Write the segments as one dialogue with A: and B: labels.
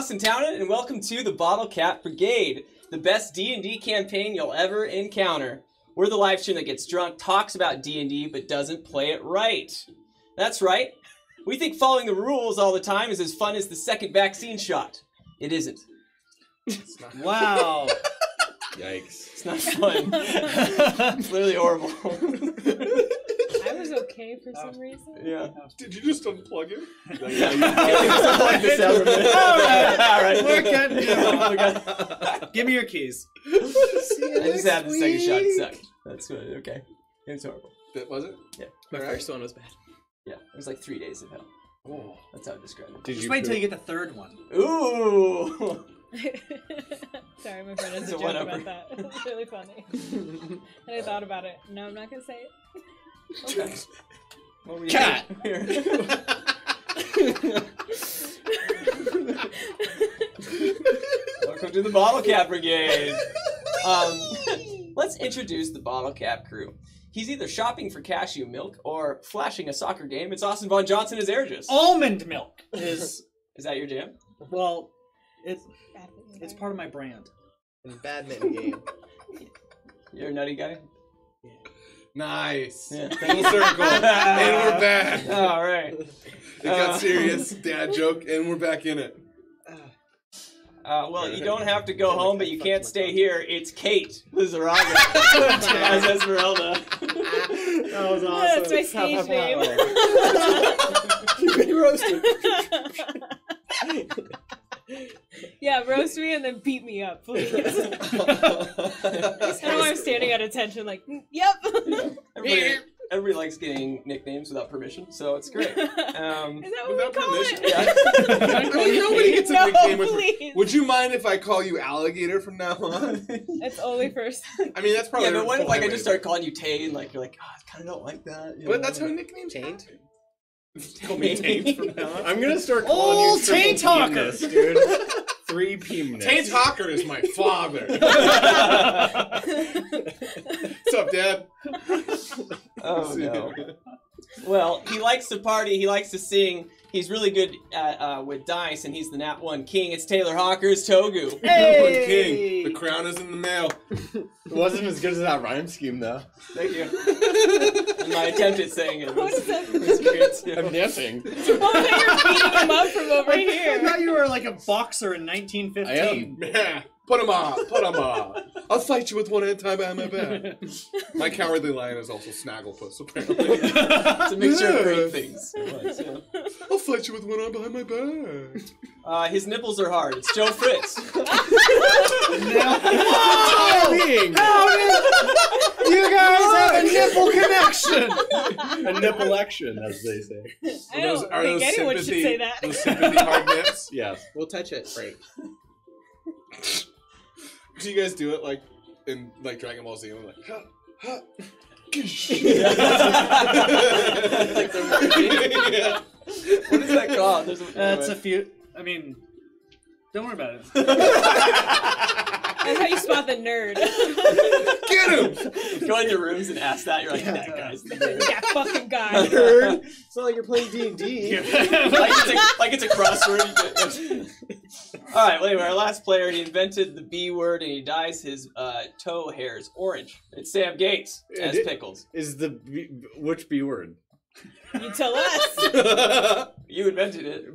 A: Hello, I'm Austin Townend, and welcome to the Bottle Cap Brigade, the best D&D campaign you'll ever encounter. We're the live stream that gets drunk, talks about D&D, but doesn't play it right. That's right. We think following the rules all the time is as fun as the second vaccine shot. It isn't.
B: Wow.
C: Yikes.
A: It's not fun. it's literally horrible.
D: I was okay for some reason.
A: yeah.
E: Did you just unplug him?
A: Yeah, you unplug this out for a minute.
B: All right.
A: All right.
B: We're good.
A: My God.
B: Give me your keys.
A: I just had the second shot. It sucked. That's good. Okay. It was horrible.
E: That was it? Yeah.
C: My
E: Alright.
C: first one was bad.
A: Yeah. It was like three days of hell.
E: Oh.
A: That's how I describe it.
C: Did
B: Just
C: you
B: wait until you get the third one.
A: Ooh.
D: Sorry, my friend has
A: It's
D: a
A: a
D: joke
A: one-upper.
D: about that. It's really funny. and I thought about it. No, I'm not gonna say it.
A: Okay. What were
C: Cat.
A: here? Welcome to the Bottle Cap Brigade. Um, let's introduce the Bottle Cap crew. He's either shopping for cashew milk or flashing a soccer game. It's Austin Von Johnson as Ergus.
B: Almond milk is
A: Is that your jam?
B: well, it's it's part of my brand.
C: In badminton game.
A: You're a nutty guy?
E: Nice.
A: Yeah.
E: Full circle. and we're back.
A: All right.
E: It got
A: Uh,
E: serious. Dad joke, and we're back in it.
A: Uh, well, you don't have to go home, but you can't stay here. It's Kate Lizaraga as Esmeralda.
C: That was
D: Yeah, that's my stage name.
C: You've been roasted.
D: Yeah, roast me and then beat me up, please. I know I'm standing at attention, like, "Mm, yep.
A: Everybody, everybody likes getting nicknames without permission, so it's great. Um,
D: Is that what
E: Without
D: we call
E: permission.
D: it?
A: yeah.
E: I mean, nobody gets a
D: No,
E: nickname with.
D: please.
E: Would you mind if I call you alligator from now on?
D: It's only first.
E: I mean, that's probably.
A: yeah, but what if like I just
E: way
A: start calling you Tay and like you're like, oh, I kind of don't like that. you
E: But
A: know?
E: that's how nicknames
C: Taint?
E: Happen. Call me Taint from now on.
C: I'm gonna start calling
B: Oh,
C: you Triple
B: taint talker.
C: Penis, dude. Three penis.
E: Taint Hawker is my father. What's up, Dad?
A: Oh no. Well, he likes to party. He likes to sing. He's really good at, uh, with dice, and he's the Nat One King. It's Taylor Hawker's Togu.
E: One king. The crown is in the mail.
C: It wasn't as good as that rhyme scheme though.
A: Thank you. And my attempt at saying it
D: What
A: was,
D: is that?
A: was great too.
C: I'm dancing.
D: Oh, now you're beating him up from over
B: I
D: here.
B: thought you were like a boxer in 1915.
E: Yeah. Put him on. Put him on. I'll fight you with one hand tied behind my back. My cowardly lion is also Snagglepuss, apparently.
A: It's a mixture of great things. Was, yeah.
E: I'll fight you with one arm behind my back.
A: Uh, his nipples are hard. It's Joe Fritz.
C: Timing!
B: You guys have a nipple connection.
C: A nipple action, as they say.
D: I don't think anyone should say that.
E: Those sympathy hard nips?
C: Yes.
F: We'll touch it. Right.
E: Do you guys do it like in like Dragon Ball Z? And like, ha, ha.
A: Like the-
E: yeah.
A: what is that called? There's a, uh,
B: That's a few. I mean, don't worry about it.
D: That's how you spot the nerd.
E: Get him!
A: Go in your rooms and ask that. You're like, that guy's the nerd.
D: that fucking guy.
F: Nerd. It's not like you're playing D and D.
A: like it's a, like it's a crossword. All right. Well, anyway, our last player, he invented the B word and he dyes his uh, toe hairs orange. It's Sam Gates as
C: Did-
A: Pickles.
C: Is the B, which B word?
D: You tell us.
A: You invented it.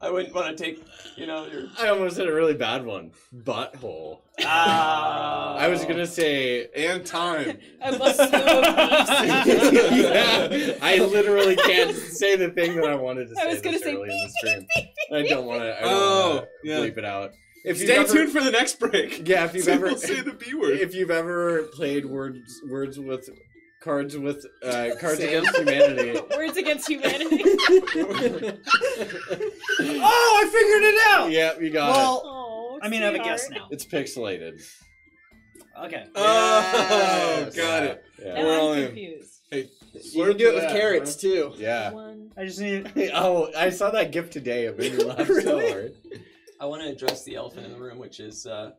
A: I wouldn't want to take, you know, your.
C: I almost had a really bad one. Butthole.
A: Ah.
C: I was gonna say.
E: and time.
D: I must know of these.
C: yeah, I literally can't say the thing that I wanted to say.
D: I was gonna say
C: early in the
D: beep.
C: I don't want to. I don't
E: Oh,
C: wanna
E: yeah.
C: bleep it out. If you've
E: Stay
C: ever-
E: tuned for the next break.
C: Yeah, if you've
E: So
C: ever
E: we'll say the B word.
C: if you've ever played words words with cards with uh, cards
F: Sam.
C: against humanity.
D: Words Against Humanity.
B: Oh, I figured it out.
C: yeah, you got it.
B: Well,
D: Oh,
B: I mean, I have a guess now.
C: It's pixelated.
B: Okay.
E: Oh,
F: Yes.
E: got it.
C: Yeah.
D: Now
E: We're all
D: I'm
E: in.
D: confused.
E: Hey,
F: You can do it with carrots too.
C: Yeah.
D: One.
B: I just need.
C: Oh, I saw that gift today. It made me laugh so hard.
A: I want to address the elephant in the room, which is uh,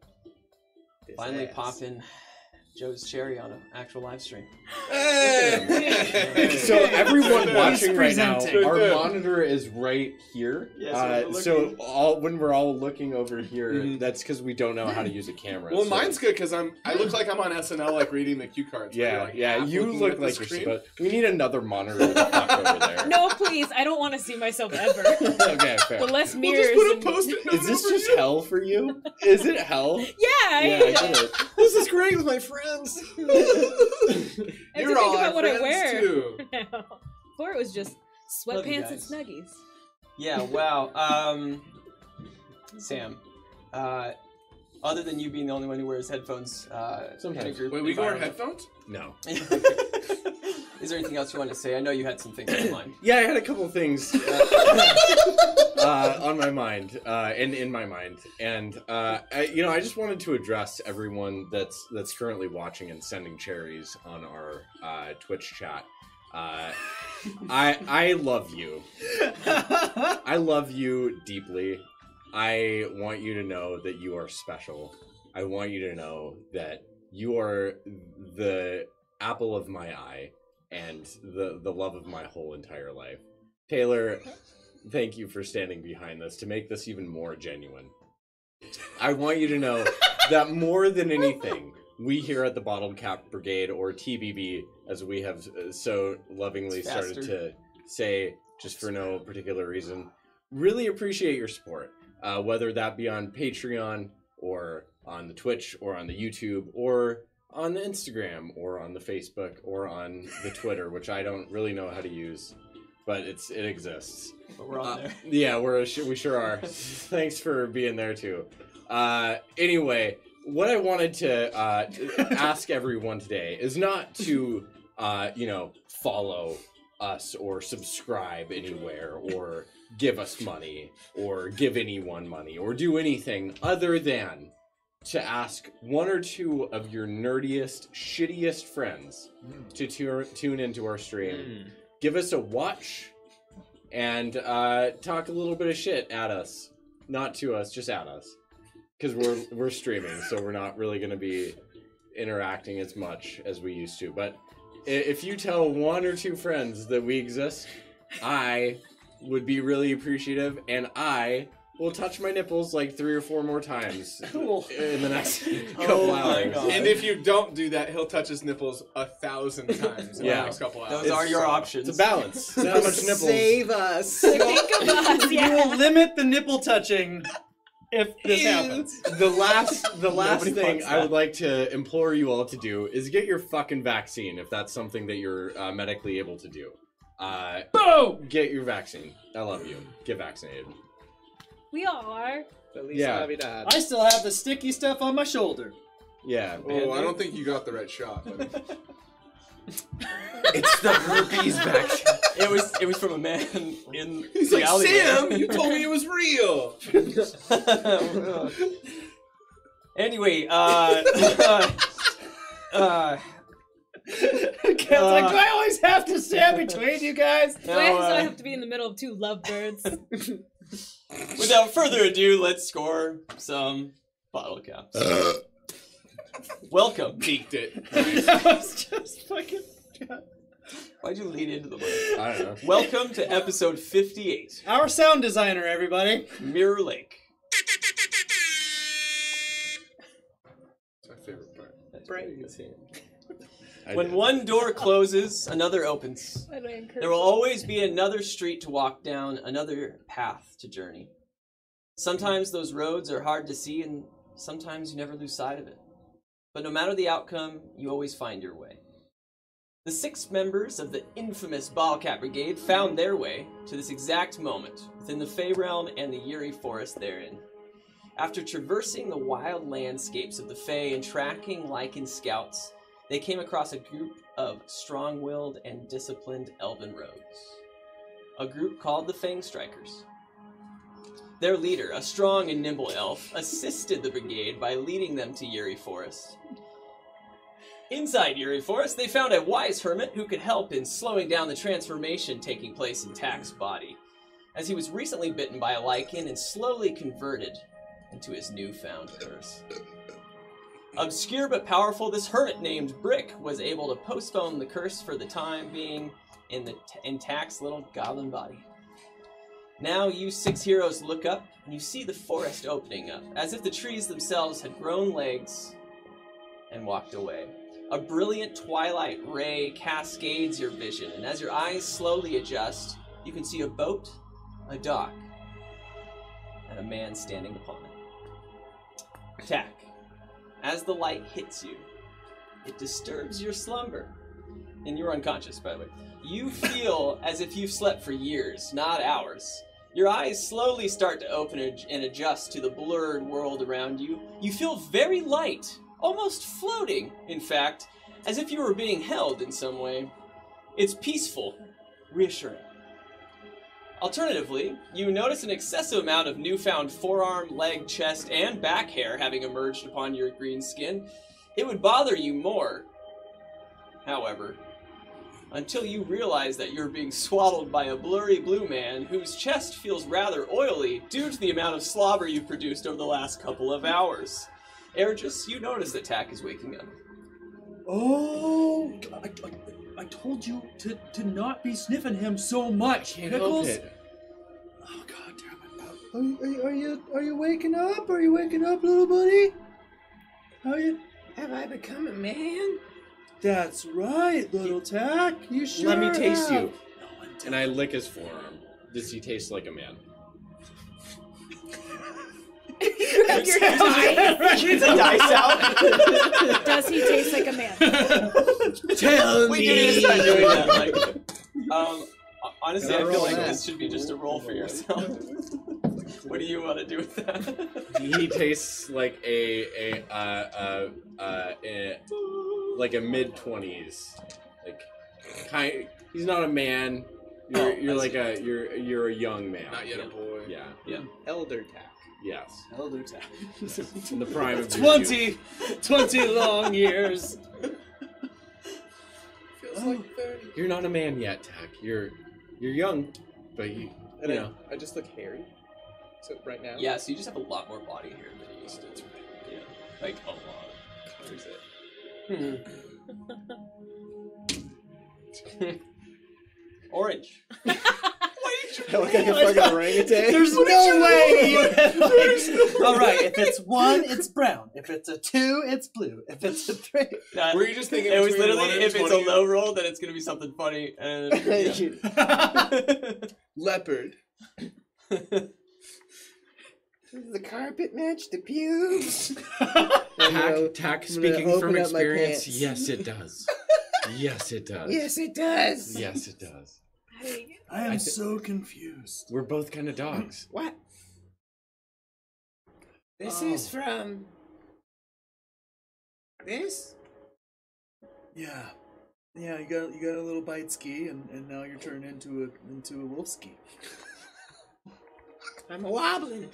A: finally
F: ass.
A: popping Joe's cherry on an actual live stream.
C: Hey! so everyone watching right now, our monitor is right here.
A: Yes,
C: uh, so all when we're all looking over here,
E: Mhm.
C: that's because we don't know how to use a camera.
E: Well,
C: so-
E: mine's good because I'm. I look like I'm on SNL, like reading the cue cards.
C: Yeah,
E: like,
C: yeah. You look like you're supposed. We need another monitor to over there.
D: No, please. I don't want to see myself ever.
C: okay, fair.
D: The less
E: We'll just put a
D: and-
E: post-it note
C: Is this just
E: you.
C: hell for you? Is it hell?
D: Yeah, I
C: yeah, I get it.
F: This is great with my friends.
D: I
E: You're
D: think
E: all
D: about
E: our
D: what I
E: friends,
D: wear.
E: too.
D: now. Before it was just sweatpants and snuggies.
A: Yeah, wow. Um, Sam, uh, other than you being the only one who wears headphones, uh,
C: Sometimes.
A: in group
E: Wait, we wear headphones?
C: No.
A: Is there anything else you want to say? I know you had some things in mind.
C: Yeah, I had a couple of things uh, uh, on my mind uh, and in my mind, and uh, I, you know, I just wanted to address everyone that's that's currently watching and sending cherries on our uh, Twitch chat. Uh, I I love you. I love you deeply. I want you to know that you are special. I want you to know that you are the apple of my eye and the the love of my whole entire life. Taylor, thank you for standing behind this to make this even more genuine. I want you to know that more than anything, we here at the Bottled Cap Brigade, or TBB, as we have uh, so lovingly started to say, just for no particular reason, really appreciate your support. Uh, whether that be on Patreon, or on the Twitch, or on the YouTube, or on the Instagram, or on the Facebook, or on the Twitter, which I don't really know how to use, but it's it exists.
A: But we're on
C: Uh,
A: there.
C: yeah, we're we sure are. Thanks for being there too. Uh, anyway, what I wanted to uh, ask everyone today is not to uh, you know follow us or subscribe anywhere or give us money or give anyone money or do anything other than to ask one or two of your nerdiest, shittiest friends to tu- tune into our stream give us a watch and uh, talk a little bit of shit at us. Not to us, just at us. Because we're we're streaming, so we're not really going to be interacting as much as we used to. But if you tell one or two friends that we exist, I would be really appreciative, and I will touch my nipples like three or four more times
B: Cool.
C: in the next couple
A: Oh
C: hours.
E: And if you don't do that, he'll touch his nipples a thousand times in
C: Yeah.
E: the next couple hours.
A: Those are your options.
C: It's a balance. It's how much nipples.
F: Save us.
D: Think of us,
B: You will limit the nipple touching if this happens.
C: the last the last
A: Nobody
C: thing I would like to implore you all to do is get your fucking vaccine if that's something that you're uh, medically able to do. Uh,
B: Boom!
C: get your vaccine. I love you. Get vaccinated.
D: We all are.
F: Feliz
C: Yeah.
F: Navidad.
B: I still have the sticky stuff on my shoulder.
C: Yeah.
E: Oh, I don't think you got the right shot.
C: it's the herpes vaccine.
A: It was it was from a man in
E: He's
A: the
E: like,
A: alleyway.
E: Sam, you told me it was real.
A: anyway, uh, uh, uh,
B: Ken's like, do I always have to stand between you guys?
A: now,
D: Why does I
A: uh,
D: have to be in the middle of two lovebirds?
A: Without further ado, let's score some bottle caps. Uh. Welcome.
E: Peaked it.
B: that was just fucking.
A: Why'd you lean into the mic?
C: I don't know.
A: Welcome to episode 58,
B: Our sound designer, everybody.
A: Mirror Lake.
E: That's my favorite part.
C: I
A: When
C: did.
A: one door closes, another opens.
D: Why do I encourage
A: There will always be another street to walk down, another path to journey. Sometimes those roads are hard to see, and sometimes you never lose sight of it. But no matter the outcome, you always find your way. The six members of the infamous Bottlecap Brigade found their way to this exact moment within the Fey Realm and the Yuri Forest therein. After traversing the wild landscapes of the Fey and tracking Lycan scouts, they came across a group of strong willed and disciplined elven rogues. A group called the Fang Strikers. Their leader, a strong and nimble elf, assisted the brigade by leading them to Yuri Forest. Inside Yuri Forest, they found a wise hermit who could help in slowing down the transformation taking place in Tack's body, as he was recently bitten by a Lycan and slowly converted into his newfound curse. Obscure but powerful, this hermit named Brick was able to postpone the curse for the time being in the t- in Tack's little goblin body. Now you six heroes look up and you see the forest opening up, as if the trees themselves had grown legs and walked away. A brilliant twilight ray cascades your vision, and as your eyes slowly adjust, you can see a boat, a dock, and a man standing upon it. Tack. As the light hits you, it disturbs your slumber. And you're unconscious, by the way. You feel as if you've slept for years, not hours. Your eyes slowly start to open and adjust to the blurred world around you. You feel very light, almost floating, in fact, as if you were being held in some way. It's peaceful, reassuring. Alternatively, you notice an excessive amount of newfound forearm, leg, chest, and back hair having emerged upon your green skin. It would bother you more, however, until you realize that you're being swaddled by a blurry blue man whose chest feels rather oily due to the amount of slobber you've produced over the last couple of hours. Ergis, you notice that Tack is waking up.
B: Oh, I, I told you to, to not be sniffing him so much, Pickles. Oh God damn it! Are, you- are, you- are you are you waking up? Are you waking up, little buddy? How you?
F: Have I become a man?
B: That's right, little Tack. You sure
C: Let me taste
B: have.
C: you. And I lick his forearm. Does he taste like a man?
A: Shoots a dice out.
D: Does he taste like a man?
F: Tell
A: we do need to start doing that. Like, um, honestly, I feel like
F: that.
A: this should be just a roll for yourself. what do you want to do with that?
C: he tastes like a a uh, uh, uh, a, like a mid twenties, like kind. He's not a man. You're,
A: Oh,
C: you're like a you're you're a young man.
E: Not yet a boy.
C: Yeah. Yeah.
F: Elder tack.
C: Yes.
B: Elder Tack.
C: In the prime of your
B: 20,
C: youth.
B: 20 long years.
E: Feels like 30.
C: You're not a man yet, Tack. You're you're young, but you
F: And
C: you
F: I,
C: know.
F: I just look hairy. So right now.
A: yeah, so you just have a lot more body hair than you used to. Yeah, like a lot.
F: There's it.
A: Hmm. Orange.
F: I look like a fucking orangutan.
B: There's no way you had like, All right, if it's one, it's brown. If it's a two, it's blue. If it's a three,
A: That-
E: Were you just thinking
A: it was literally
E: one and
A: if it's a low roll, then it's gonna be something funny. And yeah.
F: Leopard. Does the carpet match the pubes? I'm
C: Tack, Tack speaking from
F: open up my
C: experience, yes it does. yes it does.
F: Yes, it does.
C: Yes it does.
D: How do you get-
B: I am
C: I thi-
B: so confused.
C: We're both kind of dogs.
F: What? This
B: Oh.
F: is from. This?
B: Yeah, yeah. You got you got a little bite ski, and, and now you're turned into a into a wolf ski.
F: I'm a wobbling.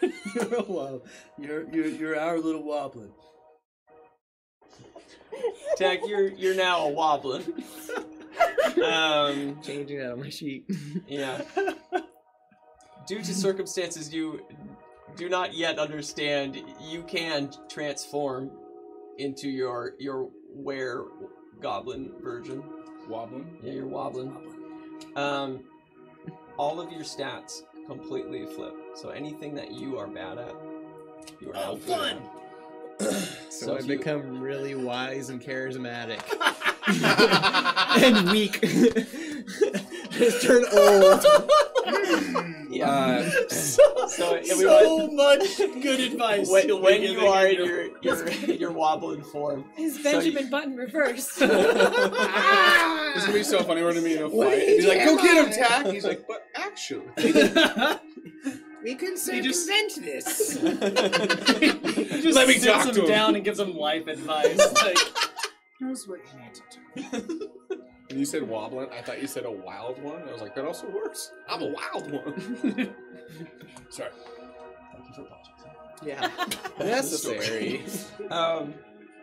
B: you're a wob- You're you're you're our little wobbling.
A: Tack, you're you're now a wobbling. Um,
F: Changing out of my sheet.
A: yeah. Due to circumstances you do not yet understand, you can transform into your your were goblin version.
E: Wobbling.
A: Yeah, you're wobbling. Um, all of your stats completely flip. So anything that you are bad at, you are
F: Oh, fun!
A: at.
F: So, I
A: you-
F: become really wise and charismatic. and weak. Just turn old.
A: yeah.
C: Uh,
A: so if we
B: so
A: want-
B: much good advice.
A: when,
B: you'll
A: when you are in
B: your-
A: your your your wobbling form.
D: His
A: So you-
D: Benjamin Button reversed.
E: It's gonna be so funny when we in a
F: What
E: fight. he's like, go get him,
F: want?"
E: Tack. He's like, but actually.
F: we can
B: He just-
F: circumvent this.
B: Just
E: Let me
B: sits
E: talk
B: him
E: to him.
B: down and gives him life advice. Like, here's what you need to do.
E: When you said wobbling, I thought you said a wild one. I was like, that also works. I'm a wild one. Sorry.
A: Thank you for apologizing.
F: yeah. Necessary.
A: Um,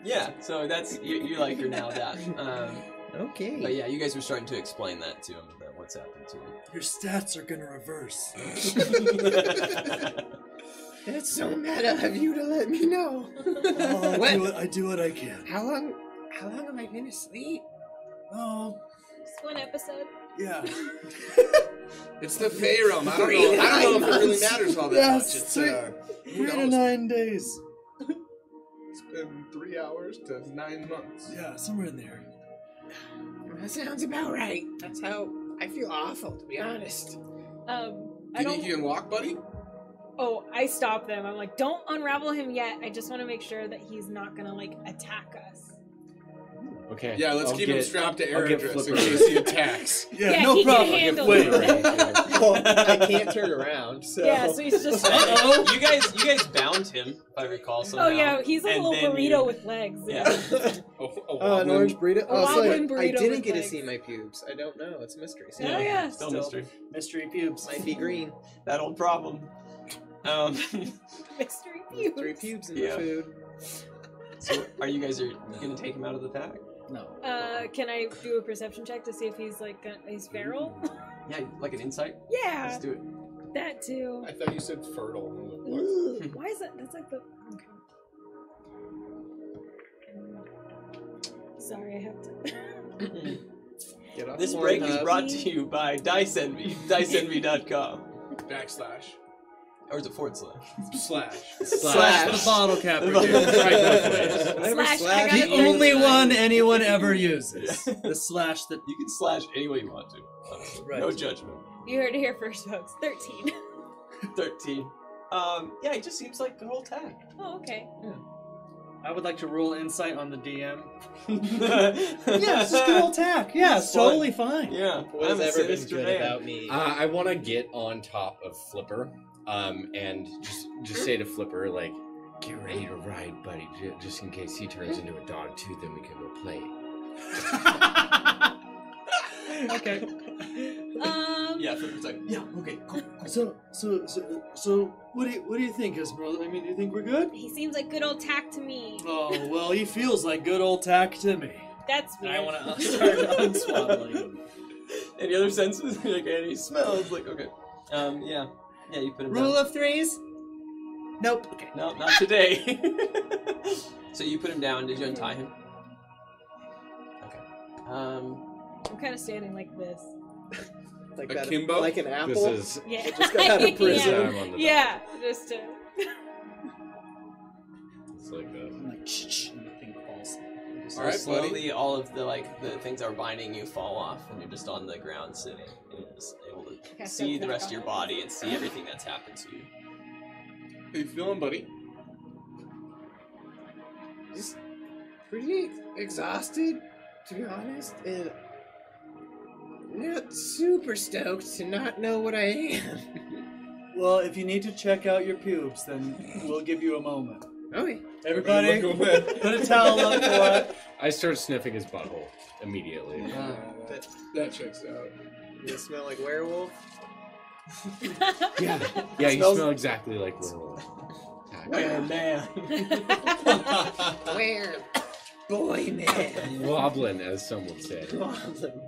A: yeah. So that's you, you like you're now that. Um, okay. but
F: Okay.
A: yeah, you guys were starting to explain that to him about what's happened to him.
B: Your stats are gonna reverse.
G: That's so meta of you to let me know.
B: Oh, I do what I do what I can.
G: How long? How long am I gonna sleep?
B: Oh,
D: Just one episode.
B: yeah.
E: It's the Fey realm. I don't
G: Three
E: know. I don't know if it really matters all that
B: Yes,
E: much. It's
B: three-
E: uh,
B: Three to nine days.
E: It's been three hours to nine months.
B: Yeah, somewhere in there.
G: That sounds about right. That's how I feel awful, to be honest.
D: Um, I
E: Do you
D: don't.
E: think you can walk, buddy?
D: Oh, I stop them. I'm like, don't unravel him yet. I just want to make sure that he's not gonna like attack us.
C: Okay.
E: Yeah, let's
C: I'll
E: keep him strapped to
C: I'll
E: air
C: get
E: address in case he attacks.
B: Yeah,
D: Yeah,
B: no
D: he can
B: problem.
D: handle
B: Wait.
G: well, I can't turn around, so.
D: Yeah, so he's just.
A: Uh-oh. you guys, you guys bound him, if I recall. Somehow.
D: oh yeah, he's a
A: And
D: little burrito
A: you-
D: with legs.
A: Yeah.
E: Oh, a
G: Oh, an orange burrito. Oh, so
D: wobbling
G: I, I didn't
D: with
G: get to see my pubes. I don't know. It's a mystery. So
D: Oh, yeah.
A: Still,
B: Still.
A: mystery.
B: Mystery pubes.
G: might be green.
A: That old problem. Um,
D: Mystery pubes.
G: Three pubes in
A: Yeah.
G: the food.
A: so, are you guys are you gonna take him out of the pack?
B: No.
D: Uh, can I do a perception check to see if he's like uh, he's feral?
A: Yeah, like an insight.
D: yeah,
A: Let's do it.
D: that too.
E: I thought you said fertile. I was like, what?
D: Ooh, Why is that? That's like the. Okay. Sorry, I have to.
G: Get off
A: This
G: the
A: break is brought to you by Dice Envy, DiceEnvy.com.
E: Backslash.
A: Or is it forward slash?
E: Slash.
B: Slash the bottle cap.
A: The bottle-
C: Right, both ways.
G: Whatever
D: Slash, I
G: slash
D: got
B: The only
G: use.
B: one anyone ever uses. The slash that.
A: You can slash any way you want to.
B: Right.
A: No judgment.
D: You heard it here first, folks. Thirteen.
A: 13. Um, yeah, it just seems like good old tag.
D: Oh, okay. Yeah.
B: I would like to roll insight on the DM.
A: yeah,
B: Yeah, it's just good old tack. Yeah, it's
A: It's
B: totally fine.
A: Yeah,
G: What
A: I'm
G: has ever been good about me?
C: Uh, I want to get on top of Flipper, um, and just just say to Flipper like, "Get ready to ride, buddy. ju- Just in case he turns into a dog too, then we can go play."
B: okay.
D: Um.
A: Yeah, Flipper's like, yeah, okay, cool.
B: So, so, so, so, what do you, what do you think, Esmeralda? I mean, do you think we're good?
D: He seems like good old tack to me.
B: Oh, well, he feels like good old tack to me.
D: That's
B: And
D: weird.
B: I want to start unswaddling.
A: Any other senses? like, any smells? Like, okay. Um, yeah. Yeah, you put him
B: Rule
A: down.
B: of threes? Nope. Okay.
A: No, not today. so you put him down. Did you untie him? Okay. Um,
D: I'm kind of standing like this.
G: like
E: A
G: that,
E: Kimbo?
G: like an apple.
C: This is
D: Yeah.
G: just got out of prison.
D: yeah.
C: I'm on the
D: yeah. Just to.
C: It's like this.
B: I'm like, shh, shh, and nothing falls. Just-
E: All right,
A: slowly,
E: buddy.
A: all of the like the things that are binding you fall off, and you're just on the ground sitting, and you're just able to
D: Okay, so
A: see the rest of your body and see everything that's happened to you.
E: How you feeling, buddy?
G: Just pretty exhausted, to be honest, and not super stoked to not know what I am.
B: Well, if you need to check out your pubes, then we'll give you a moment.
G: Okay.
B: Everybody, put a towel up for it.
C: I start sniffing his butthole immediately.
E: Uh, that, that checks out.
G: You smell like werewolf.
C: Yeah, yeah, you
A: Smells-
C: smell exactly like werewolf.
A: Where man?
G: Where? Boy, man.
C: Wobbling, as some would say.
G: Wobbling.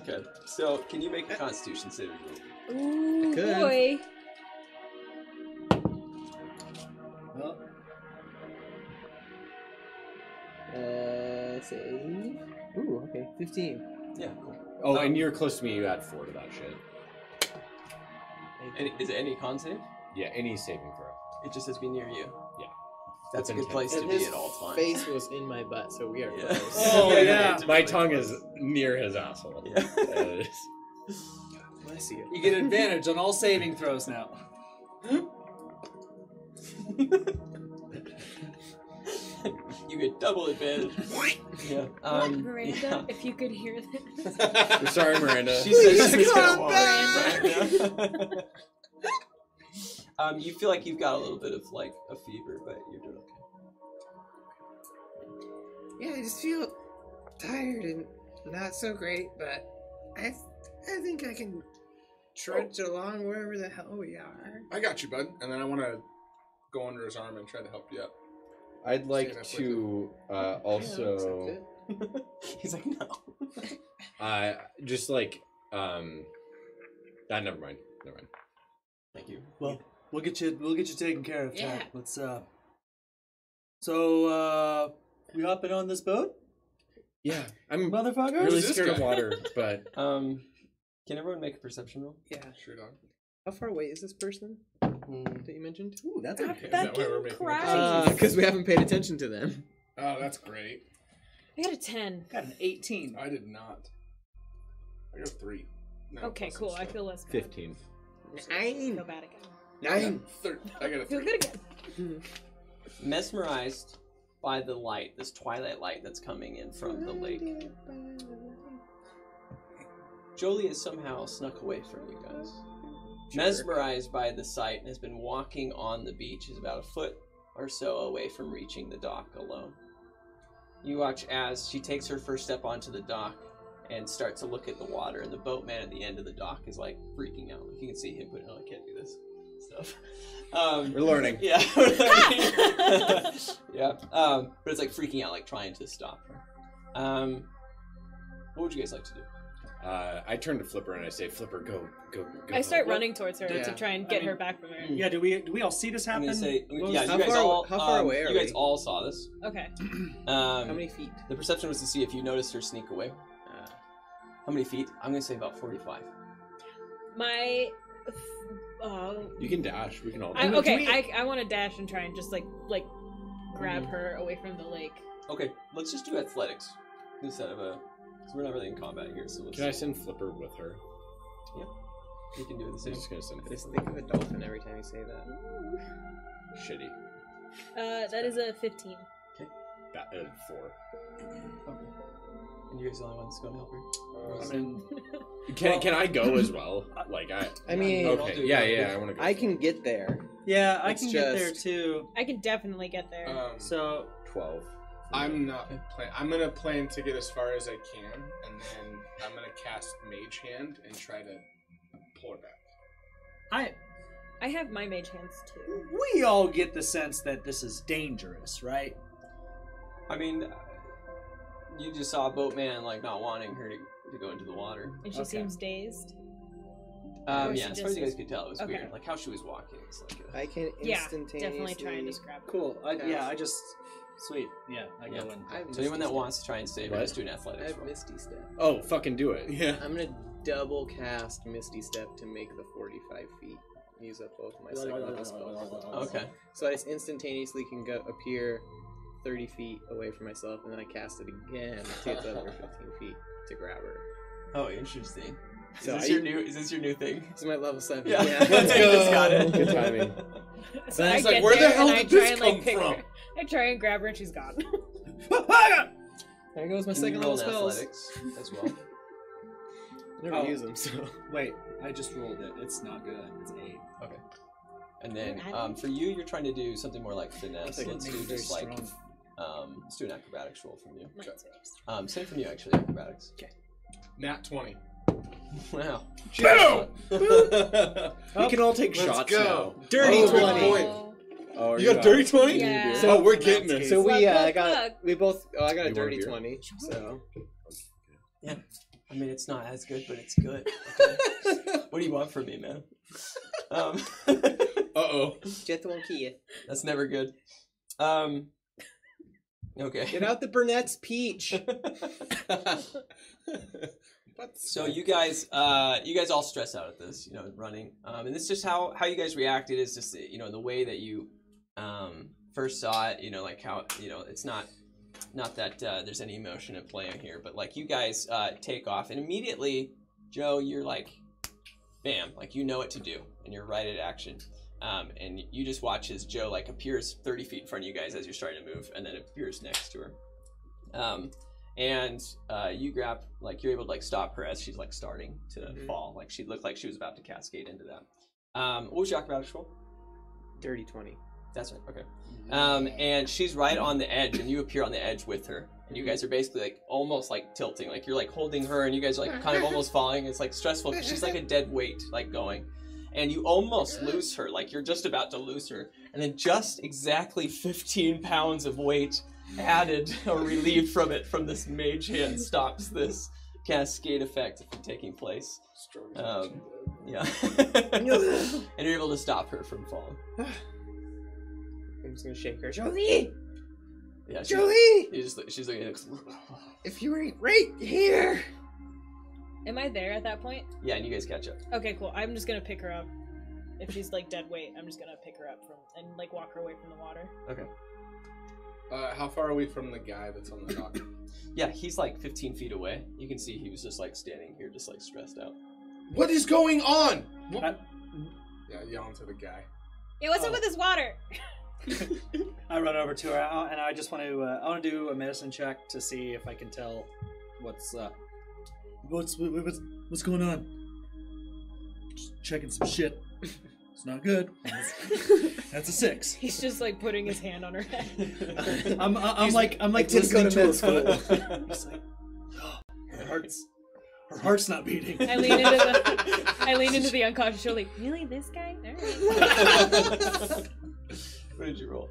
A: okay, so can you make a Constitution saving roll?
D: Ooh,
G: could.
D: boy.
G: Uh, save. Ooh, okay, 15.
A: Yeah, cool.
C: Oh,
A: Um,
C: and you're close to me. You add four to that shit.
A: Any, is it any con save?
C: Yeah, any saving throw.
A: It just has to be near you.
C: Yeah.
A: That's a
C: Within
A: good
C: 10
A: place to
G: And
A: be
G: his
A: at all times.
G: face was in my butt, so we are
A: Yeah.
G: close.
B: Oh, yeah.
A: It's
C: My tongue is near his asshole.
A: Yeah.
C: Uh,
G: Bless you.
B: you get advantage on all saving throws now.
A: you get double advantage. yeah. Um,
D: Miranda,
A: yeah.
D: if you could hear this.
C: We're sorry, Miranda.
A: She says she's
G: Come
A: gonna walk
G: back!
A: right um, you feel like you've got a little bit of like a fever, but you're doing okay.
G: Yeah, I just feel tired and not so great, but I, I think I can trudge along wherever the hell we are.
E: I got you, bud. And then I want to go under his arm and try to help you up.
C: I'd like to uh, also.
A: He's like, no.
C: uh, just like um. Uh, never mind. Never mind.
A: Thank you.
B: Well, we'll get you. We'll get you taken care of.
F: Yeah.
B: Tad. Let's. uh So, uh we hopping on this boat,
C: Yeah, I'm
B: motherfucker?
C: really
E: Who's this
C: scared of
E: guy?
C: water, but
A: Um, can everyone make a perception roll?
F: Yeah.
E: Sure dog.
F: How far away is this person Mm. that you mentioned?
B: Ooh, that's
D: That
B: okay.
E: that why we're making
D: crash.
F: Because uh, we haven't paid attention to them.
E: Oh, that's great.
D: I got a 10.
B: Got an 18.
E: I did not. I got three. No,
D: Okay, cool.
E: some
D: I
E: stuff.
D: feel less bad.
C: fifteen.
D: I
F: Nine.
D: feel bad again.
E: I
F: Nine.
E: got thir- I got a
D: Feel good again.
A: Mesmerized by the light, this twilight light that's coming in from the lake. Jolie has somehow snuck away from you guys. Mesmerized by the sight and has been walking on the beach, is about a foot or so away from reaching the dock alone. You watch as she takes her first step onto the dock and starts to look at the water, and the boatman at the end of the dock is like freaking out. Like you can see him putting, "Oh, I can't do this." Stuff. Um,
C: We're learning.
A: yeah. yeah. Um, but it's like freaking out, like trying to stop her. Um, what would you guys like to do?
C: Uh, I turn to Flipper and I say, "Flipper, go, go, go."
D: I start
B: Well,
D: running towards her
F: yeah.
D: to try and
B: I
D: get
B: mean-
D: her back from her.
B: Yeah, do we do we all see this
A: I'm
B: happen?
A: say,
B: What was-
A: yeah,
F: how
A: you guys
F: far-
A: all,
F: how far
A: um,
F: away are
A: you guys
F: we?
A: all saw this.
D: Okay.
A: Um,
F: How many feet?
A: The perception was to see if you noticed her sneak away.
F: Uh,
A: How many feet? I'm gonna say about 45.
D: My. Uh,
C: You can dash. We can all.
D: I, okay,
B: we-
D: I, I want to dash and try and just like like grab her away from the lake.
A: Okay, let's just do athletics instead of a. Because we're not really in combat here, so let's.
C: Can I send Flipper with her? Yeah.
A: You can do it the
C: I'm
A: same.
C: just gonna send
F: I just
C: Flipper.
F: think of a dolphin every time you say that.
C: Shitty.
D: Uh, that is a 15.
C: That uh, four.
A: Okay. And you guys are the only ones going to help her.
B: I mean,
C: Can can I go as well? Like I.
F: I mean,
A: I'll
C: Okay.
A: do
C: Yeah,
A: it.
C: yeah. I want to go.
F: I can get there.
B: yeah, I
F: It's
B: can get there
F: just-
B: too.
D: I can definitely get there.
E: Um,
B: So
C: twelve.
E: I'm not plan. I'm gonna plan to get as far as I can, and then I'm gonna cast Mage Hand and try to pull her back.
B: I
D: I have my mage hands too.
B: we all get the sense that this is dangerous, right?
A: I mean, uh, you just saw a boatman like not wanting her to, to go into the water.
D: And she
B: Okay.
D: seems dazed.
A: Um,
D: Or
A: yeah,
D: she
A: as far as you
D: just-
A: guys could tell, it was
D: okay.
A: weird. Like how she was walking. It's like a,
F: I can
D: Yeah,
F: instantaneously.
D: definitely try and just grab her.
B: Cool. I, yeah, I just sweet. Yeah, I
A: Yeah.
B: one.
F: I have
A: so anyone that
F: Misty
A: wants to try and save her,
C: What?
A: just do an
F: Step. I
A: athletics
F: have
A: roll.
F: Misty Step.
C: Oh, fucking do it.
E: Yeah.
F: I'm gonna double cast Misty Step to make the 45 feet. Use up both my second level spells.
A: Okay.
F: So I just instantaneously can go appear 30 feet away from myself, and then I cast it again to get the other 15 feet to grab her.
A: Oh, interesting. Is
F: So
A: this
F: I-
A: your new? Is this your new thing?
F: This is my level 7.
A: Yeah,
F: Yeah.
A: Let's
C: go.
A: got it.
C: Good timing.
D: So
E: It's
D: I
E: like,
D: get
E: where the
D: there
E: hell
D: and I
E: did
D: try
E: this
D: and, like, pick
E: from?
D: her. I try and grab her and she's gone.
F: There goes my
A: Can
F: second
A: roll
F: level spells.
A: athletics as well.
F: I Never
B: Oh.
F: use them, so.
B: Wait, I just rolled it. It's not good. It's eight.
A: Okay. And then um, for you, you're trying to do something more like finesse.
B: Like,
A: Let's
B: make
A: do
B: very
A: just like
B: strong.
A: um, let's do an acrobatics roll from you.
D: Mine's very strong.
A: Um, same from you actually, acrobatics. Okay.
E: Nat twenty.
A: Wow.
E: Boom!
C: we can all take
E: Let's
C: shots
E: go.
C: now.
F: Dirty
E: Oh, good
F: 20.
E: point.
D: Oh.
C: Oh,
E: You got a dirty twenty?
D: Yeah.
E: So we're getting
B: That's
E: it.
F: So we,
D: Fuck,
F: uh,
D: fuck,
F: got, we both, oh, I got a
C: You want a
F: dirty
C: beer?
F: 20, so.
A: Yeah, I mean, it's not as good, but it's good. Okay? what do you want from me, man? Um,
E: Uh oh.
F: Jet one key.
A: that's never good. Um, okay.
F: Get out the Burnett's peach.
A: So you guys, uh, you guys all stress out at this, you know, running. Um, and this is just how how you guys reacted is just you know the way that you um, first saw it. You know, like how you know it's not not that uh, there's any emotion at play here, but like you guys uh, take off and immediately, Joe, you're like, bam, like you know what to do and you're right at action. Um, and you just watch as Joe like appears 30 feet in front of you guys as you're starting to move, and then appears next to her. Um, and uh, you grab like you're able to like stop her as she's like starting to
F: Mhm.
A: fall. Like she looked like she was about to cascade into that. Um, what was your acrobatics roll?
F: Dirty 20.
A: That's right. Okay. Um, and she's right on the edge, and you appear on the edge with her, and you guys are basically like almost like tilting, like you're like holding her, and you guys are like kind of almost falling. It's like stressful because she's like a dead weight, like going, and you almost lose her, like you're just about to lose her, and then just exactly 15 pounds of weight added or relieved from it from this mage hand stops this cascade effect from taking place. Um, Yeah. and you're able to stop her from falling.
F: I'm just gonna shake her. Jolie!
A: Yeah. She,
F: Jolie!
A: you just, she's like,
F: If you were right here!
D: Am I there at that point?
A: yeah, and you guys catch up.
D: Okay, cool. I'm just gonna pick her up. If she's like dead weight, I'm just gonna pick her up from and like walk her away from the water.
A: Okay.
E: Uh, how far are we from the guy that's on the dock?
A: Yeah, he's like 15 feet away. You can see he was just like standing here, just like stressed out.
E: what is going on? What-
B: I-
E: yeah, yelling to the guy.
D: Yeah, what's
B: Oh.
D: up with this water?
B: I run over to her and I just want to uh, I want to do a medicine check to see if I can tell what's uh what's what's what's going on. Just checking some shit. It's not good. That's a six.
D: He's just like putting his hand on her head.
B: I'm I'm like I'm like
F: I did
B: listening
F: to
B: to her
F: med
B: fall. Like, oh, her heart's her heart's not beating.
D: I lean into the I lean into the unconscious shoulder. Like, really, this guy? Alright.
A: What did you roll?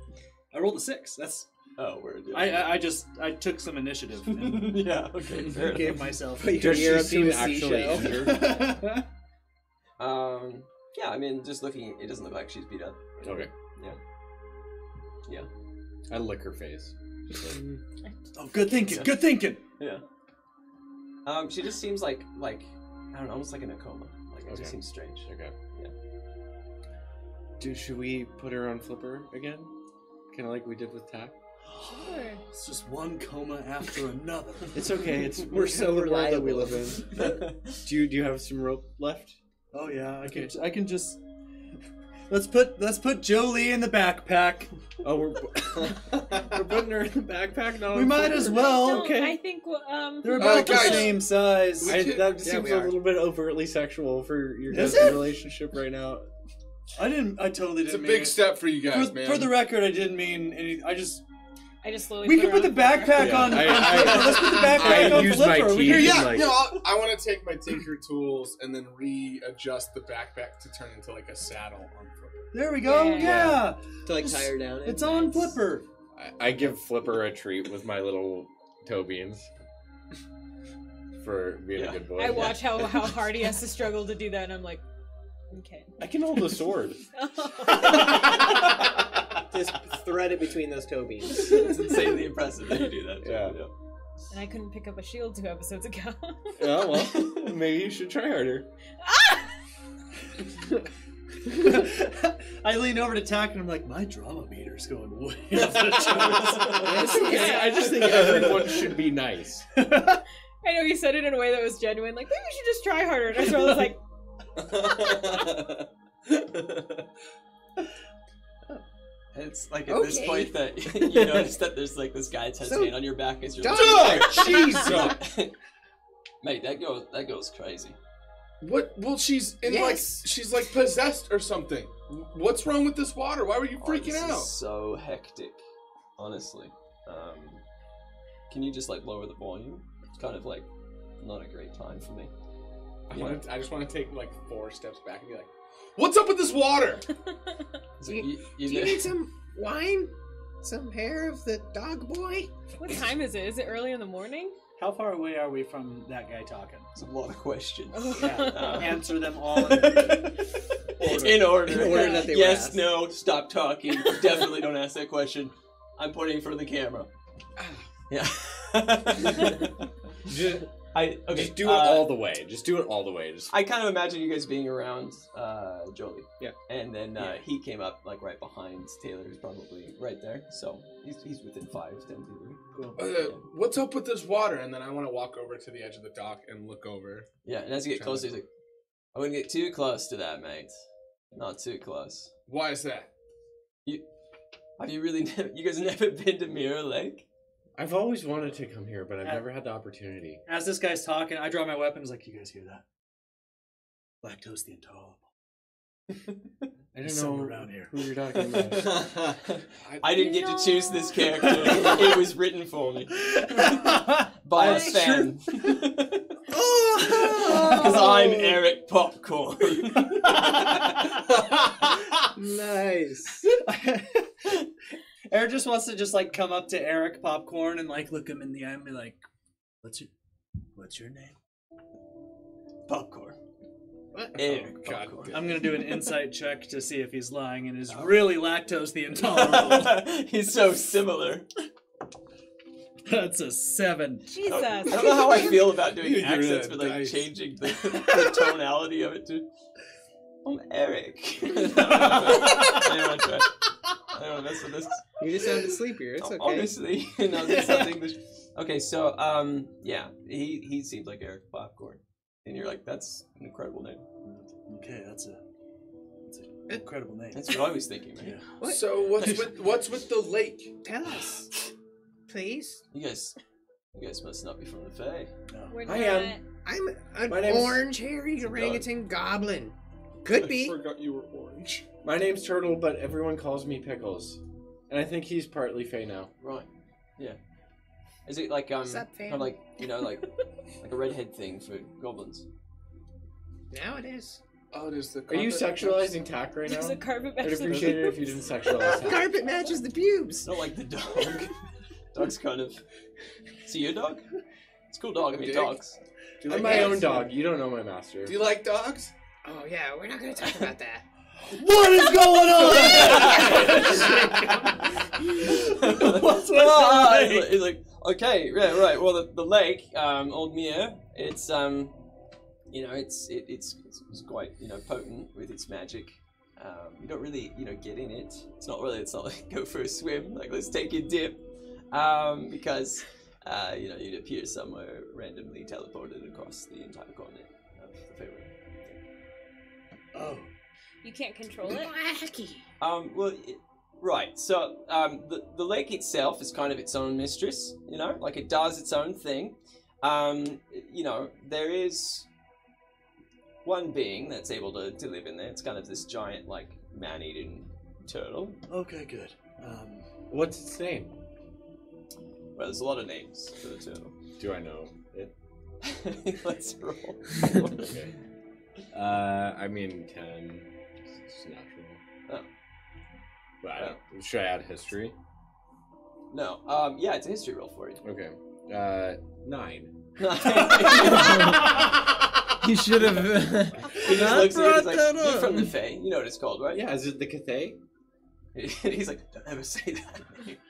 B: I rolled a six. That's
A: Oh, word. Yeah.
B: I I, I just I took some initiative and
A: yeah. Okay. Fair enough.
B: gave myself.
F: Put your
C: Does she seem
F: a
C: actually
F: seashell.
C: injured?
A: Um. Yeah. I mean, just looking, it doesn't look like she's beat up.
C: Okay.
A: Yeah. Yeah.
C: I lick her face. Just like,
B: oh, good thinking. Good thinking.
A: Yeah. Um. She just seems like like I don't know, almost like in a coma. Like it
C: Okay.
A: just seems strange.
C: okay.
A: Yeah.
C: Dude, should we put her on Flipper again? Kind of like we did with Tack?
D: Sure.
B: It's just one coma after another.
C: It's okay. It's
F: We're so
C: the world that we live in. do you do you have some rope left?
B: Oh yeah, I can. I can just. Let's put let's put Jolie in the backpack.
C: Oh, we're we're putting her in the backpack now.
B: We might as well.
D: Don't-
C: okay.
D: I think um.
B: They're
E: Uh,
B: about the same size.
C: I, that
F: Yeah,
C: seems
F: we
C: a little bit overtly sexual for your guys' relationship right now.
B: I didn't. I totally didn't.
E: It's a
B: didn't.
E: big
B: mean
E: step for you guys,
B: For,
E: man.
B: for the record, I didn't mean any. I just.
D: I just slowly.
B: We can
D: her
B: put the backpack
C: Yeah,
B: on.
C: I- I-
B: Let's put the backpack
C: I
B: on
C: used my
B: Flipper. We
C: teeth
B: can-
E: Here, yeah,
C: like-
E: no, I'll, I want to take my tinker tools and then readjust the backpack to turn into like a saddle on Flipper.
B: There we go.
D: Yeah.
B: Yeah.
F: to like tie her down.
B: It's on
F: Nice.
B: Flipper.
C: I, I give Flipper a treat with my little toe beans for being
A: Yeah.
C: a good boy.
D: I watch how how hard he has to struggle to do that, and I'm like, okay.
C: I can hold a sword.
F: Just thread it between those toe beans.
A: it's insanely impressive that you do that. too,
C: Yeah.
D: and I couldn't pick up a shield two episodes ago.
C: yeah, well, maybe you should try harder. Ah!
B: I lean over to Tack and I'm like, my drama meter's going way up the
C: It's okay. I just think everyone should be nice.
D: I know he said it in a way that was genuine. Like maybe we should just try harder. And I was like,
A: it's like at this
F: Okay.
A: point that you notice that there's like this guy tense
F: So-
A: hand on your back as you're
F: Done.
E: Oh, Jesus!
A: Mate, that goes that goes crazy.
E: What? Well, she's in
F: Yes.
E: like she's like possessed or something. What's wrong with this water? Why were you
A: Oh,
E: freaking
A: this
E: out?
A: Is so hectic, honestly. Um, can you just like lower the volume? It's kind of like not a great time for me.
E: I, want I just want to take like four steps back and be like, "What's up with this water?"
A: So
F: You-
A: you, you
F: Do you need some wine? Some hair of the dog boy?
D: what time is it? Is it early in the morning?
B: How far away are we from that guy talking?
A: It's a lot of questions.
B: Yeah.
A: Uh,
B: Answer them all. in-
A: In order.
F: In order that they
A: yes,
F: asked.
A: no, stop talking. Definitely don't ask that question. I'm putting for the camera. Yeah.
C: Just,
A: I okay.
C: just do it
A: uh,
C: all the way. Just do it all the way. Just
A: I kind of imagine you guys being around uh, Jolie.
C: Yeah.
A: And then uh,
C: Yeah.
A: he came up like right behind Taylor, who's probably right there. So he's, he's within five, ten feet. Cool.
E: Uh, what's up with this water? And then I want to walk over to the edge of the dock and look over.
A: Yeah, and as you get closer,
E: to-
A: he's like, I wouldn't get too close to that, mate. Not too close.
E: Why is that?
A: You Have you really, never, you guys never been to Mirror Lake?
C: I've always wanted to come here, but I've never had the opportunity.
B: As this guy's talking, I draw my weapons. Like, you guys hear that? Lactose the intolerable.
C: I don't
B: Somewhere
C: know
B: around here.
C: who you're talking about.
A: I didn't get to choose this character. it was written for me by a
B: That's
A: fan. Because I'm Eric Popcorn.
F: Nice.
B: Eric just wants to just like come up to Eric Popcorn and like look him in the eye and be like, "What's your, what's your name?"
A: Popcorn.
F: What?
A: Eric
E: God.
A: Popcorn.
B: I'm gonna do an insight check to see if he's lying and is oh. really lactose the intolerable.
A: He's so similar.
B: That's a seven.
D: Jesus.
A: Oh, I don't know how I feel about doing
E: You're
A: accents,
E: a
A: but like
E: dice.
A: changing the, the tonality of it to. I'm Eric. I I don't want to mess with this.
F: You just sounded sleepier. It's okay.
A: Obviously, no, this sounds English. Okay, so um, yeah, he he seems like Eric Popcorn, and you're like, that's an incredible name.
B: Okay, that's a that's an incredible name.
A: That's what I was thinking, man.
B: Yeah.
F: What?
E: So what's with what's with the lake?
F: Tell us, please.
A: You guys, you guys must not be from the Fae.
D: We're
C: I am.
F: I'm an
C: My
F: orange-haired orangutan goblin. Could be.
E: I
F: be.
E: forgot you were orange.
C: My name's Turtle, but everyone calls me Pickles. And I think he's partly Fey now.
A: Right. Yeah. Is it like um,
F: Sup,
A: kind
F: fam?
A: of like you know, like like a redhead thing for goblins?
F: Now it is.
E: Oh, it is the.
C: Are you sexualizing Tack right
D: There's
C: now?
D: a carpet
C: I'd
D: match.
C: appreciate it if you didn't sexualize Tack.
F: Carpet matches the pubes.
A: Not like the dog. Dog's kind of. See your dog? It's a cool dog. I mean,
E: Dig.
A: dogs.
E: Do you
C: I'm
E: like
C: my
E: dogs?
C: own dog. You don't know my master.
E: Do you like dogs?
F: Oh yeah, we're not gonna talk about that.
B: What is going on?
A: What's he's, like, he's like, okay, yeah, right. Well, the, the lake, um, Old Mere, it's um, you know, it's it, it's it's quite you know potent with its magic. Um, you don't really you know get in it. It's not really. It's not like go for a swim. Like let's take a dip, um, because uh, you know you'd appear somewhere randomly teleported across the entire continent of the.
B: Oh,
D: You can't control it.
A: Um, well, it, right. So, um, the the lake itself is kind of its own mistress. You know, like it does its own thing. Um, you know, there is one being that's able to, to live in there. It's kind of this giant, like man-eating turtle.
B: okay, good. Um,
C: What's its name?
A: Well, there's a lot of names for the turtle.
C: Do I know it?
A: Let's roll.
C: Okay. Uh, I mean, 10. It's natural.
A: Oh.
C: But I don't, should I add history?
A: no. Um, yeah, it's a history roll for you.
C: Okay. Uh, 9.
G: You should have.
A: he just looks at you and he's like, "You're from the
G: up."
A: Fae. You know what it's called, right?"
C: Yeah, is it the Cathay?
A: he's like, "Don't ever say that."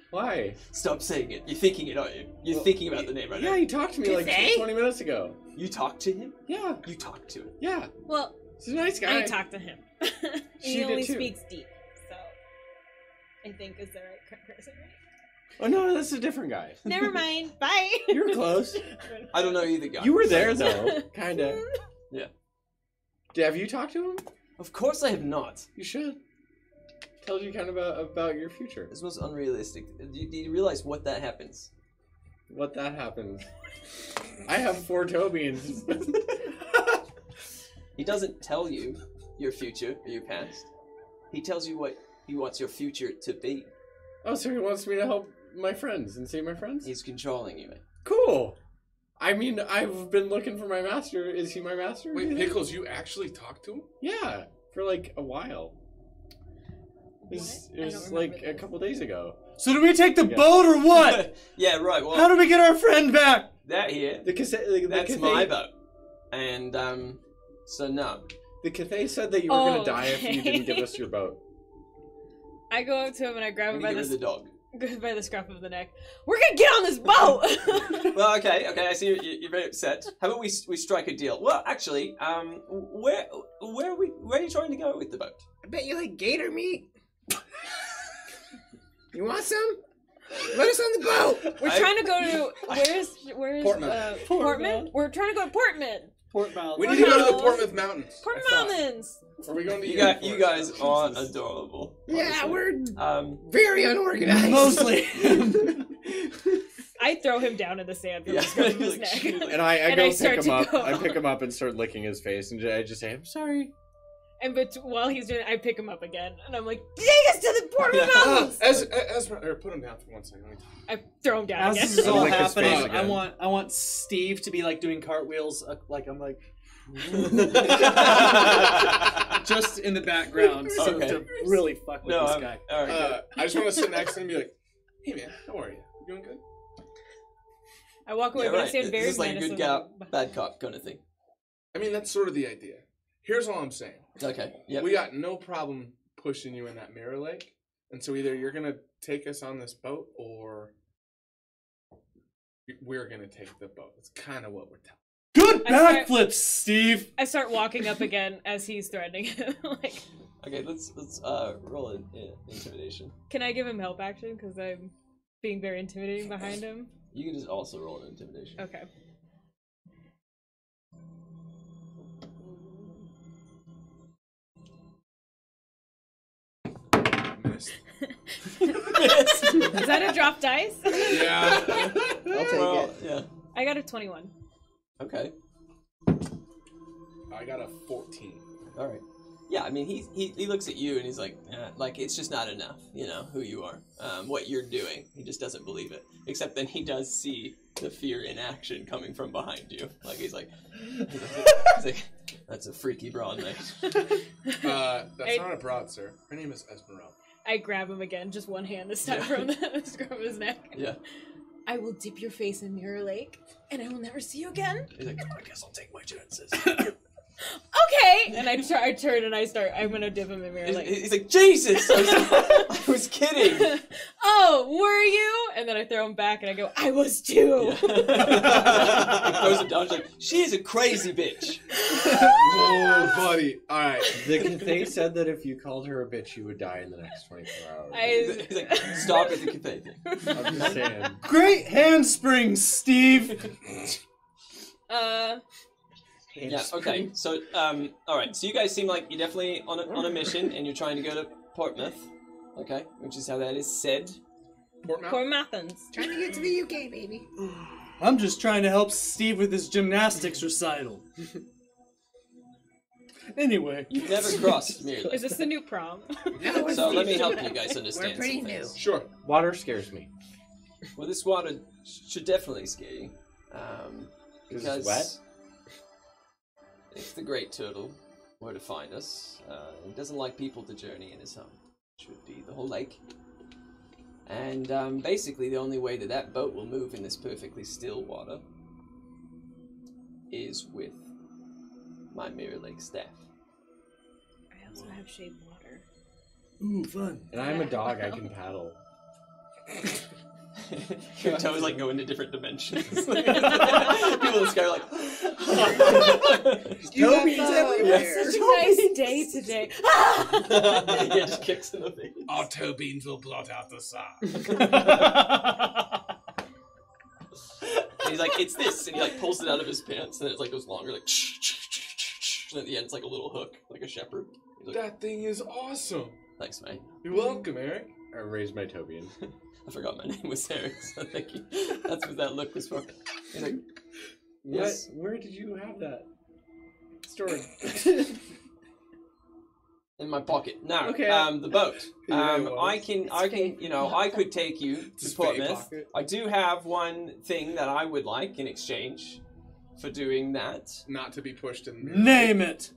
C: Why?
A: Stop saying it. You're thinking it, aren't you? You're thinking about the name right
C: Yeah,
A: now.
C: he talked to me like
F: Cathay?
C: 20 minutes ago.
A: You talked to him?
C: Yeah,
A: You talked to him.
C: yeah.
D: Well,
C: He's a nice guy.
D: I talked to him.
C: She
D: he
C: did
D: only
C: too.
D: speaks deep, so I think is the right person.
C: Oh, no, that's a different guy.
D: Never mind. Bye.
C: You were close.
A: I don't know either guy.
C: You were there, though. Kinda.
A: Yeah.
C: Did- Have you talked to him?
A: Of course I have not.
C: You should. Tells you kind of about, about your future.
A: This was unrealistic. Do you, do you realize what that happens?
C: What that happens. I have four Tobians.
A: He doesn't tell you your future or your past. He tells you what he wants your future to be.
C: oh, so he wants me to help my friends and save my friends?
A: He's controlling you.
C: Cool. I mean, I've been looking for my master. Is he my master?
E: Wait,
C: do you think?
E: Pickles, you actually talked to him?
C: Yeah, for like a while. It was,
D: What?
C: it
D: I
C: was
D: don't
C: like
D: remember
C: a
D: this.
C: couple days ago.
B: so do we take the
C: Yeah.
B: boat or what?
A: yeah, right. Well,
B: How do we get our friend back?
A: that here,
C: The cassette. The, the
A: that's
C: Cathay,
A: my boat. And, um, so no.
C: The Cathay said that you were
D: Oh,
C: gonna die if you didn't give us your boat.
D: I go up to him and I grab him by the,
A: rid of the dog.
D: by the scruff of the neck. We're gonna get on this boat.
A: Well, okay, okay. I see you're, you're very upset. How about we we strike a deal? Well, actually, um, where where are we? Where are you trying to go with the boat?
F: I bet you like gator meat. you want some? Let us on the boat.
D: We're
A: I-
D: trying to go to where's where's
E: Portman.
D: Uh, Portman? We're trying to go to Portman.
B: Portmouth.
E: We need to go to the
D: Portmouth.
E: Portmouth Mountains.
D: Port Mountains.
E: Are we going to
A: You got you guys are
E: Jesus.
A: adorable.
F: Yeah,
A: honestly.
F: we're
A: Um,
F: very unorganized.
B: Mostly.
D: I throw him down in the sand
A: Yeah.
D: the scruff of his neck.
C: And I, I
D: And
C: go
D: I
C: pick him up.
D: go.
C: I pick him up and start licking his face, and I just say, "I'm sorry."
D: And but while he's doing it, I pick him up again, and I'm like, "Take us to the Portman
A: Yeah.
E: Ah,
D: Mountains!"
E: as, as, or put him down for one second.
D: I throw him down
B: As
D: again.
B: this is all
C: Lick
B: happening, I want I want Steve to be like doing cartwheels, uh, like I'm like just in the background, so
A: Okay.
B: to really fuck with
A: no,
B: this
A: I'm,
B: guy.
A: all right.
E: Uh, I just want to sit next to him and be like, hey man, how are you? You doing good?
D: I walk away,
A: yeah,
D: but I
A: right.
D: stand
A: This is like a good
D: menacing.
A: cop, bad cop kind of thing.
E: I mean, that's sort of the idea. Here's all I'm saying.
A: Okay. Yep.
E: We got no problem pushing you in that mirror lake. And so either you're gonna take us on this boat or we're gonna take the boat. It's kind of what we're telling.
B: Good
D: I start-
B: backflips, Steve.
D: I start walking up again as he's threatening him. like,
A: Okay. Let's let's uh roll in, in intimidation.
D: can I give him help action because I'm being very intimidating behind him?
A: You can just also roll an intimidation.
D: Okay. Is that a drop dice?
E: Yeah.
F: I'll take
A: Well,
F: it.
A: yeah.
D: I got a 21.
A: Okay.
E: I got a 14.
A: All right. Yeah, I mean, he, he he looks at you and he's like, eh, like it's just not enough, you know, who you are, um, what you're doing. He just doesn't believe it. Except then he does see the fear in action coming from behind you. Like he's like, he's like, that's a freaky broad mate.
E: Uh, that's
D: I-
E: not a broad, sir. Her name is Esmeralda.
D: I grab him again, just one hand this time from the scruff of his neck.
A: Yeah.
D: I will dip your face in Mirror Lake, and I will never see you again.
A: He's like, I guess I'll take my chances.
D: Okay. And I try, I turn and I start. I'm gonna dip him in Mirror
A: He's, he's like, Jesus! I was, I was kidding.
D: oh, were you? And then I throw him back, and I go, I was too.
A: Yeah. he throws it down. She's like, she is a crazy bitch.
E: Whoa, buddy. All right.
C: The Cathay said that if you called her a bitch, you would die in the next 24 hours.
D: I-
A: He's like, stop at the cafe thing.
C: I'm just saying.
B: Great handsprings, Steve.
D: Uh,
A: Yeah. Okay. So, um, all right. So you guys seem like you're definitely on a, on a mission, and you're trying to go to Portsmouth. Okay, which is how that is said.
E: Portmouth.
D: poor Mathens.
F: Trying to get to the UK, baby.
B: I'm just trying to help Steve with his gymnastics recital. Anyway,
A: You've never crossed Mirror
D: Is this the new prom?
F: No,
A: So let me help you guys understand.
F: We're pretty
A: some
F: new.
A: things.
E: Sure.
C: Water scares me.
A: Well, this water should definitely scare you. Um, because
C: it wet?
A: If the great turtle were to find us, uh, he doesn't like people to journey in his home, which would be the whole lake. And um, basically, the only way that that boat will move in this perfectly still water is with my Mirror Lake staff.
D: I also have shade water.
B: ooh, fun.
C: And I'm a dog, I can paddle.
A: Your toes like go into different dimensions. People in the sky are like,
F: Toby's
A: Yeah.
F: everywhere.
D: Such a nice day today.
A: yeah, just kicks in the face.
E: Our toe beans will blot out the sun.
A: And he's like, it's this, and he like pulls it out of his pants, and it like goes longer, like, and at the end it's like a little hook, like a shepherd. He's like,
E: That thing is awesome.
A: thanks, man.
E: You're welcome, Eric.
C: I raised my Tobian.
A: I forgot my name was Eric, so thank you. That's what that look was for. He's like,
C: What?
A: Yes.
C: Where did you have that? Story.
A: in my pocket. Now,
C: Okay.
A: um, the boat. Um,
E: it.
A: I can, I can, you know, I could take you to
E: Just
A: Portsmouth. I do have one thing that I would like in exchange for doing that.
E: Not to be pushed in.
B: Mirror Name it.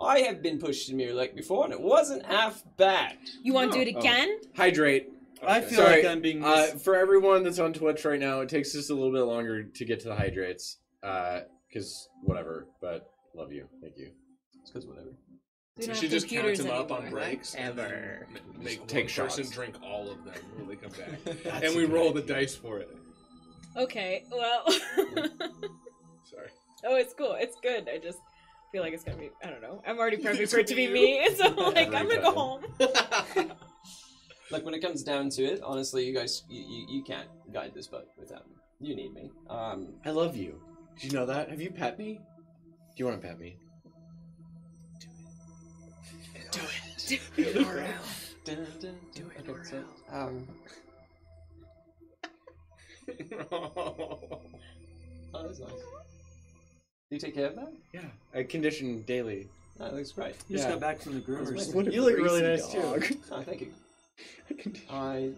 A: I have been pushed in Mirror Lake before, and it wasn't half bad.
D: You want to do it
C: Oh.
D: again?
C: Hydrate.
B: I feel
C: Sorry,
B: like I'm being.
C: Uh, for everyone that's on Twitch right now, it takes us a little bit longer to get to the hydrates. Because whatever, but love you. Thank you.
A: It's because whatever.
D: We
E: So
D: don't
E: she just counts
D: computers
E: them up on breaks. and then
F: Ever.
E: ma- Make
C: take
E: one person
C: shots.
E: drink all of them when they come back. And we
B: good
E: roll the dice for it.
D: Okay, well.
E: Sorry.
D: oh, it's cool. It's good. I just feel like it's gonna be. I don't know. I'm already prepping for it to be me, so like I'm gonna go home.
A: Like when it comes down to it, honestly, you guys, you, you, you can't guide this boat without me. You need me. Um,
C: I love you. Did you know that? Have you pet me? Do you want to pet me?
F: Do it, Laurel.
A: dun, dun,
F: Do
A: dun.
F: it,
A: Okay, so, um, oh, that's nice. Do you take care of that?
C: Yeah. I condition daily.
A: That looks great.
B: you just
C: yeah.
B: got back from the groomers.
A: What
C: You look really nice too.
A: Oh, thank you. I,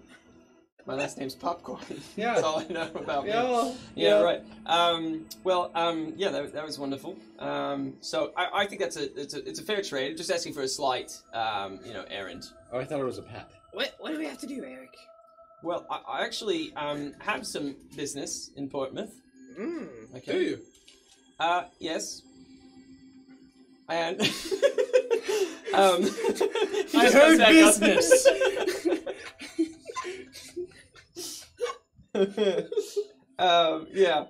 A: my last name's Popcorn.
C: Yeah.
A: That's all I know about me.
C: Yeah.
A: Yeah, right. Um, well, um, yeah, that, that was wonderful. Um, so I, I think that's a it's, a it's a fair trade. Just asking for a slight, um, you know, errand.
C: Oh, I thought it was a pet.
F: What, what do we have to do, Eric?
A: Well, I, I actually um, have some business in Portsmouth.
F: Mm.
A: Okay.
E: Do you?
A: Uh, yes. and um, he
B: I heard
A: comes back up.
B: business.
A: um, yeah,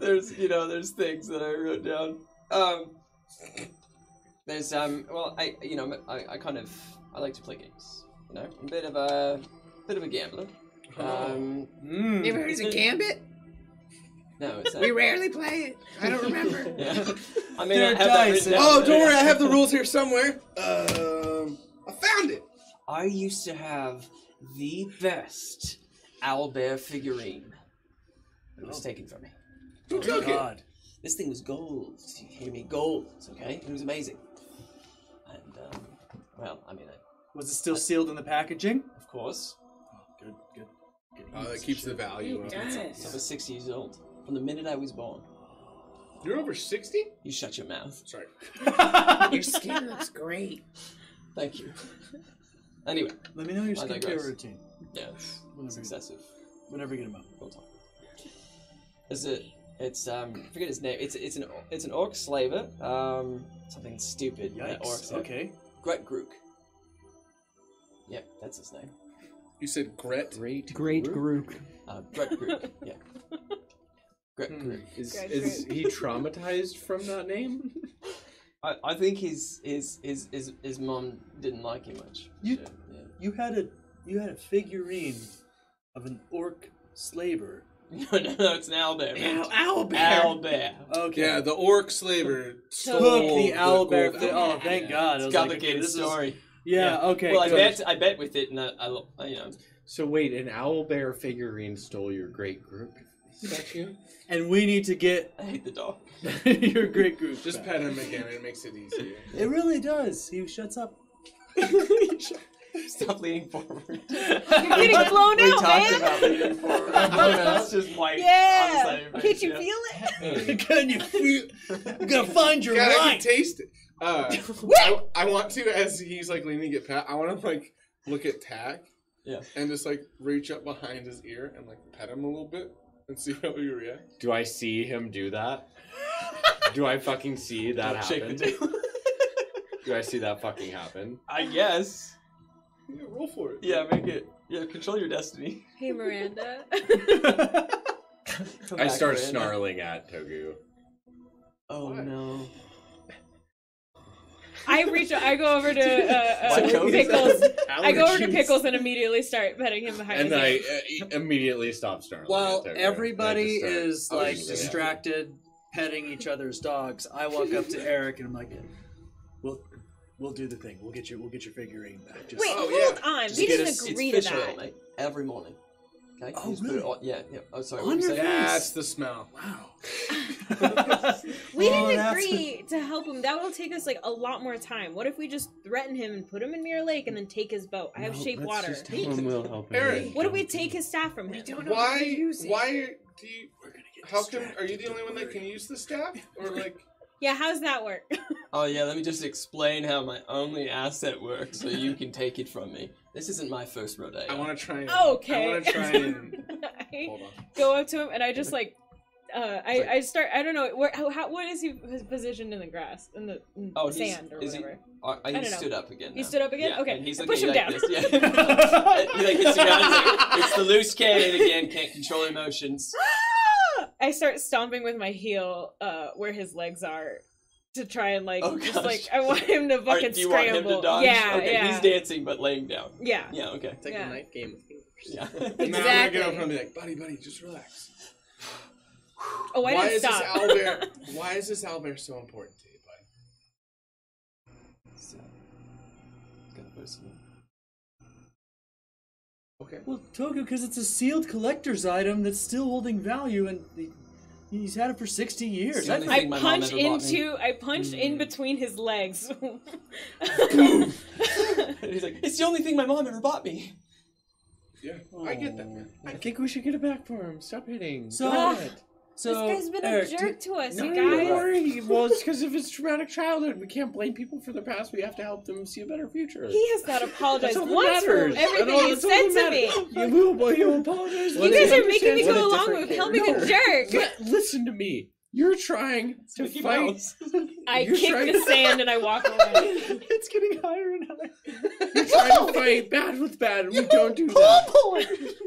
A: there's you know there's things that I wrote down. Um, there's um well I you know I, I kind of I like to play games. You know, I'm a bit of a bit of a gambler. Um,
B: Mm.
F: You ever heard of Gambit?
A: No, it's
F: We rarely play it. I don't remember.
A: Yeah, I mean
B: They're
A: I have
B: dice.
A: written down,
E: Oh, don't worry, I have the rules here somewhere. Um, I found it.
A: I used to have the best owlbear figurine. It was taken from me.
E: Who
B: Oh,
E: took it?
B: God.
A: This thing was gold. You hear me? Gold. Okay, it was amazing. And um, well, I mean, I,
B: Was it still sealed in the packaging?
A: of course,
B: Oh, good, good. good.
E: Oh, that keeps the value
F: It
E: up.
A: I
F: does.
A: was six years old from the minute I was born.
E: You're over 60?
A: You shut your mouth.
E: Sorry.
F: Your skin looks great.
A: Thank you. Anyway,
B: Let me know your
A: I
B: skincare
A: digress.
B: routine
A: yeah, it's, it's excessive.
B: whenever you get them out.
A: We'll talk. Is it? It's um, I forget his name. It's it's an it's an orc slaver. Um, something stupid. that orcs
B: Yikes.
A: have.
B: Okay.
A: Gret Grook. Yep, that's his name.
E: You said Gret?
C: Great.
G: Great Grook.
A: Uh, Gret Grook. yeah. Gret
C: Hmm. Is,
D: Great
C: is he traumatized from that name?
A: I, I think his his his his his mom didn't like him much.
B: You-
A: So, yeah.
B: You had a you had a figurine of an orc slaver.
A: No, no, no, it's an owlbear. man.
F: Ow, owlbear.
A: Owlbear.
B: Okay.
E: Yeah, the orc slaver
B: Took
E: stole
B: the owlbear.
E: gold
B: Thi- oh, thank
A: Yeah.
B: God! I
A: It's
B: was
A: a
B: like,
A: complicated
B: okay, is-
A: story.
B: Yeah. Okay.
A: well, I bet I bet with it, and I, I, I you know,
C: So wait, an owl bear figurine stole your great group statue?
B: And we need to get
A: I hate the dog.
B: your great group.
E: Just
B: back.
E: pet him again, it makes it easier.
B: It really does. He shuts up.
A: Stop leaning forward.
D: You're getting blown
A: we
D: out,
A: talked
D: man.
A: about leaning forward. That's just white. on the side
D: Yeah. Can't you
A: yeah.
D: feel it?
B: Can you feel? You gotta find your
E: God, I can taste it. Uh, I, I want to, as he's like leaning to get pet, I want to like look at Tack.
A: Yeah.
E: And just like reach up behind his ear and like pet him a little bit and see how he reacts.
C: Do I see him do that? Do I fucking see that
A: Don't shake
C: happen?
A: the tail.
C: Do I see that fucking happen?
A: I guess.
E: Yeah, roll for it.
A: Yeah, make it. Yeah, control your destiny.
D: Hey, Miranda.
C: I start
A: Miranda.
C: snarling at Togu.
A: Oh
E: Why?
A: no.
D: I reach. I go over to uh, uh, Pickles. I go over to Pickles and immediately start petting him behind
C: And
D: his
C: I uh, immediately stop snarling.
B: While
C: at
B: everybody
C: I just start-
B: is like
C: just- yeah.
B: distracted petting each other's dogs, I walk up to Eric and I'm like, "We'll, we'll do the thing. We'll get you. We'll get your figurine back." Just,
D: Wait,
E: Oh,
D: hold
E: yeah.
D: on.
A: Just
D: we didn't
A: a-
D: agree
A: it's
D: to that.
A: oil, every morning. Okay.
B: Oh,
A: You just put it
B: really?
A: on- yeah, yeah. Oh, sorry.
B: On
A: what were you
B: your
A: saying?
E: That's the smell.
B: wow.
D: We
B: Well,
D: didn't
B: that's-
D: agree to help him. That will take us like a lot more time. What if we just threaten him and put him in Mirror Lake and then take his boat? I have
B: No,
D: shape
B: let's
D: water.
B: just
C: we'll help
E: Aaron.
D: What if we take his staff from him?
F: don't know how
E: Why?
F: to use.
E: Why do you?
B: We're gonna get.
E: How come? Are you the only one that can use the staff? Or like?
D: Yeah, how's that work?
A: Oh yeah, let me just explain how my only asset works so you can take it from me. This isn't my first rodeo.
E: I want to try and.
D: Okay.
E: I want to try and. Hold on.
D: go up to him and I just like, uh, I, I start. I don't know where. How, how what is he his positioned in the grass in the in
A: Oh,
D: sand or
A: is he-
D: whatever?
A: Uh, he
D: don't know.
A: stood up again.
D: He stood up again?
A: Yeah,
D: Okay,
A: and he's
D: I
A: looking
D: push him
A: like
D: down.
A: This. Yeah. he like hits the ground. Like, it's the loose cannon again. Can't control emotions.
D: I start stomping with my heel uh, where his legs are to try and like
A: Oh,
D: just
A: gosh.
D: like I want him to fucking
A: right, do you want him
D: scramble.
A: to dodge?
D: Yeah,
A: Okay,
D: yeah,
A: he's dancing but laying down.
D: yeah.
A: Yeah. Okay.
F: It's like
D: Yeah.
F: a knife game with fingers.
A: Yeah.
E: And then I'm gonna get over and be like, buddy, buddy, just relax.
D: Oh, I
E: why
D: didn't
E: is
D: stop.
E: this owlbear? Why is this owlbear so important to you, buddy?
A: so, got a personal.
E: Okay.
B: Well, Togu, because it's a sealed collector's item that's still holding value, and he, he's had it for sixty years. I
A: only
D: I
A: thing
D: punch
A: ever bought me.
D: into I punch in mm. between his legs.
A: He's like, it's the only thing my mom ever bought me.
E: Yeah, oh. I get that, man.
C: I think we should get it back for him. Stop hitting.
B: So-
C: Stop it.
B: So,
D: this guy's been
B: Eric,
D: a jerk to us,
C: No,
D: you
C: don't
D: guys.
C: worry. Well, it's because of his traumatic childhood. We can't blame people for their past. We have to help them see a better future.
D: He has not apologized
C: That's
D: once for
C: matters.
D: everything he said
C: that
D: to me.
C: You will, well, you apologize.
D: You guys are making me go along with him being a jerk.
C: Li- listen to me. You're trying to
A: Mickey
C: fight.
A: Mouse.
D: I
C: You're
D: kick
C: trying-
D: the sand and I walk away.
B: it's getting higher and higher.
C: You're trying to fight bad with bad. We don't do that.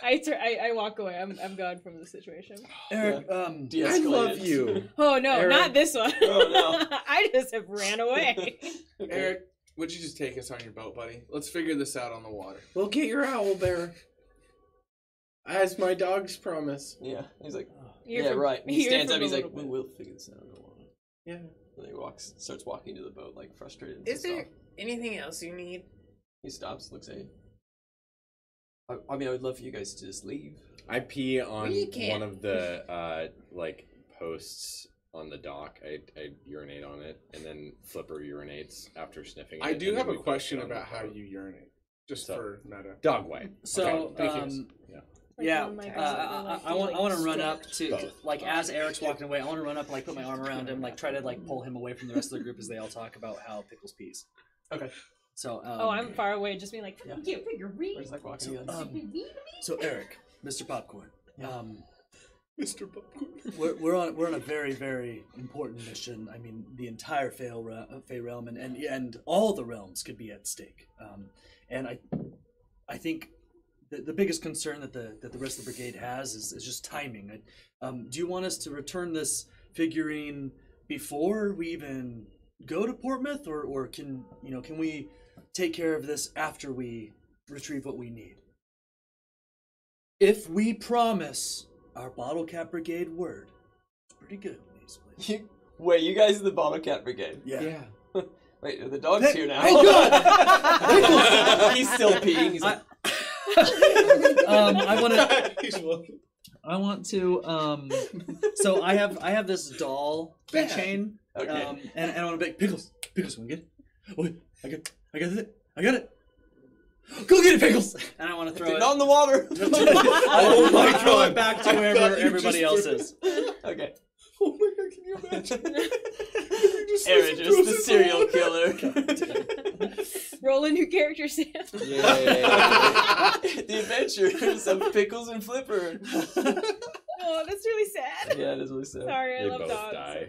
D: I, tur- I I walk away. I'm I'm gone from the situation.
B: Eric, um,
C: I
A: De-escalated.
C: love you.
D: Oh no,
C: Eric.
D: not this one.
A: Oh, no.
D: I just have ran away.
E: Eric, would you just take us on your boat, buddy? Let's figure this out on the water.
C: We'll get your owl bear. As my dogs promise.
A: Yeah, he's like,
D: You're
A: yeah,
D: from-
A: right. He
D: you're
A: stands
D: from
A: up. He's like,
D: little
A: we
D: bit.
A: will figure this out on the water.
C: Yeah.
A: And he walks, starts walking to the boat, like frustrated. and
F: Is
A: pissed
F: there
A: off.
F: anything else you need?
A: He stops, looks at you. I, I mean, I would love for you guys to just leave.
C: I pee on
F: We can't.
C: one of the uh like posts on the dock. I, I urinate on it, and then Flipper urinates after sniffing. It, I
E: do
C: and then
E: have a
C: we flush
E: question
C: it on
E: about how
C: boat.
E: you urinate, just
C: So-
E: for meta.
C: dog wipe.
B: So,
C: Okay, thank you.
B: um,
D: Like
B: yeah,
D: on my
B: uh, I, I, I want, I want to run up to, to- like as Eric's walking away. I want to run up, like put my arm around him, like try to like pull him away from the rest of the group as they all talk about how pickles pees.
A: Okay.
B: So, um,
D: Oh, I'm far away, just being like,
A: Yeah.
D: You, figurine."
A: Where's like walking again?
B: um, so Eric, Mr. Popcorn, um,
E: Mr. Popcorn.
B: we're, we're on we're on a very very important mission. I mean, the entire Fey, re- Fey realm and, and and all the realms could be at stake. Um, and I I think the, the biggest concern that the that the rest of the brigade has is, is just timing. I, um, do you want us to return this figurine before we even go to Portmouth, or or can you know can we take care of this after we retrieve what we need? If we promise our Bottlecap Brigade word, it's pretty good. in these places.
A: You, wait, you guys are the Bottlecap Brigade.
B: Yeah.
A: Wait, are the dogs
B: Hey-
A: here now?
B: hey, God!
A: He's still peeing. He's like,
B: um, I want to.
E: He's welcome.
B: I want to. Um, so I have I have this doll keychain.
A: Okay.
B: Um, and, and I want to be pickles. Pickles, want to get it? Wait, I got I got it. I got it. Go get it, pickles. And I want to throw it.
A: not in the water.
B: oh my
E: God.
B: throw it back to wherever everybody else
E: threw-
B: is.
A: okay.
E: Oh my god, can you imagine? You just
A: Aaron, just
E: some
A: the serial
E: all
A: killer.
D: Roll a new character, Sam.
A: the adventures of Pickles and Flipper.
D: Oh, that's really sad.
A: Yeah, it is really sad.
D: Sorry, I
C: They
D: love
C: both
D: dogs.
C: die.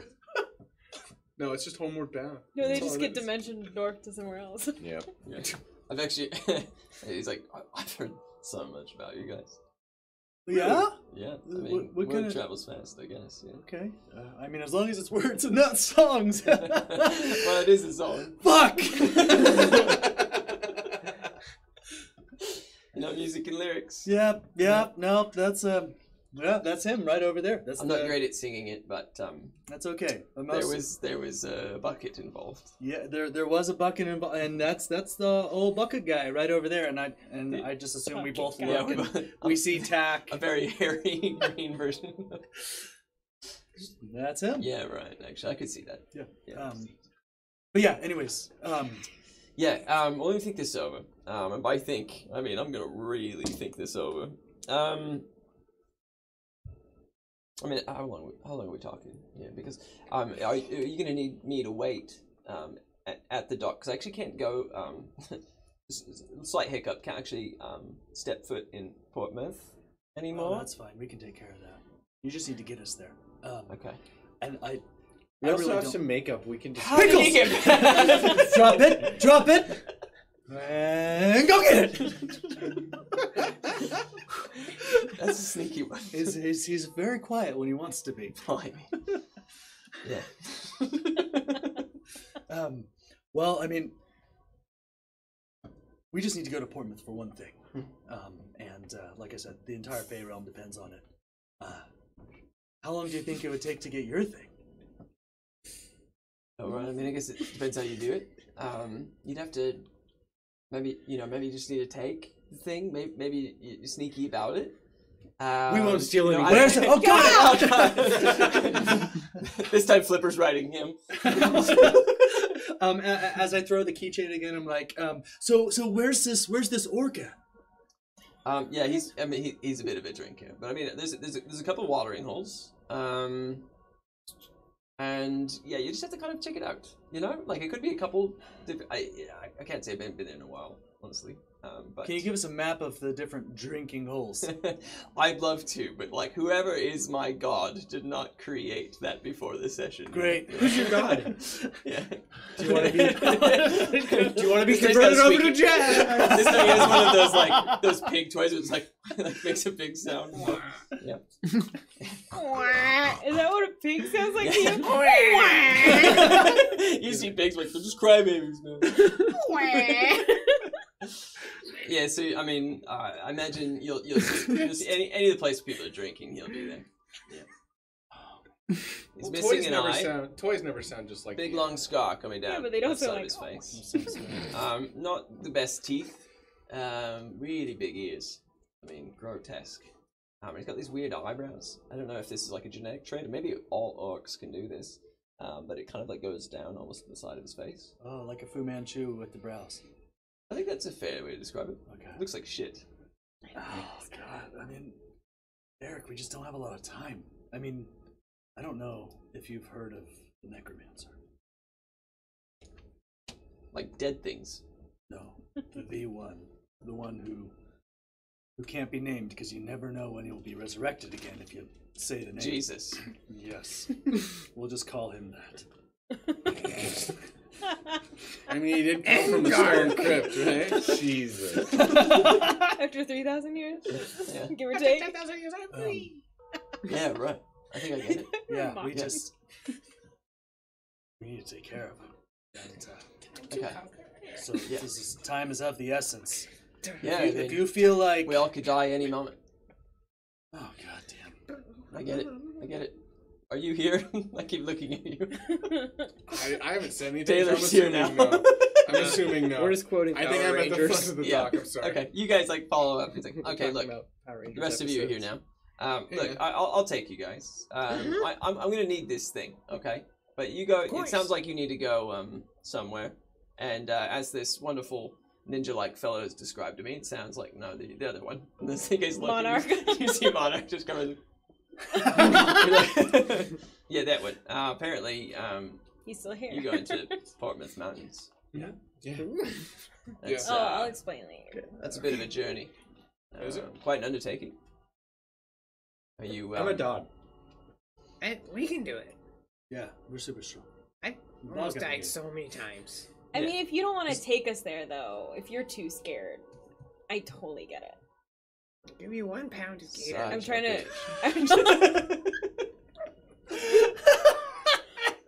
E: No, it's just homeward bound.
D: No, they
E: That's all
D: just
E: it
D: get
E: is.
D: dimension dork to somewhere else.
C: Yep.
A: Yeah. I've actually. he's like, "I- I've heard so much about you guys.
B: Yeah.
A: Yeah, I
B: What-
A: mean,
B: what
A: word
B: kinda-
A: travels fast, I guess. Yeah.
B: Okay. Uh, I mean, as long as it's words and not songs.
A: well, it is a song.
B: Fuck.
A: No music and lyrics.
B: yep. Yeah. Nope. that's um. Yeah, that's him right over there. That's
A: I'm
B: the,
A: not great at singing it, but um,
B: That's okay. The
A: there was there was a bucket involved.
B: Yeah, there there was a bucket involved, and that's that's the old bucket guy right over there. And I and I just assume we both
D: Bucket
B: look.
A: Yeah,
B: and
A: we,
B: we see Tack.
A: a very hairy green version.
B: That's him.
A: yeah, right. Actually, I could see that.
B: Yeah.
A: Yeah.
B: Um, but yeah. Anyways, um,
A: Yeah, um, well, let me think this over. Um, and by think, I mean I'm gonna really think this over. Um, I mean, how long? How long are we talking? Yeah, because um, are, are you gonna need me to wait um at, at the dock? Because I actually can't go. Um, s- s- slight hiccup. Can't actually um step foot in Portsmouth
B: oh,
A: anymore.
B: that's fine. We can take care of that. You just need to get us there. Um,
A: okay.
B: and I.
C: We
B: I
C: also
B: really
C: have
B: don't-
C: some makeup. We can just.
A: How did he get back?
B: drop it. Drop it. And go get it.
A: That's a sneaky one.
B: he's, he's, he's very quiet when he wants to be.
A: Blimey. yeah.
B: Um, well, I mean, we just need to go to Portsmouth for one thing. Um, and uh, like I said, the entire Fey realm depends on it. Uh, how long do you think it would take to get your thing?
A: Oh, right. I mean, I guess it depends how you do it. Um, you'd have to maybe you know maybe you just need to take thing. Maybe maybe sneaky about it. Um,
C: We won't steal
A: you
C: any-
B: Where's it? Oh, God!
A: Oh, God. this time, Flipper's riding him.
B: um, a- a- as I throw the keychain again, I'm like, um, so so where's this where's this orca?
A: Um, yeah, he's. I mean, he, he's a bit of a drinker, but I mean, there's there's a, there's a couple watering holes. Um, and yeah, you just have to kind of check it out. You know, like it could be a couple. Different, I yeah, I- I can't say I've been been there in a while, honestly. Um, but
B: Can you give us a map of the different drinking holes?
A: I'd love to, but like whoever is my god did not create that before the session.
B: Great.
C: Who's your god?
A: Yeah.
B: Do you want to be?
C: Do you want to be
A: This
C: converted over to
A: squeaky-
C: jazz?
A: this thing has one of those like those pig toys where it's like, like makes a big sound. Yeah.
D: Is that what a pig sounds like to you?
A: you see pigs like they're just crybabies, man. Yeah, so I mean, uh, I imagine you'll you'll see, you'll see any any of the places people are drinking, he'll be there. Yeah. He's
E: Well,
A: missing
E: toys
A: an
E: never
A: eye.
E: sound. Toys never sound just like
A: Big long scar coming down.
D: Yeah, but they don't sound
A: of his face. Um, not the best teeth. Um, really big ears. I mean, grotesque. Um, he's got these weird eyebrows. I don't know if this is like a genetic trait, or maybe all orcs can do this. Um, but it kind of like goes down almost to the side of his face.
B: Oh, like a Fu Manchu with the brows.
A: I think that's a fair way to describe it.
B: Okay.
A: looks like shit.
B: Oh God! I mean, Eric, we just don't have a lot of time. I mean, I don't know if you've heard of the Necromancer.
A: Like dead things.
B: No, the V one, the one who who can't be named because you never know when he'll be resurrected again if you say the name.
A: Jesus.
B: Yes, we'll just call him that.
E: I mean, he did come from the stone crypt, right?
C: Jesus.
D: After 3,000 years?
A: Yeah.
D: Give or take?
B: Ten thousand years, I Um,
A: Yeah, right. I think I get it.
B: yeah, we just we need to take care of him. And, uh,
A: Okay.
B: so this is time is of the essence.
A: Yeah,
B: if,
A: I
B: if you feel like
A: we all could die any moment.
B: oh god damn,
A: I get it. I get it. Are you here? I keep looking at you.
E: I, I haven't said anything.
A: Taylor's
E: so I'm
A: here
E: assuming
A: now.
E: no. I'm assuming no.
G: We're just quoting
E: I
G: Power
E: think I'm at the
G: Rangers.
E: front of the
A: Yeah.
E: dock. I'm sorry.
A: Okay, you guys like follow up. He's like, okay, look,
G: about Power Rangers
A: the rest of you are here now. Um,
E: Yeah.
A: look, I, I'll, I'll take you guys. Um, I, I'm, I'm gonna need this thing, okay? But you go. It sounds like you need to go um somewhere. And uh, as this wonderful ninja-like fellow has described to me, it sounds like no, the, the other one. And this thing is looking.
D: Monarch.
A: You, you see Monarch just coming. yeah, that one. Uh, apparently, um,
D: He's still here.
A: you go into Portmouth Mountains.
E: Yeah.
A: That's,
D: Oh, I'll
A: uh,
D: explain later.
A: that's a bit of a journey.
E: Is it?
A: Uh, Quite an undertaking. Are you? Um,
C: I'm a dog.
F: I, we can do it.
B: yeah, we're super strong.
F: I
B: We're
F: almost
B: gonna
F: died so many times.
D: I
A: Yeah.
D: mean, if you don't want to take us there, though, if you're too scared, I totally get it.
F: Give me one pound of gator.
A: Such
D: I'm
A: a
D: trying to-
A: bitch.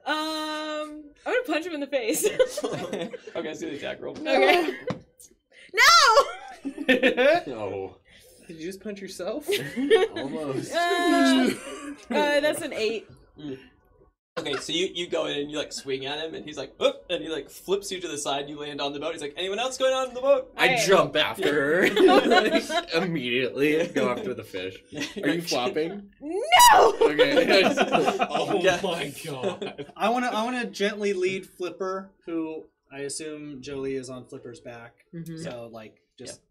D: Um, I'm gonna punch him in the face.
A: okay, see the attack roll.
D: okay. no!
C: No.
G: Did you just punch yourself?
C: Almost.
D: Uh, uh, that's an eight.
A: Okay, so you, you go in and you like swing at him, and he's like, Oop, and he like flips you to the side. You land on the boat. He's like, anyone else going on the boat?
C: I
D: Alright.
C: jump after her like, immediately. Go after the fish. Are you flopping?
D: No!
C: Okay.
E: Oh
A: Yeah.
E: my god.
B: I want to I want to gently lead Flipper, who I assume Jolie is on Flipper's back.
F: Mhm.
B: So like just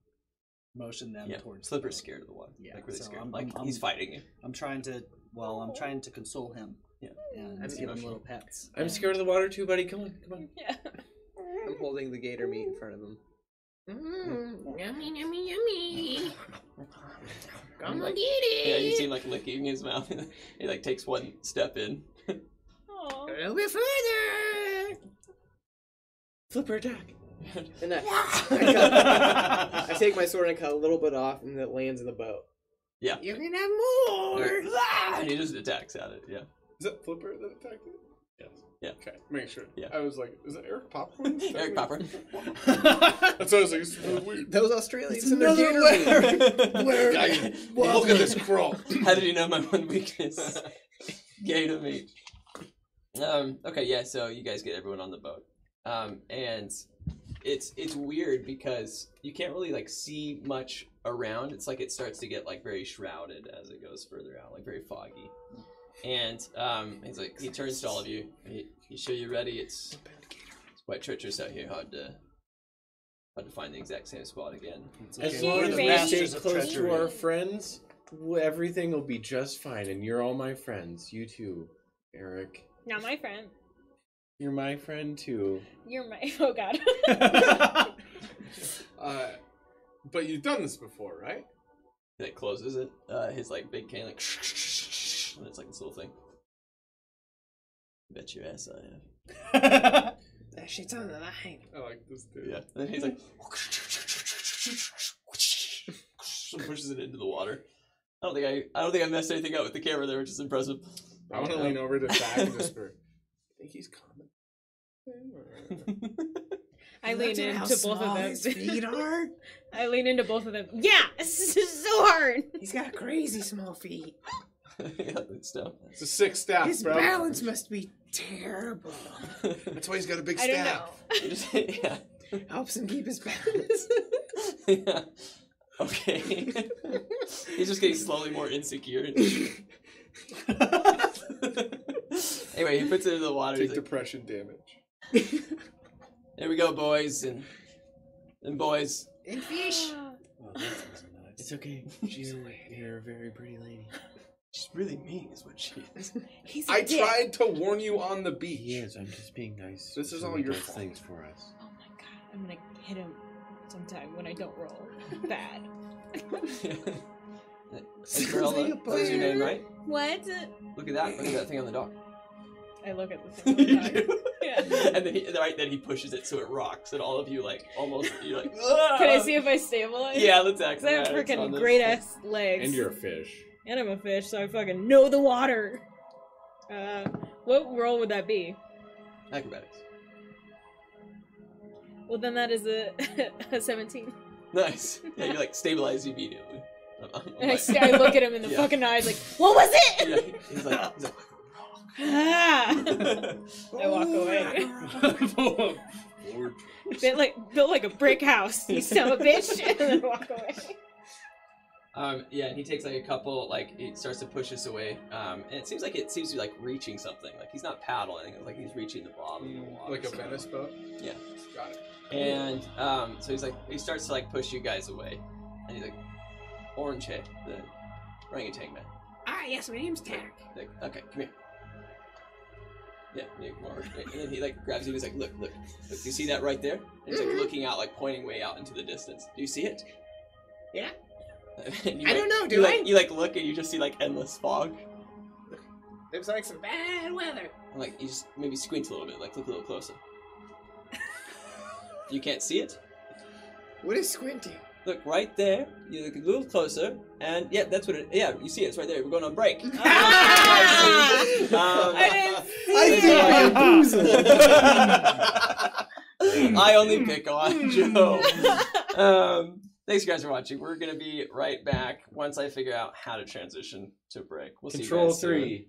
B: motion them
A: Yeah,
B: towards. the
A: Flipper's
B: boat.
A: scared of the water.
B: Yeah,
A: like really
B: so
A: scared.
B: I'm-
A: like
B: I'm-
A: he's fighting you.
B: I'm trying to well, I'm trying to console him.
A: Yeah.
B: And
A: That's
B: give him
A: emotional.
B: little pets.
C: I'm scared of the water too, buddy. Come on, come on.
D: Yeah.
G: I'm holding the gator meat in front of him.
F: Mm, yummy, yummy, yummy. Come on, get
A: Yeah, you
F: it.
A: see him like licking his mouth. he like takes one step in.
D: Aw.
F: A little bit further.
C: Flipper attack.
G: And I, I, cut, I take my sword and cut a little bit off, and it lands in the boat. Yeah.
F: You can have more.
A: and he just attacks at it. Yeah.
E: Is that Flipper that attacked it? Yes.
A: Yeah.
E: Okay, make sure.
A: Yeah.
E: I was like, is that Eric Popcorn? That
A: Eric
E: what-
A: Popper.
E: That's what I was like. It's really weird.
G: Those Australians and their gator meat.
E: Where? Guy, look at this crawl.
A: How did you know my one weakness? Gator meat. Um. Okay. Yeah. So you guys get everyone on the boat. Um. And it's it's weird because you can't really like see much around. It's like it starts to get like very shrouded as it goes further out, like very foggy. And um, he's like, he turns to all of you. You, you sure you're ready? It's it's quite treacherous out here. Hard to hard to find the exact same spot again.
C: As long as we stay close to our friends, everything will be just fine. And you're all my friends. You too, Eric.
D: Not my friend.
C: You're my friend too.
D: You're my. Oh god.
E: Uh, But you've done this before, right?
A: He like closes it, uh, his like big cane, like, and it's like this little thing. Bet your ass I have.
F: That shit's on the line.
E: I like this dude.
A: Yeah. And then he's like, and pushes it into the water. I don't think I, I don't think I messed anything up with the camera there, which is impressive.
E: I want to lean over to Zach and whisper. I think he's coming?
D: I lean
F: looked at how
D: into both of them.
F: Feet are.
D: I lean into both of them. Yeah, this is so hard.
F: He's got crazy small feet.
A: yeah, it's down.
E: It's a six staff,
F: His
E: bro.
F: balance must be terrible.
E: That's why he's got a big
D: I don't
E: staff.
D: know.
A: Just- yeah.
F: Helps him keep his balance.
A: yeah. Okay. He's just getting slowly more insecure. anyway, he puts it in the water.
E: Take
A: like,
E: depression damage.
A: there we go, boys and and boys.
F: and fish.
G: Oh, it's okay. She's you're a very pretty lady.
A: She's really mean, is what she is.
D: He's a
E: I
D: dick.
E: tried to warn you on the beach.
G: He is. I'm just being nice.
E: This is
G: so
E: all your fault.
G: things for us.
D: Oh my god, I'm gonna hit him sometime when I don't roll bad.
A: Esmeralda,
F: like a
A: your name, right?
D: What?
A: Look at that. Look at that thing on the dock.
D: I look at the thing. on the dog. Yeah.
A: and then he, right then he pushes it so it rocks, and all of you like almost you're like.
D: Can I see if I stabilize?
A: Yeah, let's act.
D: Because I have freaking great ass legs.
C: And you're a fish.
D: And I'm a fish, so I fucking know the water. Uh, what roll would that be?
A: acrobatics.
D: Well, then that is a, a 17.
A: Nice. Yeah, you like stabilize immediately. I'm- I'm
D: And I,
A: like-
D: I look at him in the
A: Yeah.
D: fucking eyes, like, what was it?
A: yeah, he's like, he's like
D: Ah! I walk away. Bit like built like a brick house. You son of a bitch, and then walk away.
A: Um, yeah, and he takes like a couple, like he starts to push us away, um, and it seems like it seems to be like reaching something. Like he's not paddling, it's like he's reaching the bottom of the water.
E: Like a
A: so-
E: Venice boat?
A: Yeah.
E: Got it.
A: And um, so he's like, he starts to like push you guys away, and he's like, Orange Head, the orangutan man.
F: Ah, yes, my name's Tack.
A: He's like, okay, come here. Yeah, you more. And then he like grabs you. and He's like, look, look, look. Do you see that right there? And he's like looking out, like pointing way out into the distance. Do you see it?
F: Yeah.
A: And you,
F: I
A: like-
F: don't know, do
A: you,
F: I?
A: Like, you like look and you just see like endless fog.
F: Looks like some bad weather.
A: And, like you just maybe squint a little bit, like look a little closer. you can't see it.
F: What is squinting?
A: Look right there. You look a little closer, and yeah, that's what it. Yeah, you see it. It's right there. We're going on break. Um,
D: I didn't see
A: I I only pick on Joe. Um, thanks, you guys, for watching. We're gonna be right back once I figure out how to transition to break. We'll see you
C: Control
A: three. soon.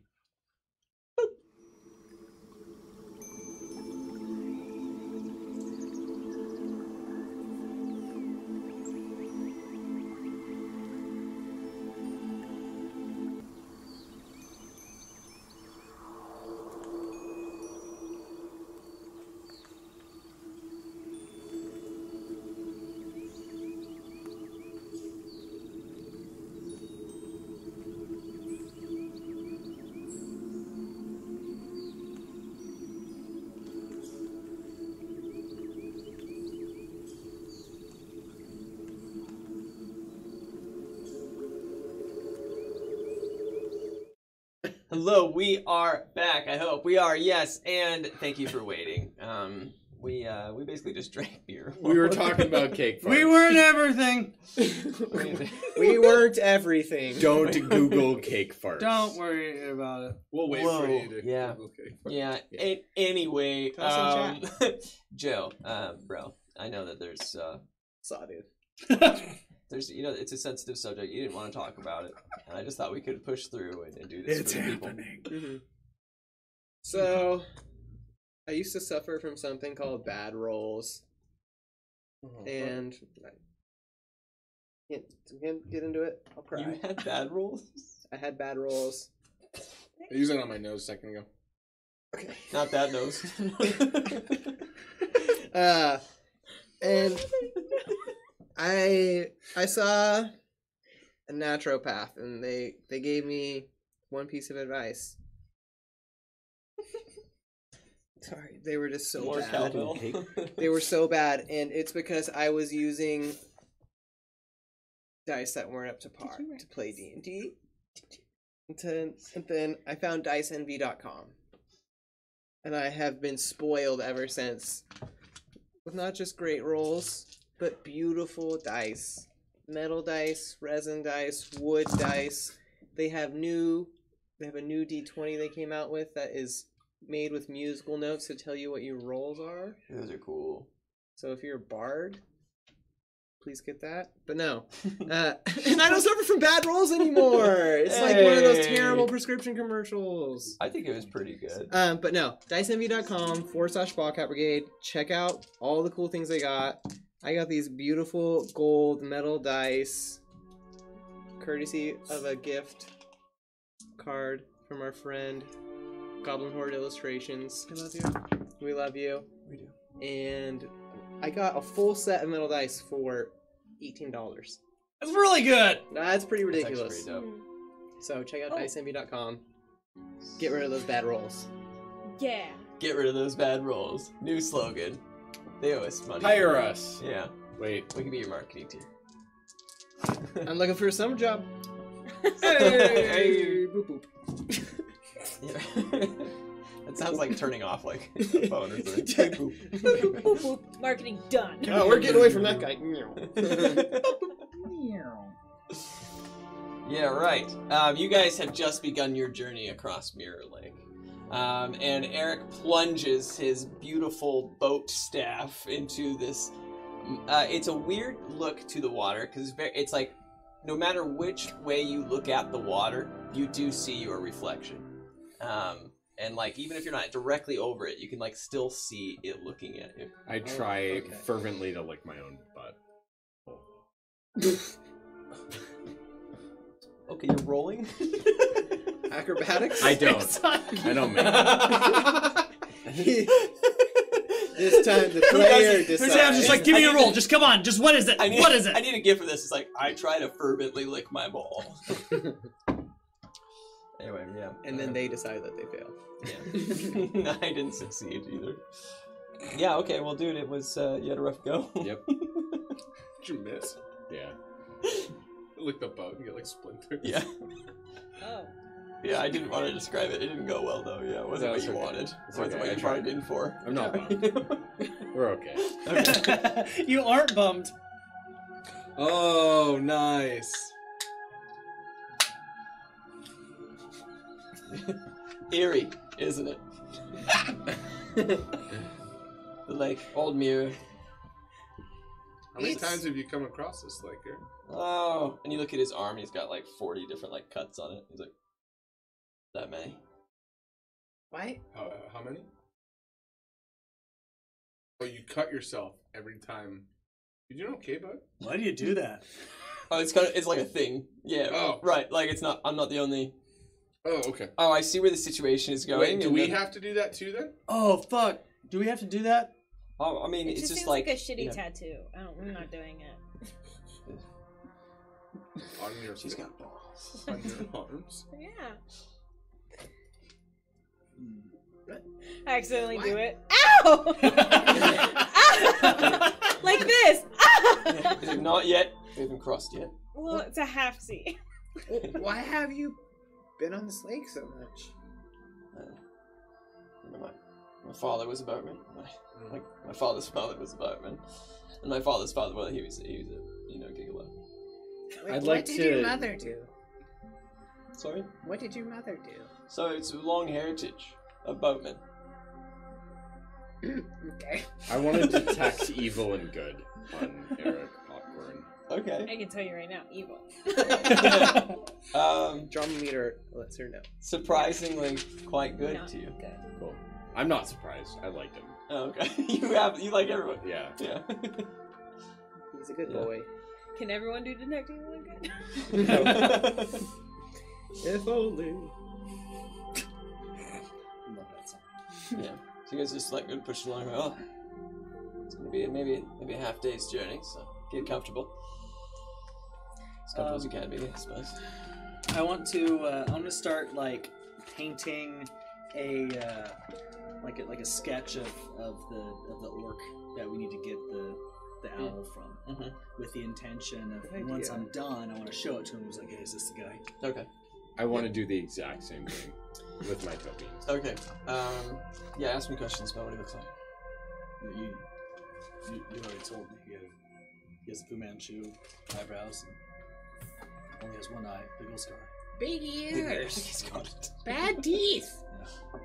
A: Hello, we are back. I hope we are. Yes, and thank you for waiting. Um, we uh, we basically just drank beer.
C: We were talking about cake farts.
B: We weren't everything.
G: We weren't everything.
C: Don't Google cake farts.
B: Don't worry about it.
E: We'll wait
A: Whoa,
E: for you to.
A: yeah.
E: Okay.
A: Yeah. A- anyway,
G: Tell us in
A: um, Joe, uh, bro, I know that there's uh,
G: Saw, dude.
A: There's you know it's a sensitive subject. You didn't want to talk about it, and I just thought we could push through and, and do this
B: It's
A: for the people.
B: happening.
G: So, I used to suffer from something called bad rolls, and I can't, can't get into it. I'll cry.
A: You had bad rolls.
G: I had bad rolls.
E: I used it on my nose a second ago. Okay.
A: Not bad nose.
G: Uh, and I I saw a naturopath, and they they gave me one piece of advice. Sorry, they were just so
A: More
G: bad. They were so bad, and it's because I was using dice that weren't up to par to play D and D. And then, and then I found DiceEnvy.com, and I have been spoiled ever since with not just great rolls, but beautiful dice, metal dice, resin dice, wood dice. They have new, they have a new D20 they came out with that is made with musical notes to tell you what your rolls are.
A: Those are cool.
G: So if you're a bard, please get that. But no, uh, and I don't suffer from bad rolls anymore. It's like one of those terrible prescription commercials.
A: I think it was pretty good.
G: Um, but no, diceenvy.com forward slash bottlecap brigade. Check out all the cool things they got. I got these beautiful gold metal dice, courtesy of a gift card from our friend Goblin Horde Illustrations.
B: I love you.
G: We love you.
A: We do.
G: And I got a full set of metal dice for eighteen dollars.
B: That's really good.
G: That's pretty
A: That's
G: ridiculous.
A: pretty dope. Hmm.
G: So check out
D: Oh.
G: diceenvy.com. Get rid of those bad rolls.
D: Yeah.
A: Get rid of those bad rolls. New slogan. They owe us money.
C: Hire us.
A: Yeah,
C: Wait.
A: we can be your marketing team.
G: I'm looking for a summer job.
A: Hey.
G: boop boop.
A: Yeah. that sounds like turning off like a phone or something.
D: Boop, boop, boop. Marketing done.
G: Oh, we're getting away from that guy.
A: yeah, right. Um, you guys have just begun your journey across Mirror Lake. Um, and Eric plunges his beautiful boat staff into this. Uh, it's a weird look to the water because it's, like no matter which way you look at the water, you do see your reflection. Um, and like even if you're not directly over it, you can like still see it looking at you.
C: I try
G: okay.
C: fervently to lick my own butt.
A: Okay, you're rolling.
G: Acrobatics?
C: I don't. I don't make.
G: this time the player
A: doesn't-
B: Who's
G: decides.
B: just like, give me a roll.
A: to-
B: Just come on. Just what is it?
A: I need,
B: what is it?
A: I need a gift for this. It's like I try to fervently lick my ball. anyway, yeah.
G: And then they decide that they fail.
A: Yeah. I didn't succeed either. Yeah. Okay. Well, dude, it was uh, you had a rough go.
C: Yep.
E: Did you miss?
C: Yeah.
E: Lick the boat and get like splinters.
A: Yeah.
D: Oh.
A: Yeah. I didn't want to describe it. It didn't go well though. Yeah. It wasn't
C: No,
A: what you
C: okay.
A: wanted.
C: It's
A: It wasn't
C: okay, I
A: what you
C: tried.
A: bargained for.
C: I'm not bummed. We're okay.
A: okay.
B: you aren't bummed.
E: Oh, nice.
A: Eerie, isn't it? the lake, old mirror.
E: How many
F: It's-
E: times have you come across this lake here?
A: Oh, and you look at his arm. He's got like forty different like cuts on it. He's like, that many.
F: What?
E: How, how many? Oh, you cut yourself every time. Did you doing okay, bud?
B: Why do you do that?
A: Oh, it's kind of it's like a thing. Yeah.
E: Oh.
A: Right. Like it's not. I'm not the only.
E: Oh, okay.
A: Oh, I see where the situation is going.
E: Wait, do we
A: then-
E: have to do that too then?
B: Oh fuck! Do we have to do that?
A: Oh, I mean,
D: It
A: it's
D: just
A: just
D: seems
A: like,
D: like, a shitty
A: you know,
D: tattoo. I don't, I'm not doing it.
E: On your
A: She's got balls.
E: on your arms.
D: Yeah. I accidentally do it. Ow! Ow! like this. Ah!
A: Is it not yet? We haven't crossed yet.
D: well, it's a half C.
F: Why have you been on this lake so much?
A: You know, my, my father was a boatman. My, my, my father's father was a boatman, and my father's father, well, he was he was a you know gigolo.
F: Like,
C: I'd
F: what
C: like
F: did
C: to-
F: your mother do?
A: Sorry.
F: What did your mother do?
A: So it's a long heritage of boatmen.
F: okay.
C: I want to detect evil and good on Eric Popcorn.
A: Okay.
D: I can tell you right now, evil.
A: Um,
G: Drama meter lets her know.
A: surprisingly quite good
D: Not
A: to you.
D: good.
C: Cool. I'm not surprised. I liked him.
A: Oh, okay. you have you like everyone.
C: Yeah.
A: Yeah.
G: He's a good
A: Yeah.
G: boy.
D: Can everyone do detecting evil and good?
G: If only.
B: Love that song.
A: yeah. So you guys just like good pushing along. Oh, it's gonna be maybe maybe a half day's journey. So get comfortable. As comfortable as you can be, I suppose.
B: I want to. Uh, I want to start like painting a uh, like a, like a sketch of, of the of the orc that we need to get the the owl from,
A: Mhm.
B: with the intention of
G: Good
B: once
G: idea.
B: I'm done, I want to show it to him. He's like, "Hey, is this the guy?"
A: Okay.
C: I want to do the exact same thing with my toe beans.
A: Okay. Um, yeah, ask me questions about what he looks like.
B: You, you, you, you already told me he, had, he has a Fu Manchu eyebrows and only has one eye, big old scar.
F: Big
A: He's
F: ears.
A: got it.
F: Bad teeth.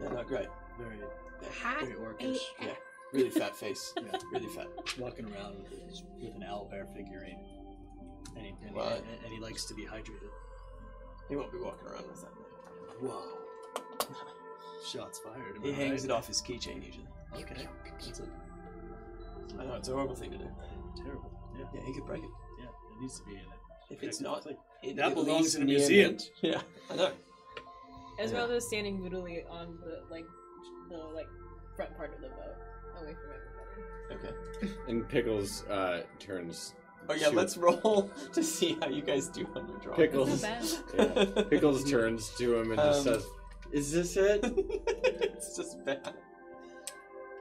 A: Yeah, not great.
B: Very,
F: Hot
B: very orcish.
A: Yeah. Really fat face.
B: Yeah.
A: Really fat.
B: Walking around with, with an owl bear figurine, and he, and, he,
A: What?
B: and he likes to be hydrated.
A: He won't be walking around with that.
B: Whoa! Shots fired. am
A: He
B: I
A: hangs
B: right?
A: it off his keychain usually.
B: Okay. That's a
A: I know it's a horrible thing to do.
B: terrible. Yeah.
A: Yeah, he could break it.
B: Yeah. It needs to be in it.
A: If it's not,
B: place.
A: it,
B: That
A: it
B: belongs
A: leaves
B: in a
A: the
B: museum.
A: image. Yeah, I know.
D: Esmeralda is standing moodily on the like the like front part of the boat, away from everybody.
A: Okay.
C: And Pickles uh, turns.
A: Oh yeah,
C: to-
A: let's roll to see how you guys do on your drawing.
C: Pickles.
D: Not bad.
C: Yeah. Pickles turns to him and just
A: Um,
C: says, "Is this it?"
A: it's just bad.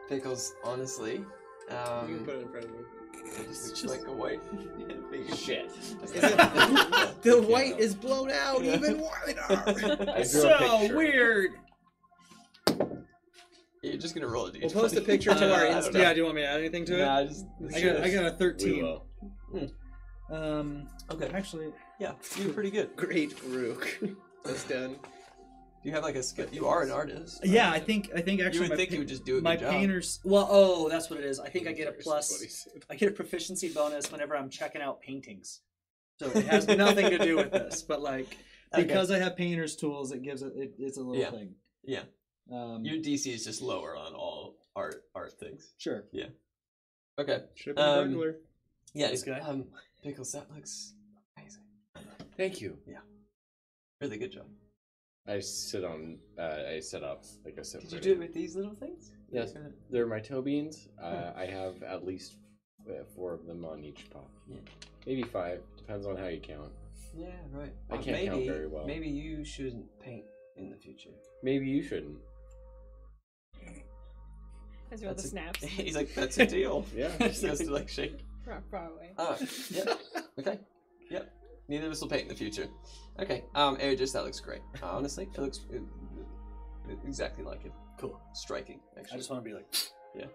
A: Pickles, honestly,
G: you can
A: um,
G: put it in front of me.
A: it just looks like a white figure.
C: Shit.
G: The white is blown out
A: Yeah.
G: even wider.
C: I drew a
B: So
C: picture.
B: weird.
A: You're just gonna roll a d20.
G: We'll post a picture to our
A: I don't
G: Insta.
B: Yeah. Do you want me to add anything to it?
A: Nah, just,
B: I got, I got a
C: We
B: thirteen.
C: will.
B: Um.
A: Okay,
B: Actually,
A: yeah, you're pretty good.
G: Great Rook. That's done.
A: Do you have like a skill. You are an artist. right?
B: yeah. I think I think
A: You
B: actually
A: would
B: my
A: think
B: pa-
A: you would just do a
B: my
A: good job.
B: painters. Well, oh, that's what it is. I think I get a plus.
G: what he said.
B: I get a proficiency bonus whenever I'm checking out paintings. So it has nothing to do with this, but like
A: Okay.
B: because I have painter's tools, it gives it, it it's a little
A: Yeah.
B: thing.
A: Yeah.
B: Um,
A: Your DC is just lower on all art art things.
B: sure. Yeah.
A: Okay.
G: Should have been
A: Um,
G: burglar.
A: Yeah,
B: This guy?
A: Um, Pickles, that looks amazing.
C: Thank you. Yeah.
A: Really good job.
C: I sit on. Uh, I set up like a sit.
A: Did you do it with these little things?
C: Yes. They're my toe beans. Uh, I have at least uh, four of them on each paw.
A: Yeah.
C: Maybe five. Depends on how you count.
A: Yeah, right.
C: I
A: Uh,
C: can't
A: maybe,
C: count very well.
A: Maybe you shouldn't paint in the future.
C: Maybe you shouldn't.
D: Esmeralda
A: That's a-
D: snaps.
A: He's like, that's a deal.
C: Yeah.
A: Just goes to like shake.
D: Far, far away.
A: Oh, yep. Okay. Yep. Neither of us will paint in the future. Okay. Um, Aegis, that looks great. Uh, honestly, it looks it, it- exactly like it.
B: Cool.
A: Striking, actually.
B: I just want to be like,
A: Yeah.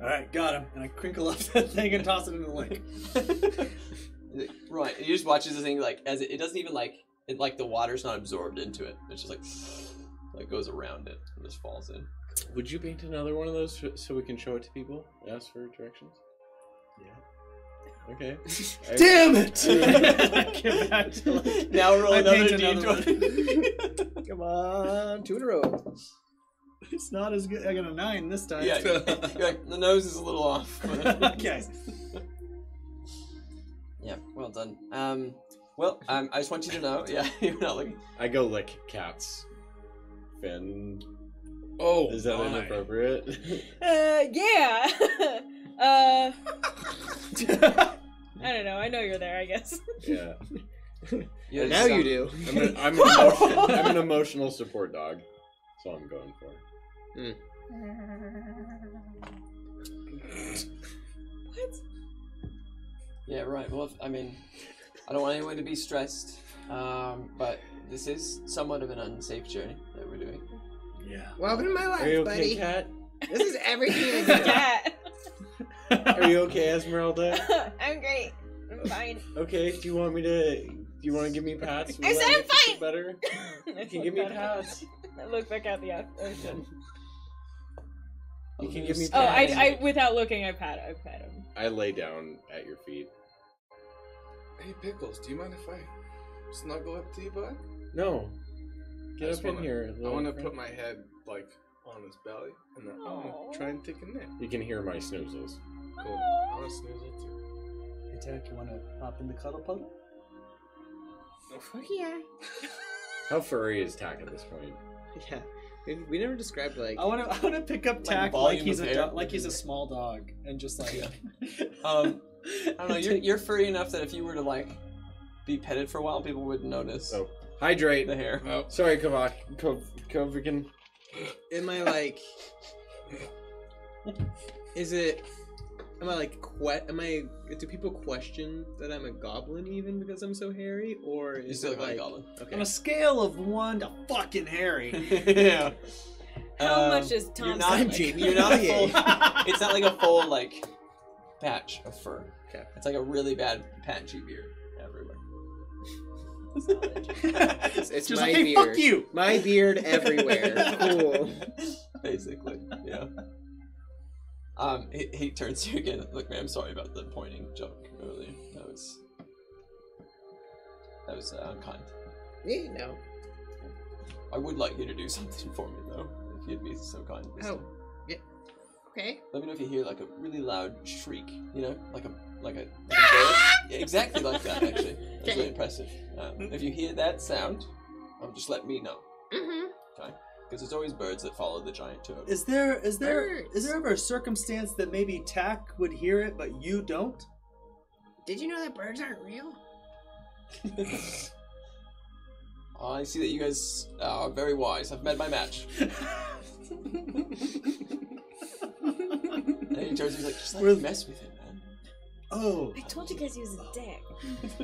B: All right, got him. And I crinkle up that thing and toss it in the lake.
A: right. And you just watch this thing like as it, it doesn't even like it like the water's not absorbed into it. It's just like like goes around it and just falls in.
C: Would you paint another one of those so- so we can show it to people? Ask for directions.
B: Yeah.
C: Okay. I-
B: Damn it! Get back
A: now roll
B: I
A: another
B: another
A: d20.
G: Come on, two in a row.
B: it's not as good. I got a nine this time.
A: yeah, you're like, the nose is a little off. but-
B: okay.
A: Yeah, well done. Um, well, um, I just want you to know, yeah, you're not looking.
C: I go lick cat's fin.
E: Oh,
C: Is that
E: my.
C: inappropriate?
D: Uh, yeah. uh, I don't know. I know you're there. I guess.
C: yeah.
A: Yeah,
G: now you
A: um,
G: do.
C: I'm, an, I'm, an emotion, I'm an emotional support dog. That's all I'm going for.
D: what?
A: Yeah, right. Well, I mean, I don't want anyone to be stressed, um, but this is somewhat of an unsafe journey that we're doing.
B: Yeah.
F: Welcome to my life,
C: Are you okay,
F: buddy.
C: cat?
F: This is everything I got.
D: Cat.
C: Are you okay, Esmeralda?
D: I'm great. I'm fine.
C: Okay. Do you want me to? Do you want to give me pats?
D: I said I'm
C: make you feel
D: fine.
C: Better. You can give me
D: look back-
C: pats.
D: I look back at the ocean.
C: You can give me
D: Oh, I. I, without looking, I pat, I pat him.
C: I lay down at your feet.
E: Hey, Pickles, do you mind if I snuggle up to you, bud?
C: No.
E: I
C: Get
E: just
C: up in
E: wanna-
C: here.
E: I want to put my head, like, on his belly, and then I
D: Aw.
E: want to try and take a nap.
C: You can hear my snoozles.
E: Cool. I want to snoozle too.
B: Hey, Tack, you want to hop in the cuddle puddle?
F: Fuck yeah.
C: How furry is Tack at this point?
G: Yeah. We, we never described like.
B: I want to. I want to pick up Tack like
A: volume
B: he's a do- like he's a small dog and just like.
A: Um, I don't know. You're, you're furry enough that if you were to like be petted for a while, people wouldn't notice
C: Oh, hydrate.
A: the hair.
E: Oh,
C: Sorry, Kavak. Kov- Kovikin.
G: Am I like? Is it am I like que- am I do people question that I'm a goblin even because I'm so hairy or
A: You
G: is
A: still
G: it
A: like
G: like
A: a goblin.
G: okay
B: On a scale of one to fucking hairy.
A: yeah.
D: How
A: Um,
D: much is
A: You're
D: Tom's
A: not,
D: stomach?
A: you're not a full. It's not like a full like patch of fur.
G: Okay.
A: It's like a really bad patchy beard everywhere.
G: It's, it's
B: Just
G: my
B: like, hey,
G: beard.
B: fuck you.
G: My beard everywhere. cool.
A: Basically, yeah. Um, he, he turns to you again. Look, man, I'm sorry about the pointing joke earlier. That was that was uh, unkind.
G: Yeah, no.
A: I would like you to do something for me though, if you'd be so kind.
G: Oh.
A: time.
G: Okay.
A: Let me know if you hear like a really loud shriek. You know, like a like a, like a bird. Yeah, exactly like that. Actually, that's really impressive. Um, if you hear that sound, um, just let me know.
G: Mm-hmm.
A: Because there's always birds that follow the giant toad.
B: Is there is there
G: Birds.
B: is there ever a circumstance that maybe Tack would hear it but you don't?
G: Did you know that birds aren't real?
A: I see that you guys are very wise. I've met my match. And he turns, he's like, just let me mess with it, man.
B: Oh.
D: I told you guys he was a dick.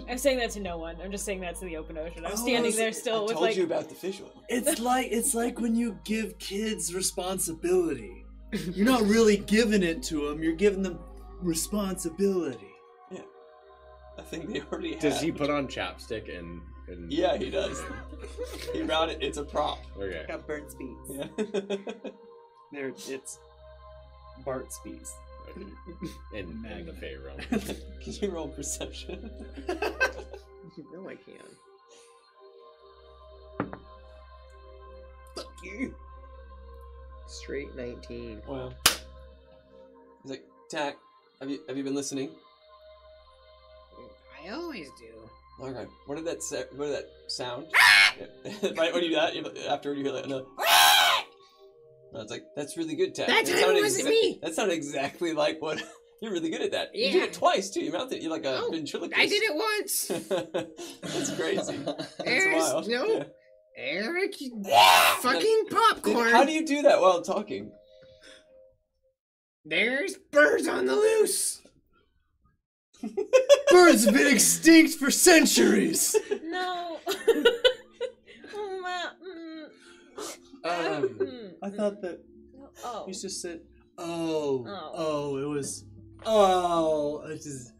D: I'm saying that to no one. I'm just saying that to the open ocean. I'm
B: Oh,
D: standing
B: so-
D: there
A: I
D: still with
A: told
D: like
A: you about the fish oil.
B: It's like it's like when you give kids responsibility. You're not really giving it to them. You're giving them responsibility. Yeah.
A: I think they already have.
C: Does he put on chapstick and? and
A: Yeah, he does. he brought it. It's a prop.
C: Okay.
B: Got Burt's Bees.
A: Yeah.
B: There, it's Burt's Bees.
C: Okay. In, in the Fey realm.
A: Can you roll perception?
G: you know I can.
B: Fuck you.
G: Straight 19.
A: Wow. He's like, Tack, have you have you been listening?
F: I always do.
A: Okay. What did that sa- what did that sound? Yeah. right when you do that, after you hear that, another. I was like, that's really good, Tack.
F: That time it wasn't me.
A: That sounded exactly like what. You're really good at that. You did it twice too. You mouthed it. You're like a
F: Oh,
A: ventriloquist.
F: I did it once.
A: That's crazy. That's
F: There's
A: wild.
F: no
A: Yeah.
F: Eric, you fucking
A: Dude,
F: popcorn.
A: How do you do that while talking?
F: There's birds on the loose.
B: Birds have been extinct for centuries.
D: no. oh my.
C: Um,
B: I thought that
D: oh.
B: you just said, "Oh,
D: Oh.
B: oh, it was, oh, it just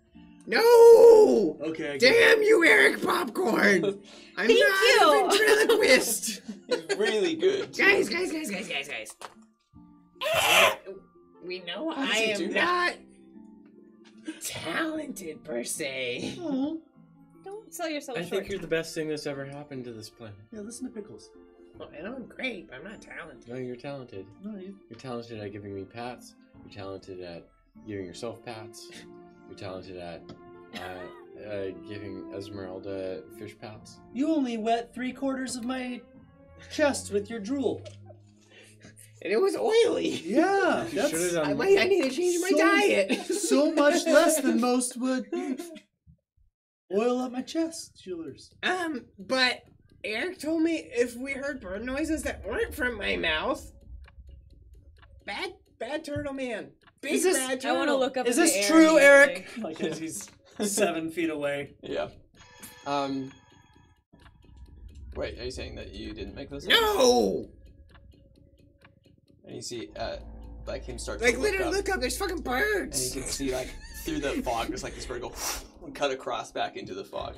F: No!
B: okay." I get it.
F: Damn you, Eric Popcorn! I'm
D: Thank
F: not
D: you.
F: a ventriloquist.
A: He's really good.
F: guys, guys, guys, guys, guys, guys. We know
A: does
F: I
A: he do
F: am
A: that?
F: not talented per se.
D: Don't sell yourself
C: I
D: short.
C: think you're the best thing that's ever happened to this planet.
B: yeah. Listen to Pickles.
F: Well, I know I'm great, but I'm not talented.
C: No, you're talented.
B: No, you,
C: You're talented at giving me pats. You're talented at giving yourself pats. You're talented at uh, uh, giving Esmeralda fish pats.
B: you only wet three quarters of my chest with your drool.
F: And it was oily.
B: Yeah,
C: You should have
B: that's
C: done.
F: I might I need to change my
B: So-
F: diet.
B: so much less than most would oil up my chest, jewelers.
F: Um, but Eric told me if we heard bird noises that weren't from my mouth, bad, bad turtle man, big
B: Is this-
F: bad
D: I want to look up.
B: Is this
D: the
B: true,
D: immediately.
B: Eric? Like as he's seven feet away.
A: Yeah. Um. Wait, are you saying that you didn't make those?
F: No,
A: And you see, uh, like him start to
F: like
A: look
F: literally
A: up,
F: look up. There's fucking birds.
A: and
F: birds.
A: you can see like through the fog, just like this bird go and cut across back into the fog.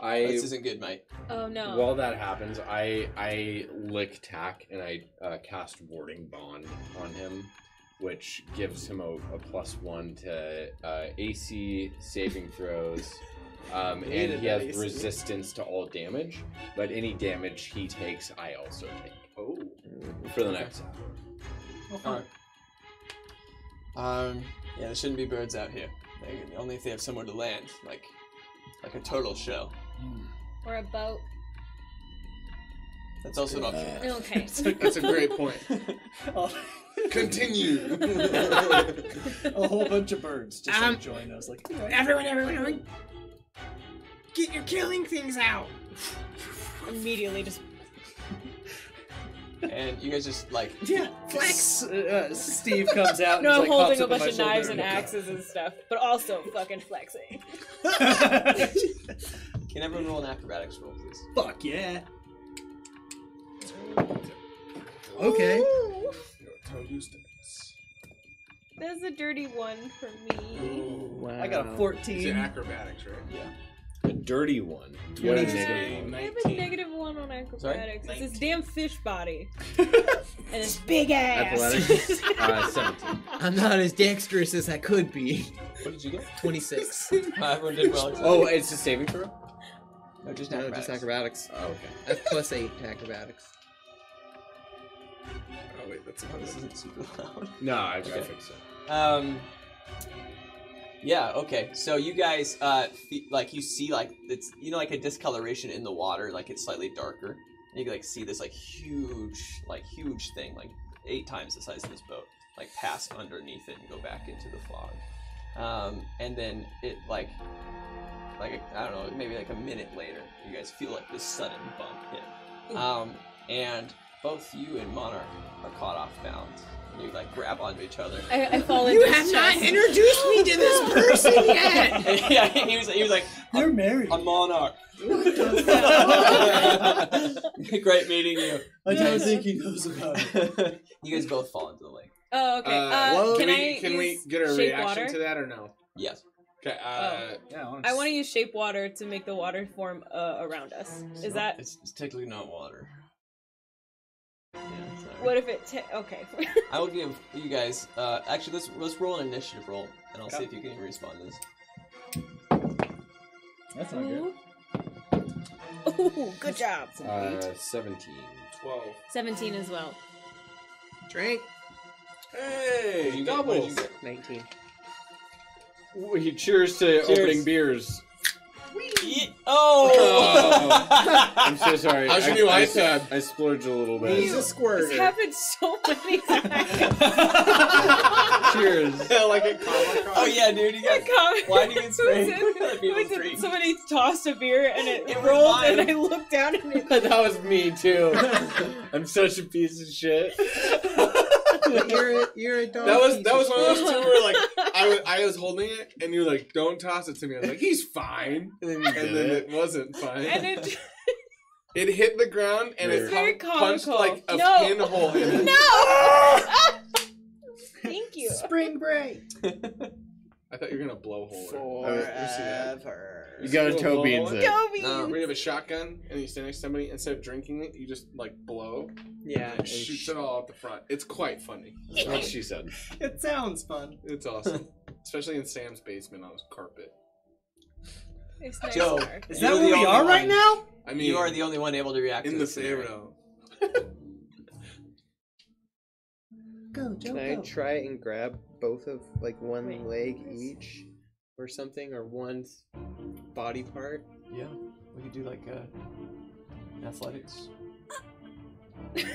C: I
A: this isn't good, mate.
D: Oh no.
C: while that happens, I I lick tack and I uh, cast warding bond on him, which gives him a, a plus one to uh, AC saving throws. Um, and he has
B: AC.
C: resistance to all damage, but any damage he takes, I also take
B: Oh.
C: for the next hour.
A: Alright. Um. Yeah, there shouldn't be birds out here. They, only if they have somewhere to land, like like a turtle shell.
D: Or a boat.
A: That's also an option.
D: Okay.
E: That's a great point. Continue.
B: a whole bunch of birds just
F: Um,
B: like join us. Like
F: Everyone, everyone, everyone, get your killing things out.
D: Immediately just.
A: and you guys just like
B: Yeah, flex. Uh, Steve comes out.
D: No,
B: and
D: I'm
B: just, like,
D: holding
B: hops
D: a
B: up on
D: bunch
B: my
D: of knives
B: shoulder.
D: and axes and stuff, but also fucking flexing.
A: Can everyone roll an acrobatics roll, please?
B: Fuck yeah. Okay.
D: Ooh,
E: Don't use this.
D: There's a dirty one for me.
G: Wow.
B: I got a
E: It's
B: 14.
E: acrobatics, right?
A: Yeah.
C: A dirty one. You got a negative one.
D: I have a negative one on acrobatics. It's this damn fish body. and this big ass.
C: Athletics? Uh, 17.
G: I'm not as dexterous as I could be.
A: What did you get?
G: 26.
A: Uh, everyone did well. except-
C: Oh, it's a saving throw?
A: No, just
G: no,
A: acrobatics.
G: just acrobatics.
C: Oh, okay.
G: That's plus 8 to acrobatics.
E: Oh wait, that's
A: Oh, this isn't super loud.
C: No, I, I
A: Okay.
C: fixed it.
A: Um. Yeah. Okay. So you guys, uh, fe- like you see, like it's you know, like a discoloration in the water, like it's slightly darker. And you can, like see this like huge, like huge thing, like eight times the size of this boat, like pass underneath it and go back into the fog. Um, and then it like, like I don't know, maybe like a minute later, you guys feel like this sudden bump hit. Um, and both you and Monarch are caught off balance. And you like grab onto each other.
D: I, I fall into
G: You
D: his
G: have not introduced me to this person yet!
A: yeah, he was, he was like,
B: They're married.
A: a monarch. Great meeting you.
B: I don't think he knows about it.
A: you guys both fall into the lake.
D: Oh, okay.
E: Uh,
D: Uh,
E: well,
D: can
E: can,
D: I
E: we, can we get a reaction
D: water?
E: to that or no?
A: Yes.
E: Okay. Uh,
B: Yeah,
D: I want to use shape water to make the water form uh, around us. Is that
A: It's, it's technically not water. Yeah,
D: what if it? Te- okay.
A: I will give you guys. Uh, actually, let's let's roll an initiative roll, and I'll see if you can respond to this.
B: That's not good.
D: Ooh, good job.
C: Uh, 17.
E: twelve.
D: Seventeen as well.
G: Drink.
E: Hey,
A: What'd you get? What you
E: doubles.
A: get?
G: 19.
C: Ooh, cheers to
A: Cheers.
C: opening beers.
A: Ye- oh! oh.
C: I'm so sorry.
E: How's your
C: I,
E: new
C: I,
E: iPad?
C: I splurged a little bit.
G: He's a
D: This
G: squirter.
D: happened so many times.
C: Cheers.
E: Yeah, like a comic con.
A: oh yeah, dude. You got.
D: Comment
A: Why do you get
D: was
A: sprayed?
D: in-
A: Let people
D: was in-
A: drink.
D: Somebody tossed a beer and it,
A: It
D: rolled, and I looked down and it.
C: that was me too. I'm such a piece of shit.
G: you're a, you're a dog.
E: That was that was one of those two where like I was I was holding it and you were like, "Don't toss it to me." I was like, "He's fine,"
C: And then
E: and then
C: it.
E: it wasn't fine.
D: And it.
E: It hit the ground and
C: It's
E: it
D: very
E: pun- punched
D: comical.
E: like a
D: No.
E: pinhole in it.
D: No! Thank you.
G: Spring break.
E: I thought you were gonna blow hole.
G: Forever.
C: You gotta
E: Little
C: toe
E: blow
C: beans
E: hole.
C: it.
D: Toby!
A: No.
E: Where you have a shotgun and you stand next to somebody, instead of drinking it, you just like blow
G: Yeah.
E: and it shoots it all out the front. It's quite funny.
C: That's what she said.
B: It sounds fun.
E: It's awesome. Especially in Sam's basement on his carpet.
D: It's nice
A: Joe,
D: work.
B: Is
A: You're
B: that
A: the
B: where we
A: only
B: are right
A: one.
B: now?
E: I mean,
A: you are the only one able to react
E: in
A: to
E: the
A: this scenario.
E: Pharaoh.
B: Go, Joe,
G: Can I try and grab both of like one
D: Wait,
G: leg each, or something, or one body part?
A: Yeah, we could do like uh, athletics.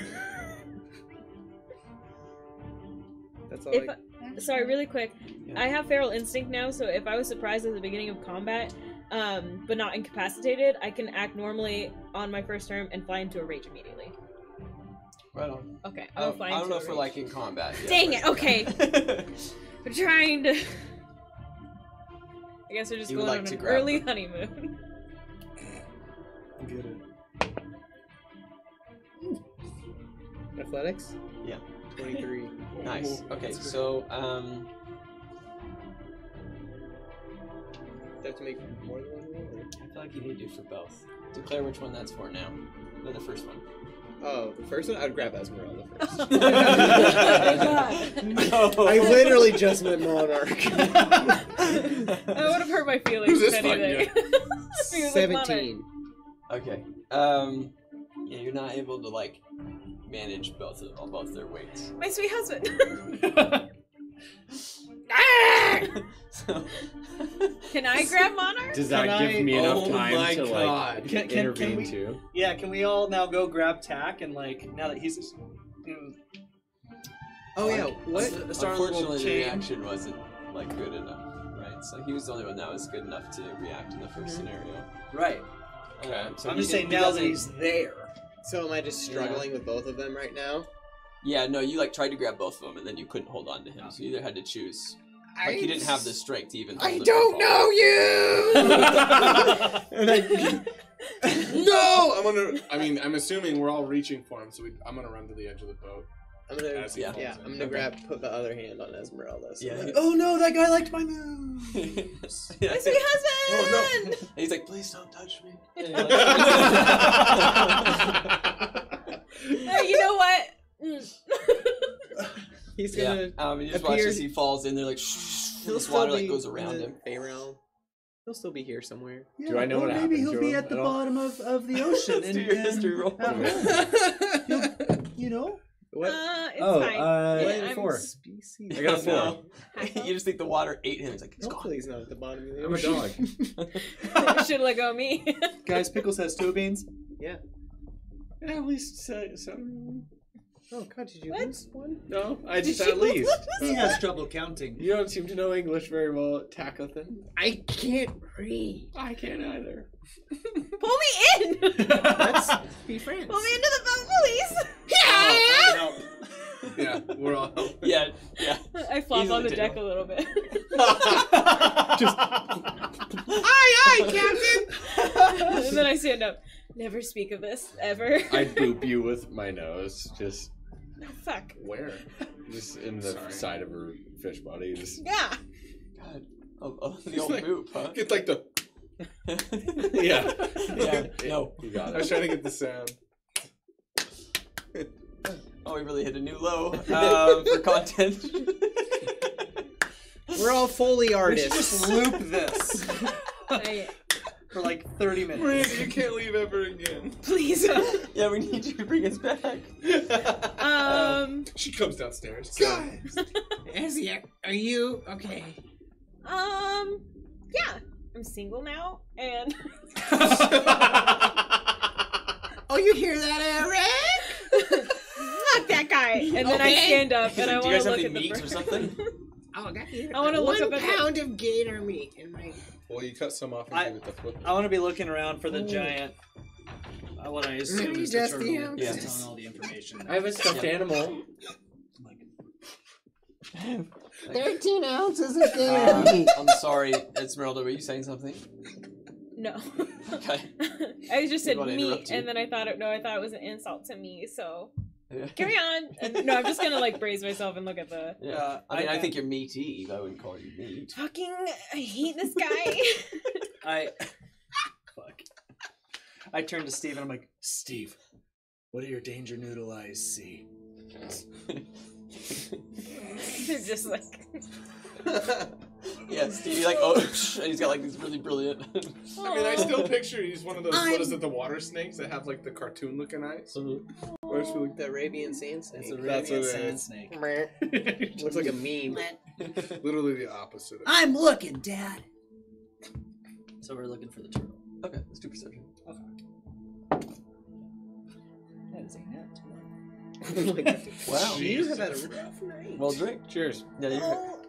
G: That's all.
D: If
G: I,
D: I- sorry, really quick.
A: Yeah.
D: I have feral instinct now, so if I was surprised at the beginning of combat, um, but not incapacitated, I can act normally on my first turn and fly into a rage immediately.
A: Right on.
D: Okay,
A: I
D: I'll
A: don't, I don't know
D: a
A: if we're like in combat. Yet,
D: Dang
A: but-
D: it, okay. We're trying to. I guess we're just
A: You
D: going
A: like
D: on
A: to
D: an
A: grab
D: early
A: them.
D: honeymoon.
B: Get it.
G: athletics.
A: Yeah.
G: Twenty-three.
A: nice. Okay, so um,
G: Do I have to make more than one roll?
A: I feel like you need to do for both. Declare which one that's for now. Or the first one.
G: Oh, the first one? I'd grab Esmeralda first.
A: no.
G: I literally just meant Monarch.
D: that would have hurt my feelings.
E: Who's this
D: if
E: fucking
D: anything. He was like, "Mama."
G: Seventeen.
A: Okay. Um. Yeah, you're not able to like manage both of all both their weights.
D: My sweet husband.
A: so,
D: Can I grab Monarch?
C: Does that
B: Can
C: give
B: I-
C: me enough
E: Oh
C: time
E: my
C: to like
E: God.
B: Can, can, can
C: intervene
B: we,
C: too?
B: yeah, can we all now go grab Tack and like now that he's you know,
G: Oh yeah. What?
B: Start a
A: Unfortunately, the
B: chain.
A: reaction wasn't like good enough, right? So he was the only one that was good enough to react in the 1st mm-hmm. scenario.
B: right?
A: Okay, um, so
B: I'm
A: he
B: just
A: did-
B: saying
A: he
B: now that
A: doesn't-
B: he's there.
G: So am I just struggling with both of them right now?
A: Yeah, no, you like tried to grab both of them and then you couldn't hold on to him, so you either had to choose. Like you didn't have the strength to even. Hold
G: I don't know you.
E: no, I'm gonna. I mean, I'm assuming we're all reaching for him, so we, I'm gonna run to the edge of the boat.
G: I'm gonna,
E: As
G: yeah, yeah. I'm gonna grab, put the other hand on Esmeralda. So
A: Yeah.
G: that-
B: Oh no, that guy liked my move.
A: yeah.
D: My sweet husband!
A: And he's like, please don't touch me.
D: Hey, you know what? Mm.
G: He's gonna.
A: Um, you just watch
G: appear-
A: as he falls in there, like, shh,
G: He'll
A: this water like goes around
G: the
A: him.
G: Fey. He'll still be here somewhere.
B: Yeah,
C: Do I know
B: or
C: what
B: maybe he'll
C: to
B: be
C: him
B: at the
C: at
B: bottom of, of the ocean
A: Let's
B: and,
A: do your
B: and
A: history roll.
B: at you know?
G: What?
D: Uh, it's
B: oh,
D: fine.
B: uh,
D: Yeah, I'm
B: four.
G: species?
C: I got a four.
A: No. you just think the water ate him. He's like, it's gone.
G: He's not at the bottom of the ocean.
C: I'm a
G: ocean.
C: dog.
D: You should let go of me.
B: Guys, Pickles has toe beans.
G: Yeah.
C: At least uh, some.
G: Oh God, did you
D: What?
G: lose one?
C: No, I
D: Did
C: just
D: you
C: at least.
B: He has trouble counting.
C: You don't seem to know English very well, Tacklethan.
G: I can't read.
C: I can't either.
D: Pull me in!
G: Let's be friends.
D: Pull me into the boat, please!
E: Oh, Yeah, we're all. helping.
A: Yeah, yeah.
D: I flop
A: Easily
D: on the
A: do.
D: deck a little bit.
C: Just
G: aye, aye, Captain.
D: and then I stand up. Never speak of this, ever.
C: I boop you with my nose, just
D: fuck.
E: Where?
C: just in the
E: Sorry.
C: side of her fish body. Just
D: Yeah.
A: God. Oh, oh, the
E: It's
A: old
E: like-
A: poop, huh?
E: Get like the.
C: yeah,
A: Yeah, no.
C: You got it.
E: I was trying to get the sound.
A: Oh, we really hit a new low um, for content.
G: We're all Foley
B: We should
G: artists.
B: just loop this
D: I-
B: for like 30 minutes.
E: Randy, you can't leave ever again.
D: please.
A: yeah, we need you to bring us back.
D: um.
E: She comes downstairs.
F: Guys, Ezzy, are you okay?
D: Um. Yeah. I'm single now, and
F: Oh, you hear that, Eric?
D: fuck that guy. And then I
F: Okay.
D: stand up and I
A: like, do you
D: want
A: guys
D: to
A: have
D: look
A: any
D: at the
A: meat or
D: bird.
A: something?
F: Oh, I got here.
D: I wanna look up at the-
F: pound of gator meat in my.
E: Well, you cut some off and
B: I-
E: give it the flip.
B: I want to be looking around for the
F: Ooh.
B: giant. Uh, what I assume
F: Maybe
B: is the
F: just
B: turtle.
F: the
B: Yeah.
F: emphasis.
B: telling all the information.
C: I have a stuffed
A: Yeah.
C: animal.
F: Thirteen ounces of gator
A: Uh. I'm sorry, Esmeralda. Were you saying something?
D: No.
A: Okay.
D: I just said
A: Didn't wanna
D: meat,
A: interrupt you.
D: and then I thought it. No, I thought it was an insult to me. So
A: Yeah.
D: carry on. And, no, I'm just gonna like brace myself and look at the
A: Yeah.
B: Uh,
A: I mean, I,
B: I-
A: think you're meaty. I wouldn't call you meat.
D: fucking. I hate this guy.
B: I. Fuck. I turn to Steve and I'm like, Steve, what do your danger noodle eyes see?
D: They're just like.
A: Yeah, Stevie like oh, and he's got like these really brilliant.
E: I mean, I still picture he's one of those.
F: I'm-
E: What is it? The water snakes that have like the cartoon-looking eyes. Mm-hmm. Where's really?
G: The Arabian sand snake.
B: It's a
E: That's
B: Arabian
E: what it
B: sand
E: is.
B: snake.
G: Looks like a meme.
E: Literally the opposite. Of
F: I'm looking, Dad.
B: So we're looking for the turtle.
A: okay, let's do perception.
B: That is a net.
G: My
A: Wow.
G: You have had a rough night.
A: Well, drink.
C: Cheers.
A: Yeah, you're right.
D: Oh,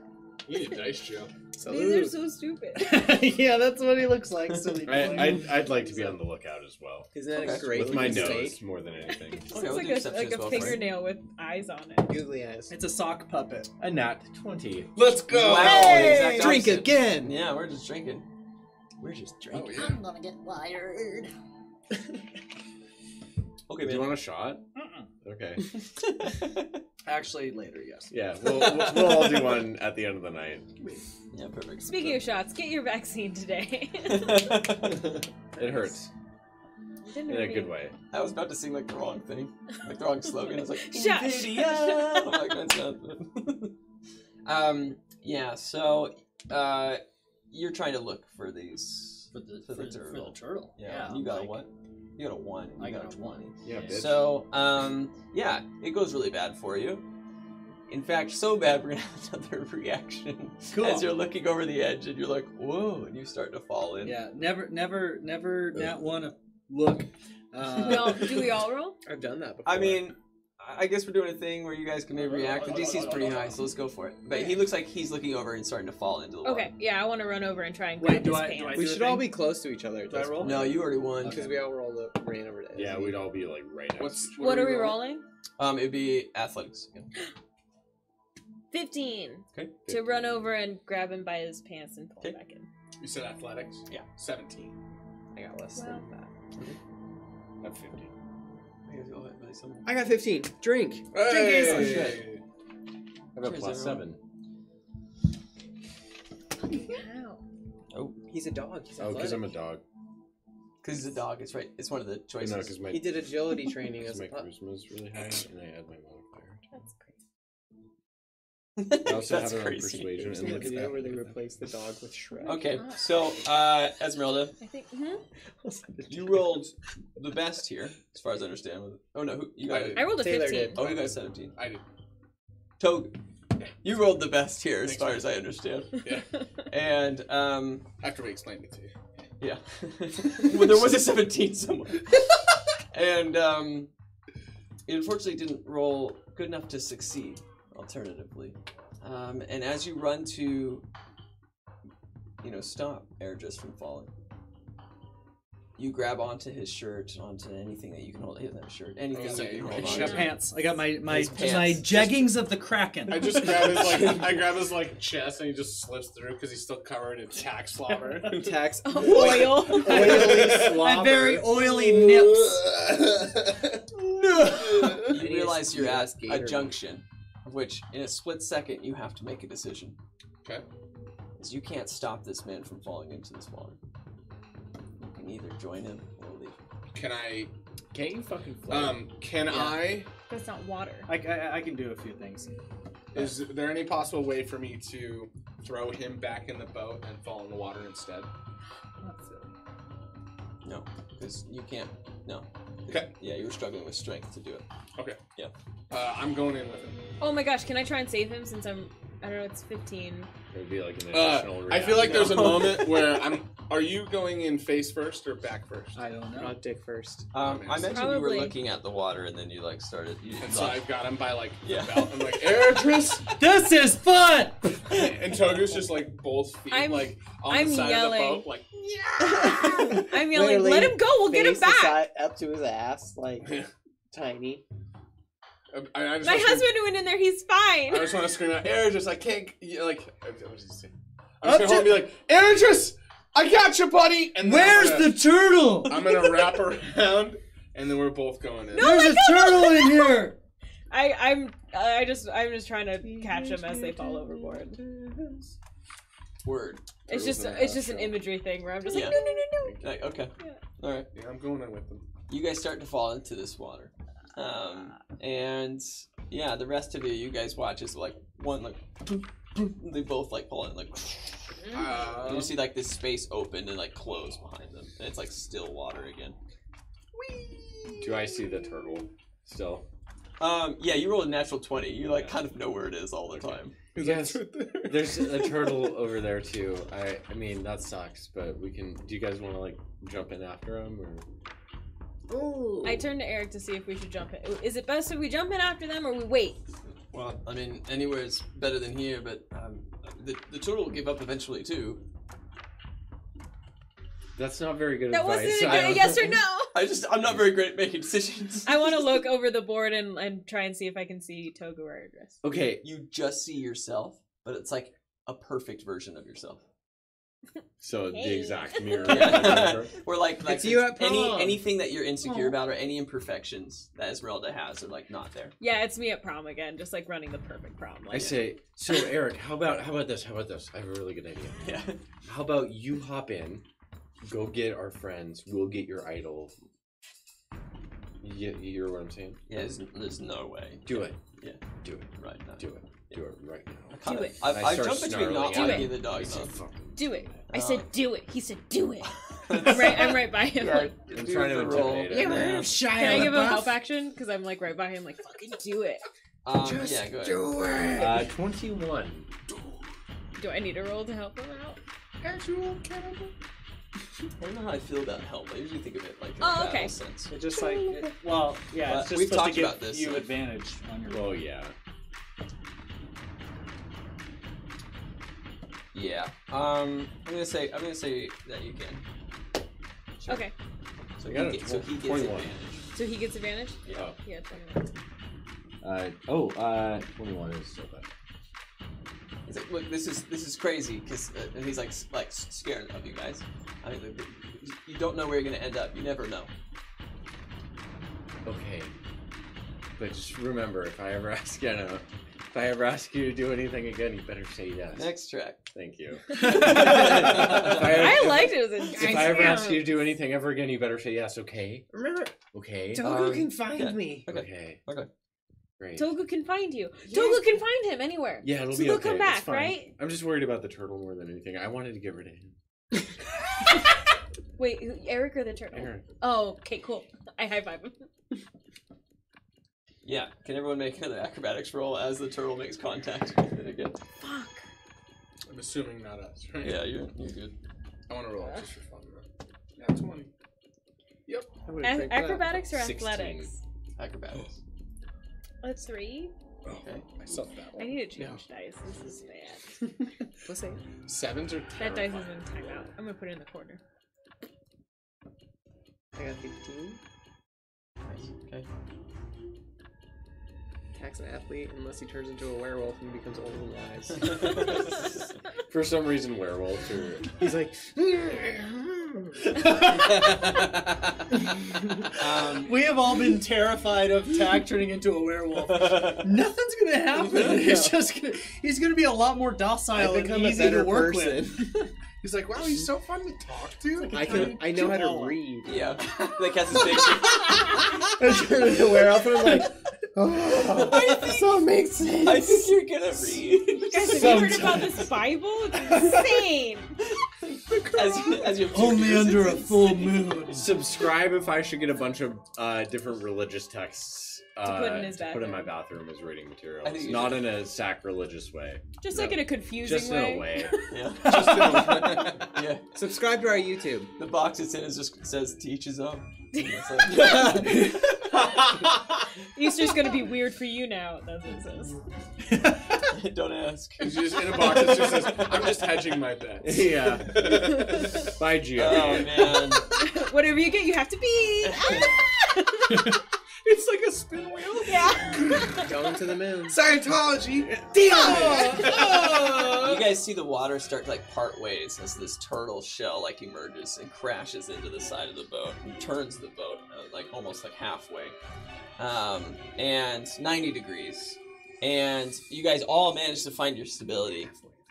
E: you need a dice jail.
D: these are so stupid.
B: yeah, that's what he looks like. So he-
C: I, I'd, I'd like to be on the lookout as well.
G: Isn't that
A: Okay.
G: a great
C: With my
G: looking
C: nose,
G: steak?
C: more than anything.
D: This
A: Okay,
D: looks
A: we'll
D: like a
A: perception
D: like
A: as
D: a
A: well for you.
D: fingernail with eyes on it.
G: Googly eyes.
B: It's a sock puppet.
C: A nat 20.
E: Let's go.
A: Wow,
D: Hey!
A: exact
B: Drink
A: opposite.
B: again.
A: Yeah, we're just drinking. We're just
E: Oh
A: drinking.
E: yeah.
F: I'm gonna get wired.
A: Okay,
C: Do you
A: man.
C: want a shot?
B: Mm-mm.
C: Okay.
B: Actually, later, yes.
C: Yeah, we'll, we'll, we'll all do one at the end of the night.
A: yeah, perfect.
D: Speaking of shots, get your vaccine today.
C: It hurts
D: Didn't
C: in a
D: hurt
C: good way.
A: I was about to sing like the wrong thing, like the wrong slogan. I was like,
D: Shut-
A: "Nvidia." I'm like, that's not. um. Yeah. So, uh, you're trying to look for these
B: For the,
A: for the
B: for, for
A: turtle.
B: the turtle.
A: Yeah. you got
B: like,
A: what? You got a one.
B: I
A: You
B: got a one.
C: Yeah, bitch.
A: So, um, yeah, it goes really bad for you. In fact, so bad we're gonna have another reaction
B: Cool.
A: as you're looking over the edge and you're like, whoa, and you start to fall in.
B: Yeah, never, never, never. Nat one. Look. Uh,
D: We do we all roll?
G: I've done that before.
A: I mean, I guess we're doing a thing where you guys can maybe react. The DC is pretty high, so let's go for it. But he looks like he's looking over and starting to fall into the water.
D: Okay, yeah, I want to run over and try and
B: Wait,
D: grab
B: do
D: his
B: I- do
D: pants.
B: I
G: We should all be close to each other. at
B: Do I
G: this
B: roll?
G: point.
A: No, you already won.
G: Because we all rolled up, ran over to
C: Yeah,
G: Izzy.
C: we'd all be like right next.
E: What's
C: to
D: What are we rolling?
A: Um, it'd be athletics. again.
D: 15.
A: Okay.
D: To run over and grab him by his pants and pull him
A: Okay.
D: back in.
E: You said athletics?
A: Yeah.
E: 17.
G: I got less
D: Wow.
G: than that.
E: I have 15.
A: You guys go really simple.
G: I got 15. Drink.
E: Hey!
C: I have a
A: Cheers,
C: plus
A: everyone.
C: seven.
D: Ow.
G: Oh, he's a dog. He's
C: Oh, because I'm a dog.
A: Because he's a dog. It's right. It's one of the choices.
C: No, because my,
G: He did agility training
C: 'cause
G: as
C: my
G: a pup.
C: charisma is really high, and I add my modifier.
D: That's crazy.
C: I also
A: That's
C: have it
A: crazy.
C: persuasion.
G: There's
C: And look at that.
G: where they
C: look at
G: replaced the dog with Shrek.
A: Okay, so uh, Esmeralda,
D: I think. Hmm?
A: you rolled the best here, as far as I understand. Oh no, who, you got
E: I.
D: I rolled a
G: Taylor
D: 15.
G: did.
A: Oh, you got seventeen.
E: I did.
A: Tog, you rolled the best here, as
E: Thanks,
A: far
E: man.
A: as I understand.
E: Yeah.
A: And um,
E: After we explained it to you.
A: yeah, well, there was a seventeen somewhere. and um, it unfortunately didn't roll good enough to succeed. Alternatively, um, and as you run to, you know, stop Ergis from falling. You grab onto his shirt, onto anything that you can hold. He doesn't have a shirt. Anything that you can hold.
B: I got
A: to.
B: pants. I got my my
A: His
B: my
A: pants.
B: jeggings of the kraken.
E: I just grab his like I grab his like chest and he just slips through because he's still covered in tack slobber.
G: Tack's
D: Oil.
G: Oily
B: My
G: slobber.
B: very oily nips.
A: You realize you're
G: see
A: at a junction, of which in a split second you have to make a decision.
E: okay.
A: Is you can't stop this man from falling into this water. You can either join him or leave.
E: Can I
C: Can't you fucking float?
E: um can
A: Yeah.
E: I
D: That's not water.
B: I, I, I can do a few things.
E: is there any possible way for me to throw him back in the boat and fall in the water instead?
A: No, because you can't. No.
E: Okay.
A: Yeah, you were struggling with strength to do it. Okay. Yeah.
E: Uh, I'm going in with him.
D: Oh my gosh, can I try and save him since I'm. I don't know, it's 15.
C: it would be like an
E: Uh,
C: additional.
E: I feel like there's a moment where I'm. Are you going in face first or back first?
B: I don't know.
G: Not dick first.
A: Um, I mentioned you were
D: Probably.
A: looking at the water and then you like started. You,
E: And so I've got him by like the
A: Yeah.
E: belt. I'm like, Eritris!
B: This is fun.
E: and Togu's just like both feet
D: I'm-
E: like on
D: I'm
E: the side
D: yelling.
E: of the boat, like
D: I'm yelling,
G: Literally
D: let him go, we'll get him
G: Face
D: back!
G: side up to his ass, like tiny.
E: I, I just
D: My
E: wanna scream-
D: husband went in there, he's fine!
E: I just want to scream out, Eritris! I can't. You know, like, what did he say? I'm just gonna hold and be like, Eritris! I got you, buddy! And
B: Where's
E: gonna-
B: the turtle?
E: I'm gonna wrap around, and then we're both going in.
B: There's a turtle in here.
D: I, I'm I just I'm just trying to catch them as they fall overboard.
A: word.
D: It's just it's just an imagery thing where I'm just
A: Yeah.
D: like no no no no.
A: Like, okay.
D: Yeah.
A: All right.
E: Yeah, I'm going in with them.
A: You guys start to fall into this water, um, and yeah, the rest of you, you guys watch as like one like they both like fall in like.
E: Uh,
A: you see like this space open and like close behind them, and it's like still water again.
C: Do I see the turtle still?
A: Um, yeah, you roll a natural twenty. You like kind of know where it is all the time.
C: Yes. There's a turtle over there too. I I mean that sucks, but we can. Do you guys want to like jump in after him or?
G: Ooh.
D: I turned to Eric to see if we should jump in. Is it best if we jump in after them or we wait?
A: Well, I mean, anywhere is better than here, but um, the the turtle will give up eventually too.
C: That's not very good
D: That
C: advice.
D: wasn't a
C: I
D: good yes or no.
A: I just I'm not very great at making decisions.
D: I want to look over the board and, and try and see if I can see Togu or Idris.
C: Okay,
A: You just see yourself, but it's like a perfect version of yourself.
C: So the exact mirror.
A: Yeah. Or like like
G: It's you at
A: any
G: prom.
A: anything that you're insecure
D: Aw.
A: about or any imperfections that Esmeralda has are like not there.
D: Yeah, it's me at prom again, just like running the perfect prom. Like,
C: I say, so Eric, how about how about this? How about this? I have a really good idea.
A: Yeah.
C: How about you hop in, go get our friends. We'll get your idol. You, you hear what I'm saying?
A: Yeah, there's, there's no way.
C: Do it.
A: Yeah.
C: Do it.
A: Right now.
C: Do it. Do it right now.
A: I kinda-
D: Do it.
A: I've,
C: I
A: I've
C: start
A: between not
C: snarling
D: at
A: liking the dog
C: I say,
D: do it. I said do it. He said do it. I'm right. I'm right by him. like,
C: I'm trying to intimidate
D: Yeah,
C: him.
D: but-
B: Little Shia
D: can I give him
B: LaBeouf.
D: help action? Because I'm like right by him. Like fucking do it.
A: Um,
F: Just
A: yeah, go ahead.
F: do it.
C: Uh, 21.
D: Do I need a roll to help him out?
E: Casual cannibal.
A: I don't know how I feel about help. I usually think of it like in a
D: Oh,
A: battle
D: okay.
A: sense.
B: It just like, it- well, yeah,
A: But
B: it's just
A: we've
B: supposed
A: talked
B: to give
A: about this,
B: you
A: so-
B: advantage on your.
C: Oh yeah.
A: Yeah. Um, I'm gonna say I'm gonna say that you can.
D: Okay,
A: So he,
C: got a
A: get, so he gets
C: 21.
A: advantage.
D: so he gets advantage.
C: Yeah.
D: Yeah, twenty-one.
C: Uh, oh, uh, 21 is so better.
A: He's like, look, this is this is crazy because uh, he's like like scared of you guys. I mean, like, you don't know where you're gonna end up. You never know.
C: Okay. But just remember, if I ever ask you, know, if I ever ask you to do anything again, you better say yes.
A: Next track.
C: Thank you.
D: I liked it as a
C: If I ever ask you to do anything ever again, you better say yes. Okay.
F: Remember,
C: Okay.
F: Togu
A: Um,
F: can find
A: yeah.
F: me.
A: Okay.
C: Okay.
A: Okay.
C: Great.
D: Togu can find you.
F: Yeah.
D: Togu can find him anywhere.
C: yeah, it'll
D: so
C: be
D: they'll
C: okay.
D: come
C: it's
D: back,
C: fine.
D: right?
C: I'm just worried about the turtle more than anything. I wanted to get rid of him.
D: Wait, Eric or the turtle?
C: Aaron.
D: Oh, okay, cool. I high five him.
A: Yeah. Can everyone make another acrobatics roll as the turtle makes contact with it again?
D: Fuck.
E: I'm assuming not us, right?
A: Yeah, you're you're good.
E: I want to roll it just for fun, though. Yeah, 20.
G: I would've
D: A-
G: drank that.
D: acrobatics or
C: 16.
D: athletics?
A: Acrobatics.
D: That's three.
A: Oh, okay.
E: I sucked that one.
D: I
E: one.
D: need to change dice. This is bad.
G: Plus eight.
E: Sevens are
D: That dice is
E: terrifying.
D: in timeout. I'm gonna put it in the corner.
G: I got 15.
A: Nice. Okay.
G: Attacks an athlete unless he turns into a werewolf and becomes old and wise.
C: For some reason, werewolves are.
G: He's like,
A: um,
B: We have all been terrified of Tack turning into a werewolf. Nothing's gonna happen. He's just gonna, he's gonna be a lot more docile and easy to work
G: person.
B: with.
E: He's like, wow, he's so fun to talk to.
G: I can. I know how to
B: Chihuahua.
G: read.
A: yeah. Like has his big.
G: I turn into a werewolf and I'm like, oh, so it makes sense.
A: I think you're gonna read.
D: Guys, have you heard about this Bible? It's insane.
A: as, as you
B: Only under a full moon.
C: Subscribe if I should get a bunch of uh, different religious texts uh,
D: put in his
C: to put in my
D: bathroom.
C: bathroom as reading materials.
A: I think you
C: Not
A: should.
C: in a sacrilegious way.
D: Just
C: No.
D: like in a confusing
C: Just
D: way.
C: in a way.
A: Yeah.
E: Just in a-
A: yeah.
G: Subscribe to our YouTube.
A: The box it's in is just says teach his own.
D: Easter's gonna be weird for you now. That's what it says.
A: Don't ask.
E: He's just in a box that just says, I'm just hedging my bets.
C: yeah. Bye, Gio.
A: Oh man.
D: Whatever you get, you have to be.
E: It's like a spin wheel.
D: yeah.
G: Going to the moon.
E: Scientology.
A: You guys see the water start to like part ways as this turtle shell like emerges and crashes into the side of the boat and turns the boat uh, like almost like halfway, um, and 90 degrees, and you guys all manage to find your stability,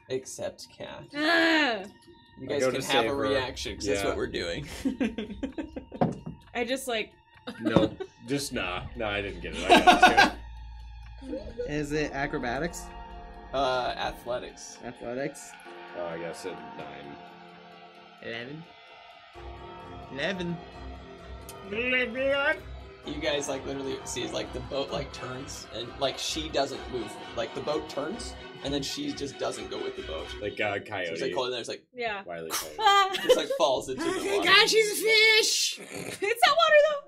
A: except Cat.
D: Ah.
A: You guys can have a
C: her.
A: reaction because that's what we're doing.
D: I just like.
C: No, just nah. No, I didn't get it. I got it.
G: Is it acrobatics?
A: uh, athletics.
G: Athletics?
C: Oh, I guess at nine.
G: 11. 11.
A: You guys like literally see like the boat like turns and like she doesn't move. Like the boat turns and then she just doesn't go with the boat.
C: Like uh,
A: So
C: coyote.
A: it's like holding there, it's like
D: Yeah.
C: Wily coyote.
A: Just like falls into the water.
G: God, she's a fish!
D: it's not water though.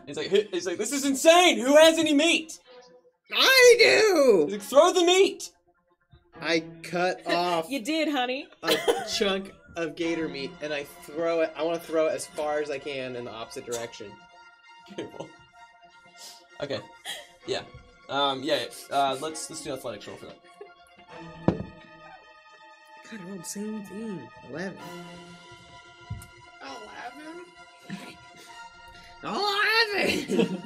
A: It's like it's like this is insane. Who has any meat?
G: I do!
A: He's like throw the meat.
G: I cut off
D: You did, honey.
G: a chunk of gator meat and I throw it. I want to throw it as far as I can in the opposite direction.
A: Careful. Okay. Yeah. Um. Yeah. Uh. Let's let's do athletics roll for that.
G: God, I rolled same thing. 11. Eleven. Eleven.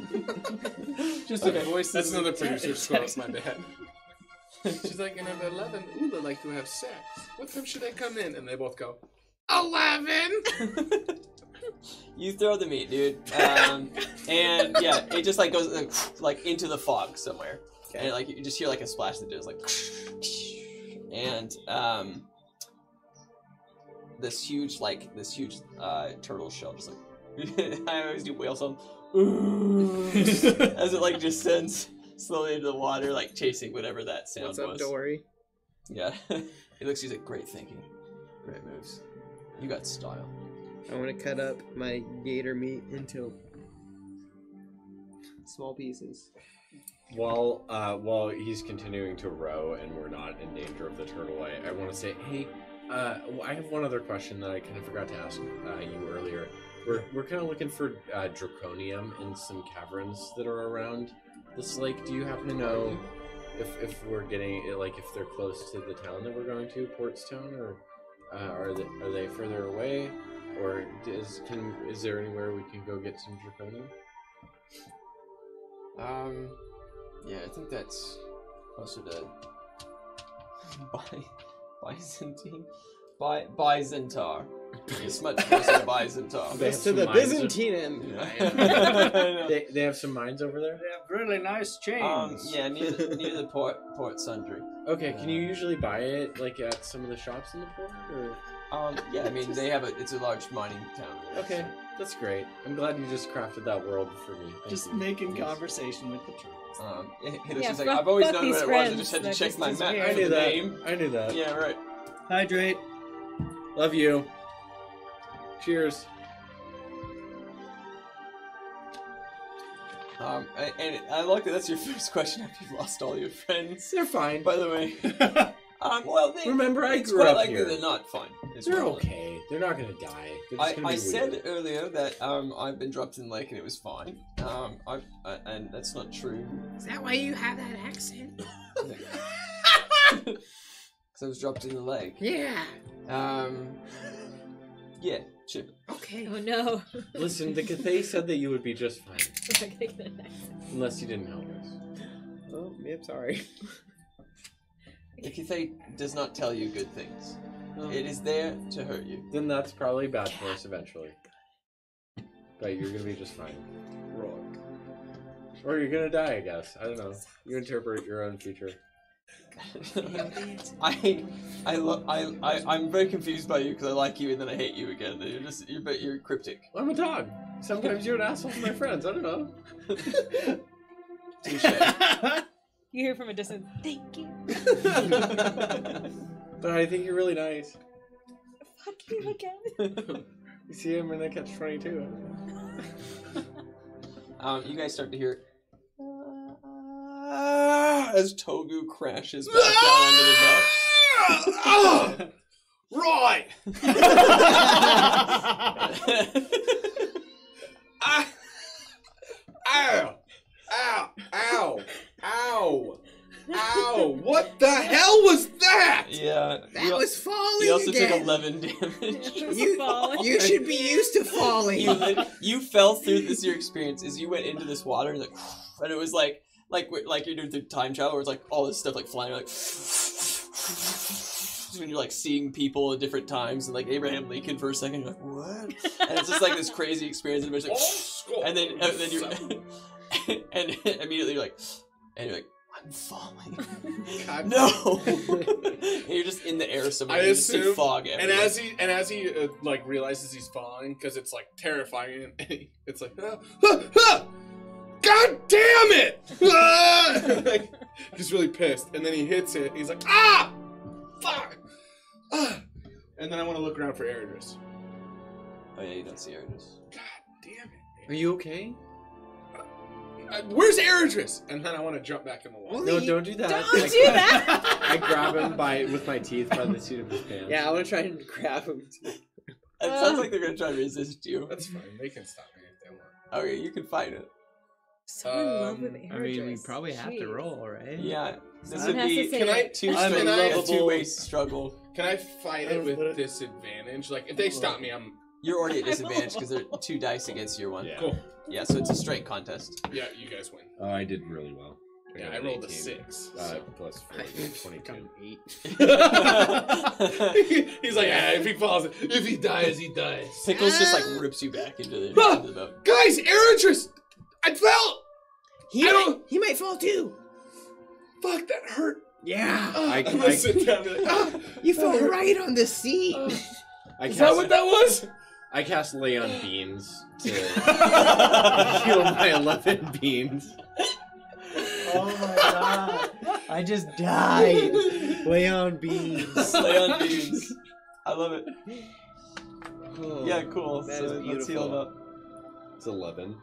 B: Just
A: Okay.
B: a voice.
E: That's
B: that's-
E: another producer's quote, my bad. She's like, and at 11, ooh, they like to have sex. What time should I come in? And they both go, 11!
A: You throw the meat, dude. Um. and yeah, it just like goes like, like into the fog somewhere, and like you just hear like a splash that does like, and um. This huge like this huge uh turtle shell just like I always do whale sound as it like descends slowly into the water, like chasing whatever that sound
G: What's up,
A: was.
G: Dory?
A: Yeah. he looks, he's like, great thinking. Great moves. You got style.
G: I want to cut up my gator meat into small pieces.
C: While uh, while he's continuing to row and we're not in danger of the turtle, I, I want to say, hey, uh, I have one other question that I kind of forgot to ask uh, you earlier. We're, we're kind of looking for uh, draconium in some caverns that are around this lake. Do you happen to know if, if we're getting like if they're close to the town that we're going to, Portstown, or uh, are they are they further away, or is can is there anywhere we can go get some draconium?
A: Um, yeah, I think that's closer to By Byzantine, By Byzantar. It's much closer to Byzantar.
C: They have
G: to
C: some
G: the
C: mines or-
G: Byzantine.
A: Yeah.
C: They, they have some mines over there.
B: They have really nice chains.
A: um, yeah, near the, near the port Port Sundry.
C: Okay, can you usually buy it like at some of the shops in the port? Or?
A: Um, yeah, I mean they have a it's a large mining town. there,
C: Okay, that's great. I'm glad you just crafted that world for me. Thank
B: Just
C: you.
B: making conversation with the turtles.
A: Um, Hitler's
D: Yeah,
A: just like
D: fuck-
A: I've always
D: fuck
A: known
D: these
A: what it was. I
D: friends
A: just had to
D: that
A: check
D: just
A: my map
D: disappeared.
C: I
A: for
C: knew
A: the
C: that.
A: name.
C: I knew that.
A: Yeah, right.
B: Hydrate.
C: Love you. Cheers.
A: Um, a- and I like that. That's your first question after you've lost all your friends.
C: They're fine.
A: By the way, um, well, they,
C: Remember, I
A: it's
C: grew
A: quite
C: up
A: likely
C: here.
A: they're not fine. Is
C: They're
A: what I-
C: okay. They're not gonna die. Just
A: I,
C: gonna
A: I said earlier that um, I've been dropped in the lake and it was fine. Um, I, I, and that's not true.
F: Is that why you have that accent?
A: Because I was dropped in the lake.
F: Yeah.
A: Um, yeah, sure.
F: Okay.
D: Oh no.
C: Listen, the Cathay said that you would be just fine,
D: I'm not gonna get an accent.
C: unless you didn't help us.
G: Oh, yep, sorry.
A: The Cathay does not tell you good things. It is there to hurt you.
C: Then that's probably bad for us eventually. But you're gonna be just fine. Or you're gonna die, I guess. I don't know. You interpret your own future.
A: I, I, lo- I, I, I'm very confused by you because I like you and then I hate you again. You're just, you're, but you're cryptic.
C: I'm a dog. Sometimes you're an asshole to my friends. I don't know.
A: Touche.
D: You hear from a distance. Thank you.
C: But I think you're really nice.
D: Fuck you again.
C: You see him in the catch 22.
A: um, you guys start to hear "Ah," as Togu crashes back down under the boat.
E: oh, right. Ah, ow, ow, ow, ow, ow! What the hell was that?
A: yeah.
F: That
A: you,
F: was falling
A: you also
F: again.
A: took 11 damage.
F: You, you should be used to falling.
A: you, you fell through this your experience is you went into this water and like and it was like like like you're doing through time travel where it's like all this stuff like flying like when you're like seeing people at different times and like Abraham Lincoln for a second you're like what and it's just like this crazy experience and, it's like, and then and then you and immediately you're like and you're like I'm falling
E: God.
A: no you're just in the air somewhere
E: I
A: you just see
E: assume-
A: fog
E: And as he and as he uh, like realizes he's falling because it's like terrifying, and he, it's like, ah, ah, ah, God damn it! Ah! like, he's really pissed, and then he hits it. He's like, ah, fuck, ah. and then I want to look around for Eridris.
A: oh yeah you don't see Eridris
E: God damn it!
C: Are you okay?
E: Uh, where's Eridris? And then I want to jump back in the water.
C: No, don't do that.
D: Don't
C: I,
D: do that.
C: I grab him by with my teeth by the seat of his pants.
G: Yeah, I want to try and grab him.
A: it sounds like they're gonna try to resist you
E: That's fine. They can stop me if they want.
A: Okay, you can fight it.
D: So in love
E: Um,
D: with
H: I mean, we
D: Eridris.
H: probably have to
D: Jeez.
H: roll, right?
A: Yeah, this
D: Someone
A: would
D: has to
A: be
D: say
E: Can I?
A: two
E: I'm
A: straight,
E: a
A: a two-way struggle.
E: Can I fight it with
B: gonna-
E: disadvantage? Like if they stop me, I'm
A: You're already at disadvantage because they're two dice against your one.
C: Yeah.
E: cool.
A: Yeah, so it's a straight contest.
E: Yeah, you guys win.
C: Oh, I did really well.
E: Yeah, I
C: an
E: rolled a
C: 18,
E: six.
C: Uh,
E: so.
C: plus four, 22.
G: eight.
E: He's like, ah, if he falls, if he dies, he dies.
A: Pickles just like rips you back into the,
E: Ah!
A: into the boat.
E: Guys, Eridris! I fell!
F: he,
E: I
F: might, he might fall too.
E: Fuck, that hurt.
F: Yeah.
E: Ah,
C: I-
E: I'm gonna
C: I-
E: sit down like, ah,
F: You fell right on the seat.
C: I
E: is
C: cast,
E: that what that was?
C: I cast lay on beans to heal my 11 beans.
H: Oh my god. I just died.
G: Lay on beans.
A: Lay on beans. I love it.
G: Oh,
A: Yeah, cool.
G: That
A: so
G: is
A: let's heal him
G: beautiful.
A: up.
C: It's 11.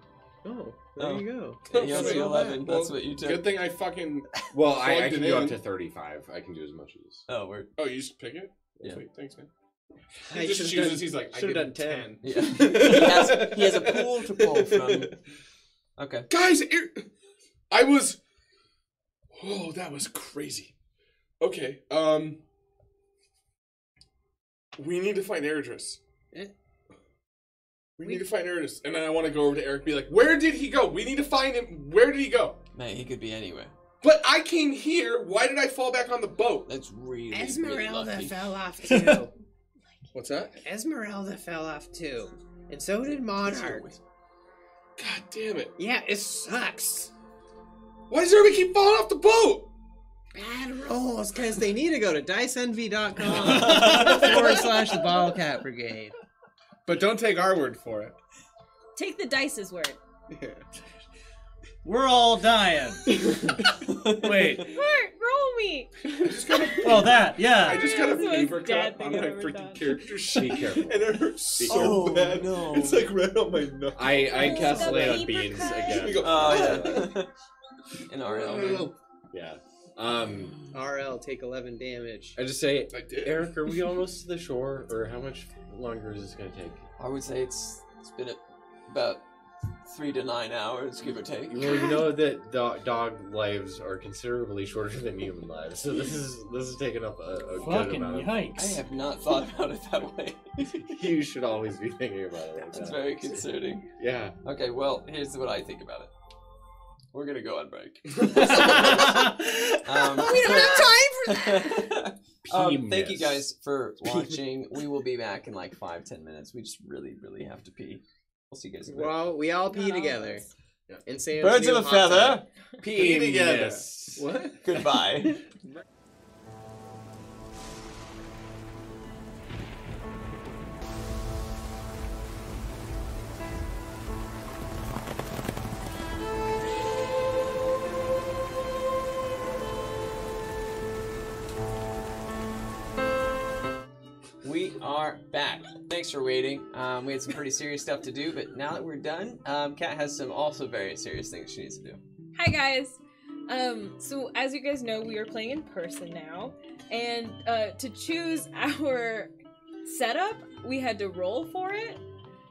G: Oh, there
A: Oh.
G: you go.
A: Yeah, you
E: Sweet.
A: see 11. That's
E: Well,
A: what you took.
E: Good thing I fucking.
C: Well, I, I
E: Plugged
C: can
E: it
C: do up to 35. I can do as much as.
A: Oh, we're.
E: Oh, you just pick it.
A: Yeah.
E: Sweet, thanks, man.
G: I
E: just chooses.
G: done-
E: he's like, I
G: should've
E: give
G: done
E: him
G: 10.
A: Yeah. he, has, he has a pool to pull from. Okay.
E: Guys, it, I was. Oh, that was crazy. Okay, um. We need to find Eridris.
G: Eh?
E: We need to find Eridris. And then I want to go over to Eric be like, where did he go? We need to find him. Where did he go?
A: Man, he could be anywhere.
E: But I came here. Why did I fall back on the boat?
A: That's really, really
F: Esmeralda
A: lucky.
F: fell off too.
E: What's that?
F: Esmeralda fell off too. And so did Monarch.
E: God damn it.
F: Yeah, it sucks.
E: Why does everybody keep falling off the boat?
F: Bad rolls.
G: Because they need to go to diceenvy.com forward slash the bottlecap brigade.
E: But don't take our word for it.
D: Take the dice's word.
B: We're all dying. Wait.
D: Bert, roll me.
E: I just got a,
B: Oh, that. Yeah.
E: I just got a
D: That's the most
E: paper
D: dad
E: cut on
D: thing
E: my
D: I've ever
E: freaking
D: done.
E: character sheet.
C: Be careful.
E: And it hurts so
A: Oh,
E: bad.
A: no.
E: It's like right on my nose.
C: I, I
D: Oh,
C: cast
D: the
C: lay on
D: paper
C: beans
D: cut.
E: We
C: again.
E: go,
A: Oh, yeah. In RL.
C: Yeah. Um,
G: RL, take 11 damage.
C: I just say,
E: I did.
C: Eric, are we almost to the shore, or how much longer is this gonna take?
A: I would say it's it's been about three to nine hours, give or take.
C: Well, you know that do- dog lives are considerably shorter than human lives, so this is this is taking up a, a good
B: Fucking
C: amount of.
A: I have not thought about it that way.
C: You should always be thinking about it like
A: It's
C: that.
A: very concerning.
C: Yeah.
A: Okay, well, here's what I think about it. We're gonna go on break. Um,
F: We don't have time for that.
A: um, thank you
C: Penis.
A: guys for watching. We will be back in like five, ten minutes. We just really, really have to pee. We'll see you guys in a bit.
G: Well, we all pee
D: Not all of
G: together.
D: us.
G: In Sam's
A: Birds of a feather.
C: Pee
E: together.
C: Penis.
E: What?
A: Goodbye. We are back. Thanks for waiting. Um, we had some pretty serious stuff to do, but now that we're done, um, Kat has some also very serious things she needs to do.
D: Hi guys. Um, so as you guys know, we are playing in person now, and uh, to choose our setup, we had to roll for it,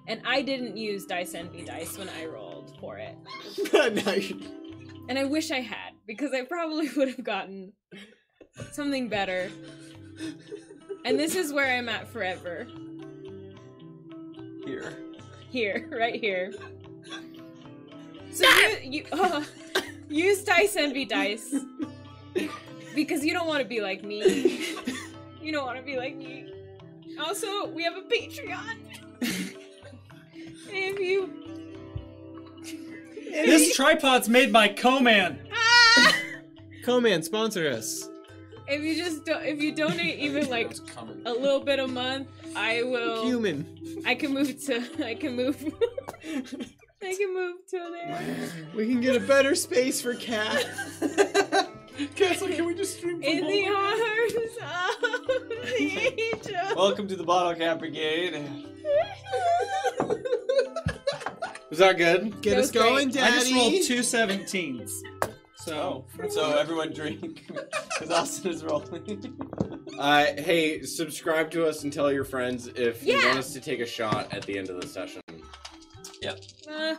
D: and I didn't use Dice Envy dice when I rolled for it, and I wish I had because I probably would have gotten something better. And this is where I'm at forever.
A: Here.
D: Here, right here. So you, you uh, use Dice Envy dice because you don't want to be like me. You don't want to be like me. Also, we have a Patreon. if you
B: This tripod's made by Coman.
D: ah,
G: Coman, sponsor us.
D: if you just don't, if you donate even like a little bit a month, I will.
G: Human.
D: I can move to. I can move. I can move to there.
G: We can get a better space for Cat.
E: Guys, like, can we just stream from
D: In the
E: home?
D: arms of the angel.
A: Welcome to the Bottlecap Brigade.
C: Was that good?
G: Get
D: That
G: us
D: was great.
G: going, Daddy.
B: I just rolled two 17s.
A: Oh,
B: So,
A: so everyone drink because Austin is rolling.
C: Uh, hey, subscribe to us and tell your friends if you want us to take a shot at the end of the session.
D: Uh,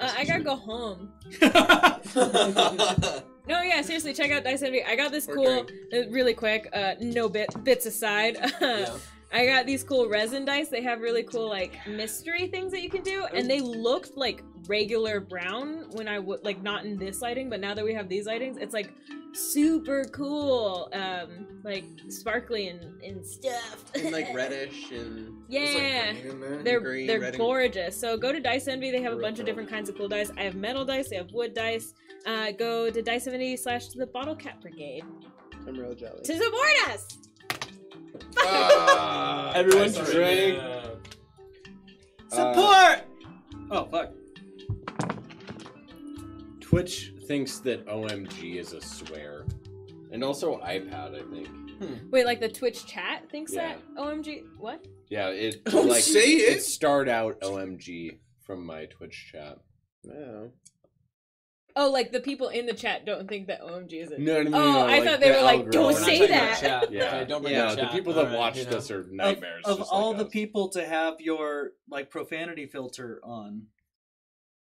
D: uh, I gotta go home. No, yeah, seriously, check out Dice Envy. I got this cool, uh, really quick, uh, no bit bits aside.
A: Yeah.
D: I got these cool resin dice. They have really cool like mystery things that you can do, and they looked like regular brown when I would like not in this lighting, but now that we have these lightings, it's like super cool, um, like sparkly and, and stuff.
G: And like reddish and
D: yeah.
E: Like, green.
D: They're
G: green,
D: they're gorgeous. So go to Dice Envy. They have a bunch of different kinds of cool dice. I have metal dice. They have wood dice. Uh, go to Dice Envy slash the Bottlecap Brigade
G: I'm real jelly.
D: to support us.
E: Ah,
A: Everyone
E: guys,
A: drink.
E: yeah.
B: support! oh, fuck.
C: Twitch thinks that OMG is a swear. And also iPad, I think.
D: Wait, like the Twitch chat thinks
C: Yeah.
D: that? OMG, what?
C: Yeah, it
E: Don't
C: like
E: say it.
C: it starred out OMG from my Twitch chat.
G: Oh.
D: Oh, like the people in the chat don't think that OMG is it?
C: No, no, no.
D: Oh,
C: no,
D: I
C: like
D: thought they
C: the
D: were like,
C: algorithm.
D: don't
A: We're
D: say
A: talking about
D: that.
A: Chat.
C: Yeah,
A: Okay, don't bring
C: yeah.
A: up
C: The
A: chat.
C: people that
A: Alright,
C: watched
A: you know.
C: us are nightmares.
B: of
C: just
B: all
C: like
B: the
C: us.
B: people to have your like profanity filter on,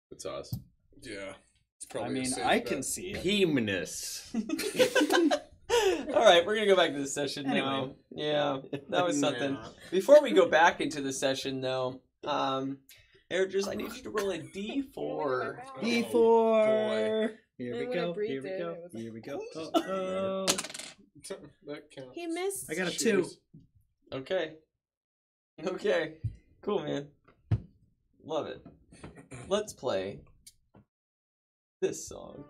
C: it's us.
E: Yeah. It's
B: I
E: probably a
B: mean, I
E: bet.
B: can see it.
C: Penis.
A: All right, we're gonna go back to the session now. Yeah, that was something. Before we go back into the session, though, um, Ericers, I need you to roll a d4.
B: D4. Here
D: And
B: we go. Here we
D: in,
B: go.
D: it was like-
B: Here we go. Oh,
E: that counts.
D: He missed.
B: I got a two.
E: Cheers.
A: Okay. Okay. Cool, man. Love it. Let's play this song.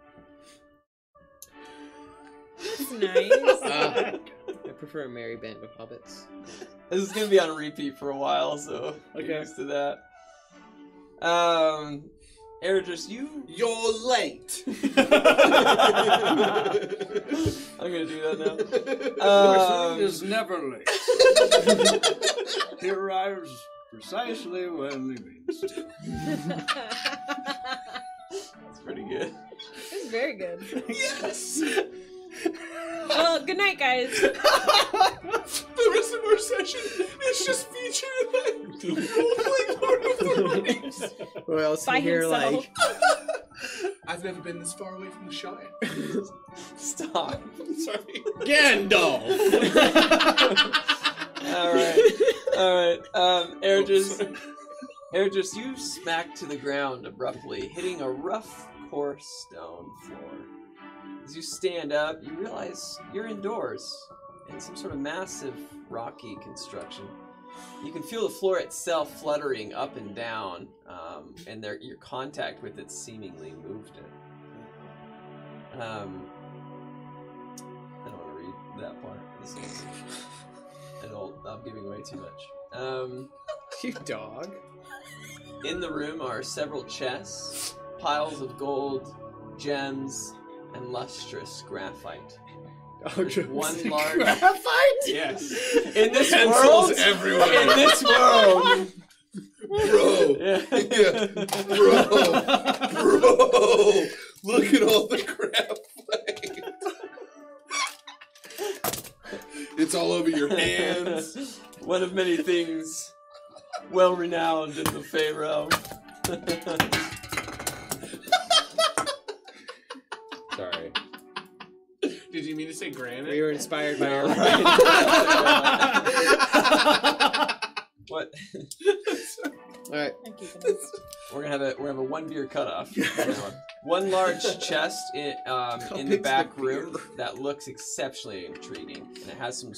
D: That's nice.
G: Uh, I prefer a merry band of hobbits.
A: This is gonna be on repeat for a while, so get
B: Okay.
A: used to that. Um, Ericers, you.
E: You're late.
A: I'm gonna do that now. Um,
B: is never late. he arrives precisely when he means to.
A: That's pretty good.
D: It's very good.
E: yes.
D: Well, good night, guys.
E: The rest of our session is just featuring like role-playing Lord of the Rings.
G: Or else
D: By
G: you hear
D: himself.
G: like
E: I've never been this far away from the Shire.
A: Stop.
E: Sorry.
C: Gandalf.
A: All right. All right. Um, Ericers, Ericers, you smack to the ground abruptly, hitting a rough, coarse stone floor. As you stand up, you realize you're indoors in some sort of massive rocky construction. You can feel the floor itself fluttering up and down, um, and there, your contact with it seemingly moved it. Um, I don't want to read that part. This is, I don't, I'm giving away too much. Um,
G: you dog.
A: in the room are several chests, piles of gold, gems, and lustrous graphite. There's one large. Yes. In this
E: Pencils
A: world.
E: everywhere.
A: In this world.
E: Bro.
A: Yeah.
E: Yeah. Bro. Bro. Look at all the graphite. It's all over your hands.
A: One of many things well renowned in the Fey
E: you mean to say granite?
G: We were inspired by our
A: what?
G: Alright.
D: I'm keeping this.
A: We're gonna have a we're gonna have a one beer cutoff. one large chest in um, in the
G: big's the
A: back room that looks exceptionally intriguing, and it has some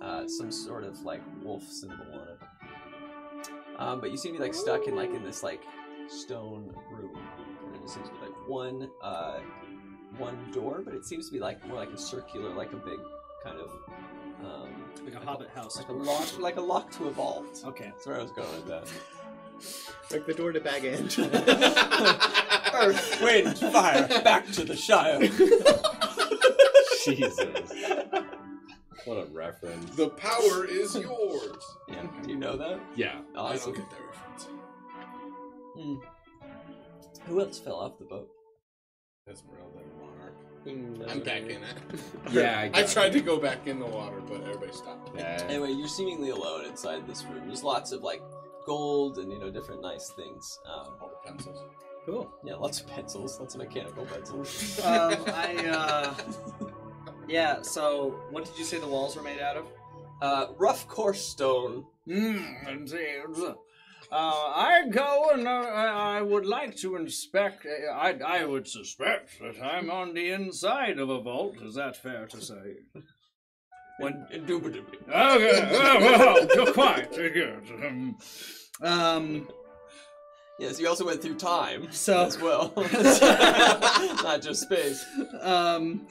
A: uh, some sort of like wolf symbol on it. Um, but you seem to be like stuck in like in this like stone room. And there just seems to be like one uh, one door, but it seems to be like more like a circular, like a big kind of um,
B: Like a hobbit house.
A: like a lock, like a lock to a vault.
B: Okay.
A: That's where I was going with that.
G: like the door to Bag End.
A: Earth, wind, fire, back to the Shire.
C: Jesus. What a reference.
E: The power is yours.
A: Yeah, do you know that?
C: Yeah.
E: I don't get that reference.
A: Hmm. Who else fell off the boat?
E: Esmeralda and Monarch.
G: No.
E: I'm back in it.
C: Yeah, I
E: I
C: got
E: tried to go back in the water, but everybody stopped.
C: Yeah.
A: Anyway, you're seemingly alone inside this room. There's lots of like gold and you know different nice things. Um,
E: All the pencils.
B: Cool.
A: yeah, lots of pencils, lots of mechanical pencils.
B: Um, I, uh. Yeah, so what did you say the walls were made out of?
A: Uh, rough coarse stone.
B: Indeed. Uh, I go and uh, I would like to inspect. uh, I, I would suspect that I'm on the inside of a vault. Is that fair to say? When
A: Indubitably.
B: okay, well, well, you're quite good. Um, um,
A: Yes, you also went through time
B: So-
A: as well, not just space.
B: um,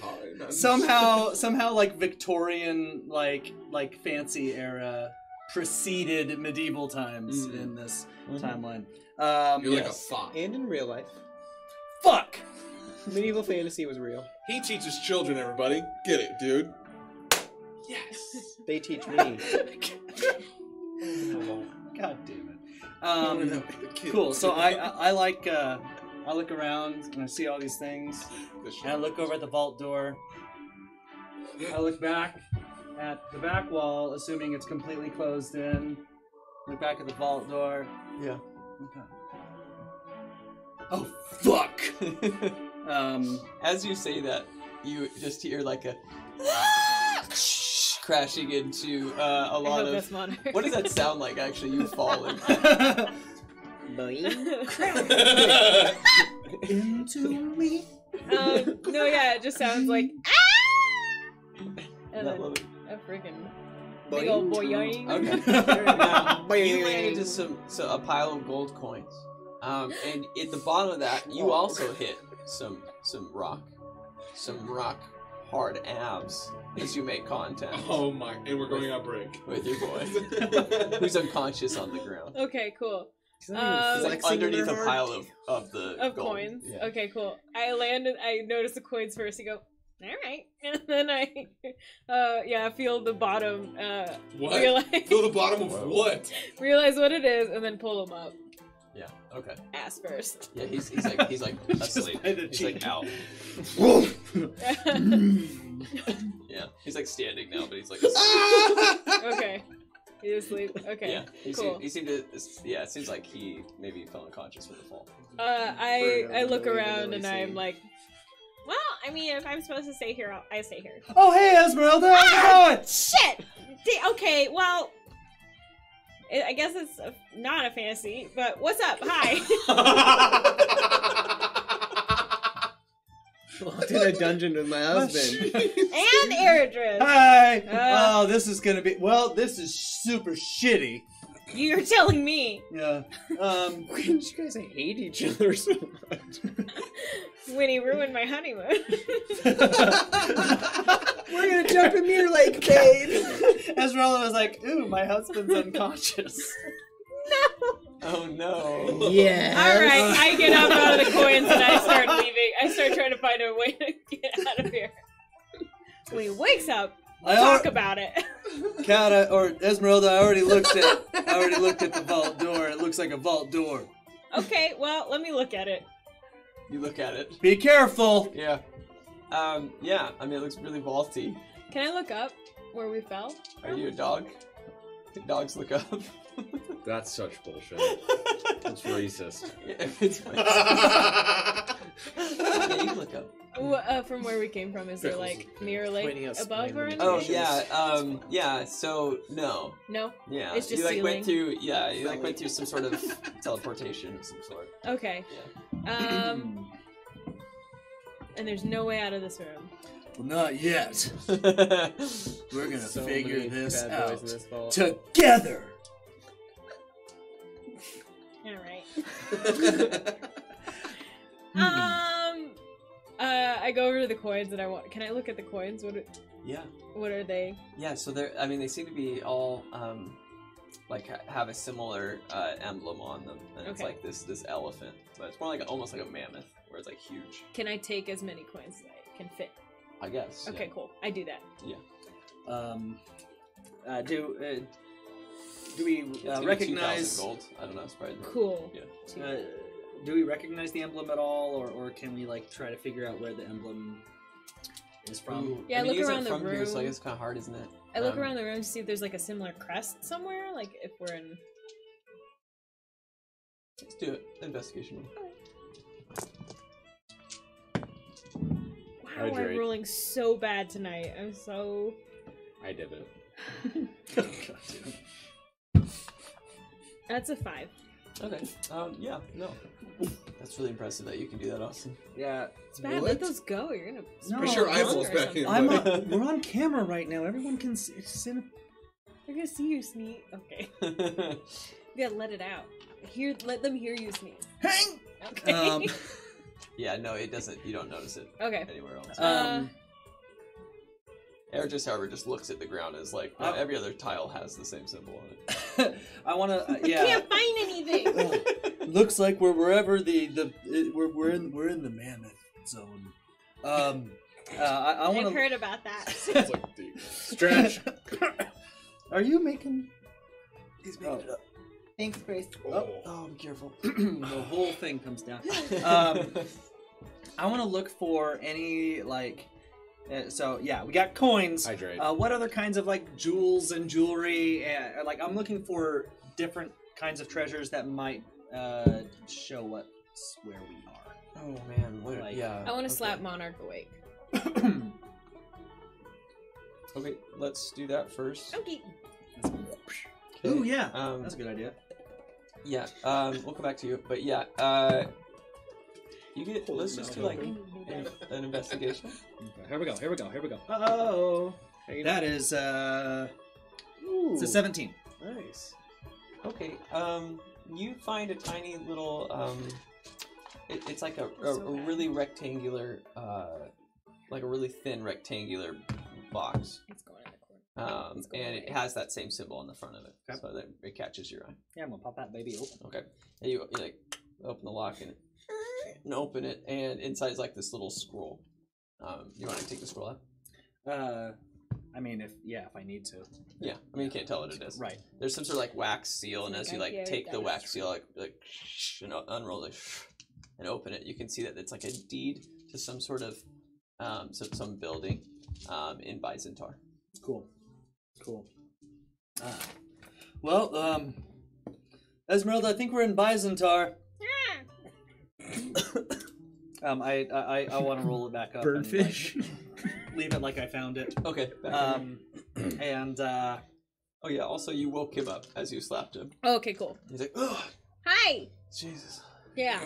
E: Time.
B: somehow, somehow, like Victorian, like like fancy era preceded medieval times
A: Mm.
B: in this
A: Mhm.
B: timeline. Um,
E: You're like a
B: yes.
E: thought.
G: And in real life,
B: fuck.
G: medieval fantasy was real.
E: He teaches children, everybody. Get it, dude. Yes.
G: They teach me.
B: God damn it. Um, cool. So I, I I like uh, I look around and I see all these things. And I look over at the vault door. I look back at the back wall, assuming it's completely closed in. Look back at the vault door.
A: Yeah.
B: Okay. Oh fuck! um,
A: As you say that, you just hear like a crashing into uh, a
D: I
A: lot
D: hope
A: of.
D: that's.
A: What does that sound like? Actually, you falling.
B: into me.
D: um, no, yeah, it just sounds like ah! and
A: I love it.
D: A freaking big old boing.
A: Okay. you ran into some so a pile of gold coins, um, and at the bottom of that, you also hit some some rock, some rock hard abs as you make contact
E: Oh my! And we're going on break.
A: with your boy, who's unconscious on the ground.
D: Okay, cool.
A: He's
D: Um,
A: like underneath a pile of of the
D: of
A: gold.
D: coins.
A: Yeah.
D: Okay, cool. I landed. I noticed the coins first. You go, all right, and then I, uh, yeah, feel the bottom. Uh,
E: What?
D: Realize,
E: Feel the bottom of what?
D: realize what it is, and then pull him up
A: Yeah. Okay.
D: ass first.
A: Yeah. He's he's like he's like asleep.
B: by the
A: He's like out. Yeah. He's like standing now, but he's like.
D: okay, he's asleep. Okay,
A: Yeah. He
D: cool.
A: seemed, he seemed to. Yeah. It seems like he maybe fell unconscious from the fall.
D: Uh, I I look around and. I'm like, well, I mean, if I'm supposed to stay here, I'll, I stay here.
B: Oh hey Esmeralda, how's it going?
D: Shit. D- Okay, well, I I guess it's a, not a fantasy, but what's up? Hi.
G: Walked in a dungeon with my husband.
D: and Eridris.
B: Hi.
D: Uh.
B: oh, this is gonna be well. This is super shitty.
D: You're telling me
B: Yeah. Um.
G: Why did you guys hate each other so much?
D: When he ruined my honeymoon.
G: We're gonna jump in Mirror Lake, babe.
B: Esmeralda was like, "Ooh, my husband's unconscious." No.
A: Oh no.
G: Yeah.
D: All right, I get up out of the coins and I start leaving. I start trying to find a way to get out of here. When he wakes up,
B: I
D: talk
B: al-
D: about it.
B: Kat, or Esmeralda, I already looked at. I already looked at the vault door. It looks like a vault door.
D: Okay, well, let me look at it.
A: You look at it.
B: Be careful.
A: Yeah. Um. Yeah. I mean, it looks really vaulty.
D: Can I look up where we fell?
A: Are you a dog? Dogs look up.
C: That's such bullshit. That's racist.
A: Yeah, it's racist. yeah, you can look up.
D: Wh- Uh, from where we came from, is there like Mirror
G: Pointing
D: Lake
G: us
D: above or
G: random
D: anything?
A: Oh yeah. Um. Yeah. So no.
D: No.
A: Yeah.
D: It's just
A: you like went through. Yeah. You like went through some sort of teleportation of some sort.
D: Okay. Um. and there's no way out of this room.
B: Well, not yet. We're gonna
G: So
B: figure this out
G: this
B: together.
D: All right. um. Uh, I go over to the coins and I want. Can I look at the coins? What? are-
A: yeah.
D: What are they?
A: Yeah. So they're. I mean, they seem to be all um, like ha- have a similar uh, emblem on them, and it's
D: Okay.
A: like this this elephant, but it's more like almost like a mammoth, where it's like huge.
D: Can I take as many coins as I can fit?
A: I guess.
D: Okay, cool. I do that.
B: Um. Uh, do uh, do we
A: Yeah. It's
B: uh,
A: be
B: recognize?
A: 2,000 gold. I don't know. It's probably
D: Cool.
A: Yeah.
B: Uh, do we recognize the emblem at all, or, or can we like try to figure out where the emblem is from?
A: Ooh,
D: Yeah,
A: I mean,
D: look around the
A: from here, so I guess it's kind of hard, isn't it?
D: I look
A: Um,
D: around the room to see if there's like a similar crest somewhere. Like if we're in.
A: Let's do it. Investigation.
D: Wow, I'm
C: Hydrate.
D: rolling so bad tonight. I'm so.
C: I did it.
D: That's a five.
A: Okay. Um. Yeah. No. That's really impressive that you can do that, Austin.
B: Yeah.
D: It's bad.
G: What?
D: Let those go. You're gonna.
B: No,
E: Push your
D: Or
E: eyeballs back in.
B: I'm.
E: buddy.
B: On, we're on camera right now. Everyone can see. It's in
D: They're gonna see you sneeze. Okay. Yeah, let it out. Hear. Let them hear you sneeze.
B: Hang.
D: Okay.
B: Um.
A: yeah. No, it doesn't. You don't notice it
D: okay.
A: anywhere else.
B: Um.
A: Eric just, however, just looks at the ground as like no,
B: Uh,
A: every other tile has the same symbol on it.
B: I want to. Uh,
D: I
B: yeah.
D: can't find anything.
B: Looks like we're wherever the the it, we're we're in we're in the mammoth zone. Um. Uh, I, I want
D: I've
B: to.
D: heard about that.
E: It's like deep.
C: Stretch.
B: Are you making?
A: He's
B: making it
A: up.
F: Thanks, Grace.
B: Oh,
A: Oh, be careful.
B: the whole thing comes down. Um, I want to look for any like. Uh, so yeah, we got coins.
C: Hydrate.
B: Uh, what other kinds of like jewels and jewelry? Uh, like I'm looking for different kinds of treasures that might uh, show us where we are.
A: oh man, what?
B: Like-
A: yeah.
D: I want to
A: okay.
D: slap Monarch awake.
A: Okay, let's do that first.
D: Okay.
B: Ooh yeah,
A: Um,
B: that's a good idea.
A: Yeah, um, we'll come back to you, but yeah, uh, you get. Let's just do like an, an investigation.
B: Okay, here we go. Here we go. Here we go.
C: Oh.
B: That is uh, it's a 17.
C: Nice.
A: Okay, um, you find a tiny little, um, it, it's like a, a, a really rectangular, uh, like a really thin rectangular box,
D: It's going in the corner.
A: um,
D: It's going
A: and it
D: away.
A: has that same symbol on the front of it,
B: Okay.
A: so that it catches your eye.
B: Yeah, I'm gonna pop that baby open.
A: Okay, and you, you like open the lock and, and open it, and inside is like this little scroll. Um, you want to take the scroll out?
B: Uh, I mean, if yeah, if I need to.
A: Yeah, I mean you can't tell what it is.
B: Right.
A: There's some sort of like wax seal, and as you like take the wax seal, like like and unroll it and open it, you can see that it's like a deed to some sort of um some some building um in Byzantar.
B: Cool. Cool. Ah. Well, um, Esmeralda, I think we're in Byzantar. um, I I, I want to roll it back up. and, like,
H: Birdfish.
B: leave it like I found it.
A: Okay. back in
B: Um, and uh,
A: oh yeah. Also, you woke him up as you slapped him.
D: Okay, cool.
A: He's like, oh
D: Hi.
A: Jesus.
D: Yeah.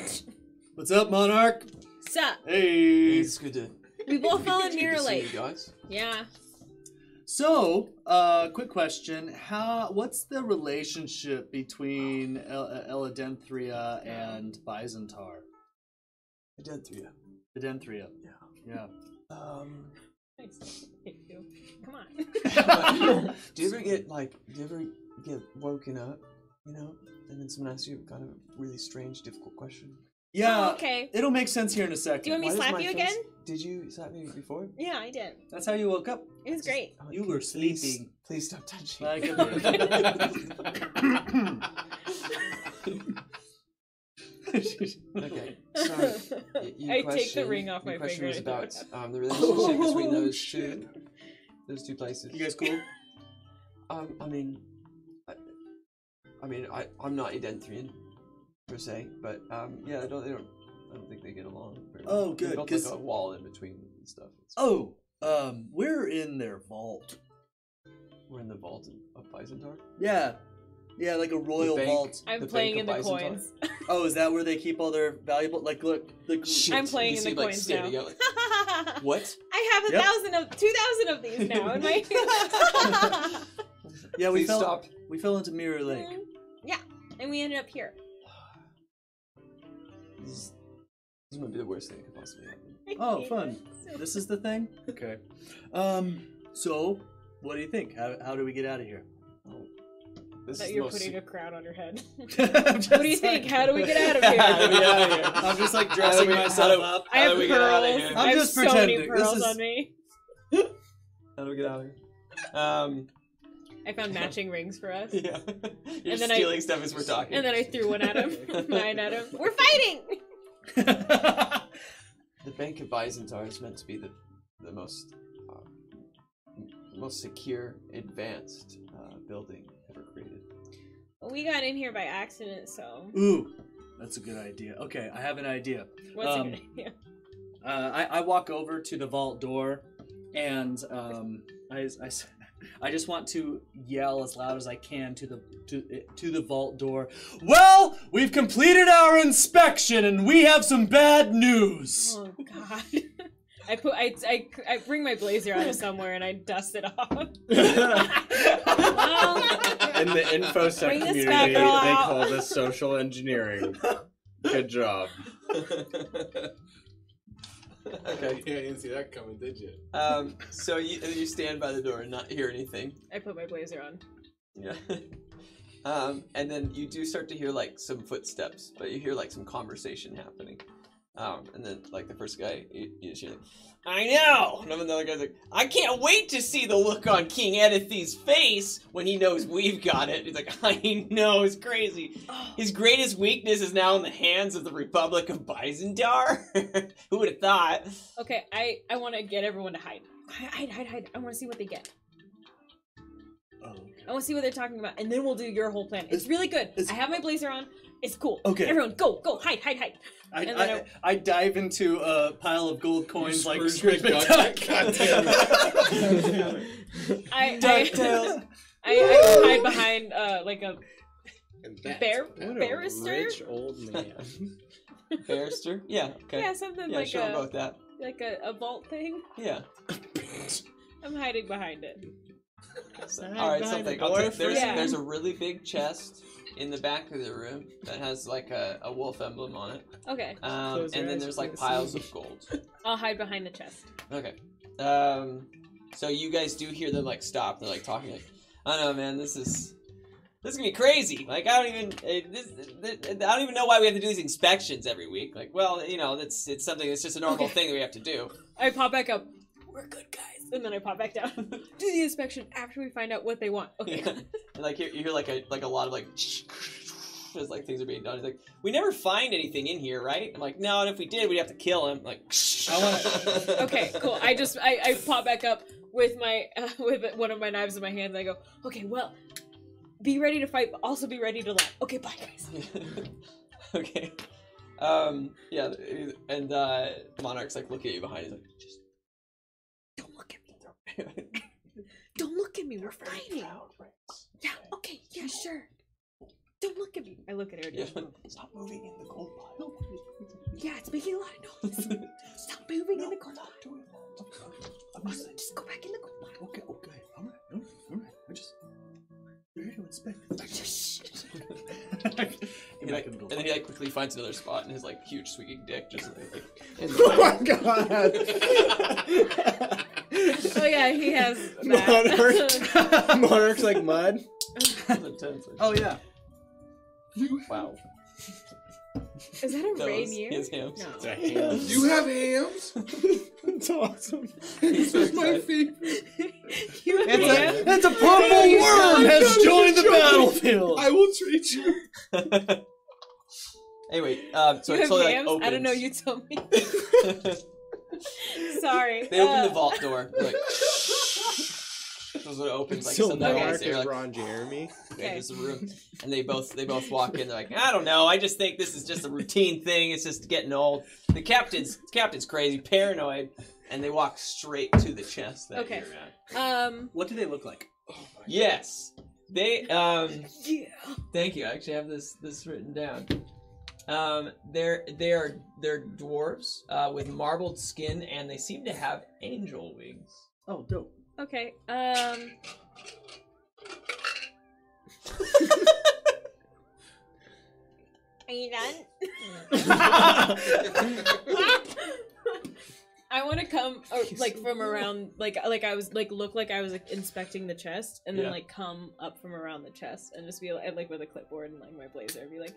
B: what's up, Monarch?
D: Sup?
B: Hey.
A: It's good to.
D: We both fell in
A: it's good
D: Mirror
A: to see
D: Lake.
A: you guys.
D: Yeah.
B: So, uh, quick question: How? What's the relationship between El- Eladenthria and Byzantar?
A: I did through you.
B: Edenthria.
A: Yeah.
B: Yeah.
A: Um.
D: Nice. Thank you. Come on.
A: do you ever get like? Do you ever get woken up? You know, and then someone asks you kind of a really strange, difficult question.
B: Yeah.
D: Oh, okay.
B: It'll make sense here in a second.
D: Do you want me to
A: does
D: slap you
A: face-
D: again?
A: Did you slap me before?
D: Yeah, I did.
B: That's how you woke up.
D: It was great.
A: Oh,
B: You
A: okay,
B: were
A: please-
B: sleeping.
A: Please stop touching.
B: Like a
A: okay, so y- your
D: I take the ring off
A: your
D: my
A: question
D: finger.
A: was about um, the relationship between those two, those two places.
B: you guys cool?
A: Um, I mean, I, I mean, I I'm not Edenthrian per se, but um, yeah, I don't, they don't, I don't think they get along. Very well.
B: Oh,
A: They
B: good,
A: built
B: 'cause-
A: like a wall in between and stuff. It's-
B: Oh, um, we're in their vault.
A: we're in the vault of Byzantar.
B: Yeah. Yeah, like a royal
A: bank.
B: vault.
D: I'm playing in the coins.
B: Oh, is that where they keep all their valuable? Like, look, look.
A: Shit.
D: I'm playing
A: You
D: in
A: see,
D: the
A: like,
D: coins now.
A: out, like, what?
D: I have a
B: Yep.
D: thousand of two thousand of these now in my.
B: Yeah, we
A: Please
B: fell.
A: stop.
B: We fell into Mirror Lake.
D: yeah, and we ended up here.
A: This, this might be the worst thing that could possibly happen.
B: Oh, fun. This is the thing. Okay. Um. So, what do you think? How How do we get out of here?
A: Oh, this
D: That
A: is
D: you're
A: most
D: putting
A: se-
D: a crown on your head.
B: what
D: what do you think? How do we get out of here?
A: How do we get out of here?
B: I'm just like dressing myself
A: do-
B: up.
D: I have
A: do we get out of
D: pearls.
A: here?
B: I'm
D: I have
B: just
D: so many
B: pretending. This
D: pearls
B: is-
D: on me.
A: How do we get out of here? Um,
D: I found matching rings for us.
A: yeah. You're
D: And then I-
A: stealing stuff as we're talking.
D: And then I threw one at him. Mine at him. We're fighting!
A: The Bank of Byzantar is meant to be the the most uh, most secure, advanced uh, building
D: We got in here by accident, so.
B: Ooh, that's a good idea. Okay, I have an idea.
D: What's
B: Um,
D: a good idea?
B: Uh, I, I walk over to the vault door, and um, I, I I just want to yell as loud as I can to the to to the vault door. Well, we've completed our inspection, and we have some bad news.
D: Oh god. I put I, I, I bring my blazer out of somewhere and I dust it off. well,
C: In the infosec
D: Bring this
C: community,
D: fat
C: they
D: girl out.
C: call this social engineering. Good job.
A: okay.
E: Yeah, you didn't see that coming, did you?
A: Um, so you you stand by the door and not hear anything.
D: I put my blazer on.
A: Yeah. Um, and then you do start to hear like some footsteps, but you hear like some conversation happening. Um, and then like the first guy, you, you just hear, like, I know. And then the other guy's like, I can't wait to see the look on King Edithy's face when he knows we've got it. He's like, I know, it's crazy. His greatest weakness is now in the hands of the Republic of Byzantar. Who would have thought?
D: Okay, I I want to get everyone to hide. Hide, hide, hide. I want to see what they get.
B: Oh,
D: I want to see what they're talking about, and then we'll do your whole plan. It's really good.
B: it's-
D: I have my blazer on. It's cool.
B: Okay.
D: Everyone, go, go, hide, hide, hide.
B: I,
D: And
B: I,
D: then
B: I dive into a pile of gold coins like
E: Scrooge
B: Scrooge
E: McDuck.
B: McDuck.
E: God damn
D: I I,
B: DuckTales.
D: I, I hide behind uh like a
E: And that's
D: bear
G: What a
D: barrister.
G: rich old man.
A: Barrister? Yeah, okay.
D: Yeah, something
A: Yeah,
D: like
A: sure, I'll go
D: a
A: with that.
D: like a, a vault thing.
A: Yeah.
D: I'm hiding behind it.
A: So- all right, something.
G: the
A: I'll take, there's
D: Yeah.
A: there's a really big chest in the back of the room that has like a, a wolf emblem on it.
D: Okay,
A: Um,
G: Close your
A: and then
G: eyes,
A: there's like
G: please.
A: piles of gold.
D: I'll hide behind the chest.
A: Okay. Um, so you guys do hear them like stop. They're like talking like, I don't know, man. This is this is gonna be crazy. Like I don't even uh, this, th- I don't even know why we have to do these inspections every week. Like, well, you know, that's it's something. It's just a normal
D: Okay.
A: thing that we have to do.
D: I pop back up. We're good guys, and then I pop back down. do the inspection after we find out what they want. Okay.
A: Yeah. And like you, you hear like a like a lot of like as like things are being done. He's like, we never find anything in here, right? I'm like, no. And if we did, we'd have to kill him. Like,
B: I wanna-
D: okay, cool. I just I, I pop back up with my uh, with one of my knives in my hand. And I go, okay, well, be ready to fight, but also be ready to laugh. Okay, bye guys.
A: okay. Um. Yeah. And uh, Monarch's like looking at you behind. He's like, just
D: Don't look at me. Don't look at me. We're fighting. Yeah. Okay. Yeah. Sure. Don't look at me. I look at her.
A: yeah. Stop moving in the gold pile.
D: Yeah, it's making a lot of noise. Stop moving in the corner.
B: I'm just saying.
D: Just go back in the corner.
B: Okay, okay, all right, all right, all right. I just we're here to inspect. Get
A: He,
B: back
A: like, and then he like quickly finds another spot and his like huge swinging dick, just like,
G: oh my god!
D: Oh yeah, he has that.
G: Monarch. Monarch's like mud.
B: Oh yeah.
A: wow.
D: Is that a
A: That
D: rain
A: was hams.
D: No.
C: It's a ham.
E: You have hams?
G: That's awesome.
A: He's so
E: my
A: excited.
E: favorite.
D: You have
B: It's
D: ham?
B: a, it's a purple worm has joined the battlefield.
E: I will treat you.
A: anyway, um, so
D: you
A: it
D: have
A: slowly like opens.
D: I don't know. You told me. Sorry.
A: they open
D: Uh,
A: the vault door. They're like, so it opens like
G: so
A: some
D: Okay.
A: They're
G: is
A: like,
G: Ron Jeremy.
A: okay, there's a room, and they both they both walk in. They're like, I don't know. I just think this is just a routine thing. It's just getting old. The captain's captain's crazy, paranoid, and they walk straight to the chest. That
D: Okay.
A: you're at.
D: Um.
B: What do they look like?
A: Yes, they. Um,
D: Yeah.
A: Thank you. I actually have this this written down. Um, they're they're they're dwarves uh, with marbled skin, and they seem to have angel wings.
B: Oh, dope.
D: Okay. Um. Are you done? I want to come or, like from around like like I was like look like I was like, inspecting the chest and then
A: Yeah.
D: like come up from around the chest and just be like, like with a clipboard and like my blazer and be like,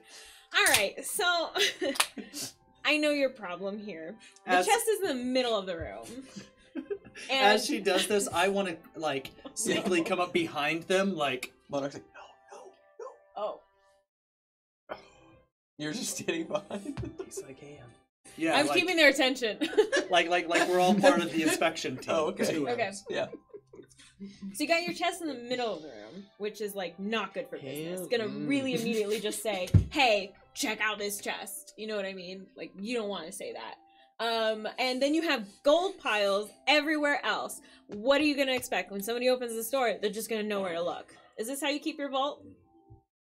D: all right, so I know your problem here. The
B: As-
D: chest is in the middle of the room. And
B: As she does this, I want to like sneakily come up behind them, like
A: Monarch's like, no, no, no.
D: oh,
A: You're just standing behind.
B: he's like, hey, um, yeah,
D: I'm
B: like,
D: keeping their attention.
B: like like like we're all part of the inspection team.
A: Oh, okay.
B: too.
D: Okay.
A: yeah.
D: So you got your chest in the middle of the room, which is like not good for business.
G: Hell,
D: Gonna
G: mm.
D: really immediately just say, "Hey, check out this chest." You know what I mean? Like you don't want to say that. Um, and then you have gold piles everywhere else. What are you gonna expect when somebody opens the store? They're just gonna know where to look. Is this how you keep your vault?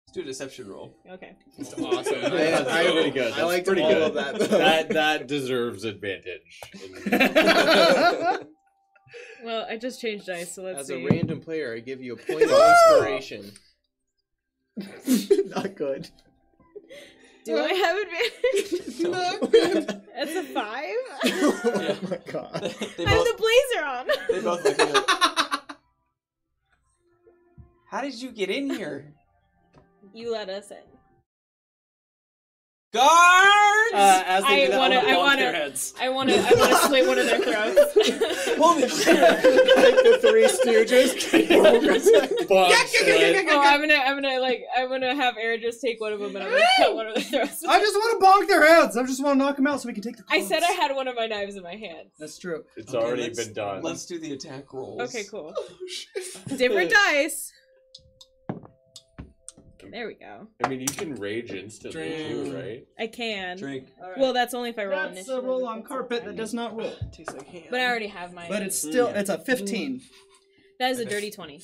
A: Let's do a deception roll.
D: Okay.
E: It's awesome.
C: I,
E: That's
C: I,
E: pretty
C: pretty
E: good.
C: good.
G: I
C: That's
G: liked
C: pretty
G: all
C: good.
G: of that,
C: that that deserves advantage.
D: Well, I just changed dice, so let's
G: As
D: see.
G: a random player, I give you a point of inspiration.
B: Not good.
D: Do I have advantage? That's a five.
B: oh my god.
A: they
D: I have
A: both
D: the blazer on.
A: they both look at you How did you get in here?
D: You let us in.
A: Guards!
B: Uh, as they
D: I
B: do that,
D: wanna-
B: I
D: I
B: want
D: wanna-
B: their heads.
D: I want to. I want to slit one of their throats.
A: Holy shit!
G: like the Three Stooges.
C: Bob Sled.
D: oh, I'm gonna. I'm gonna like. I'm gonna have Aaron just take one of them and I'm gonna cut one of their throats.
B: I just want to bonk their heads. I just want to knock them out so we can take the.
D: I said I had one of my knives in my hand.
B: That's true.
C: It's
A: Okay,
C: already been done.
A: Let's do the attack rolls.
D: Okay, cool. Different dice. There we go.
C: I mean, you can rage instantly too, right?
D: I can.
A: Drink.
D: Well, that's only if I roll
B: That's a roll on carpet that does not roll.
G: Tastes like ham.
D: But I already have mine.
B: But it's still
C: Yeah.
B: it's a 15.
D: that is a dirty twenty.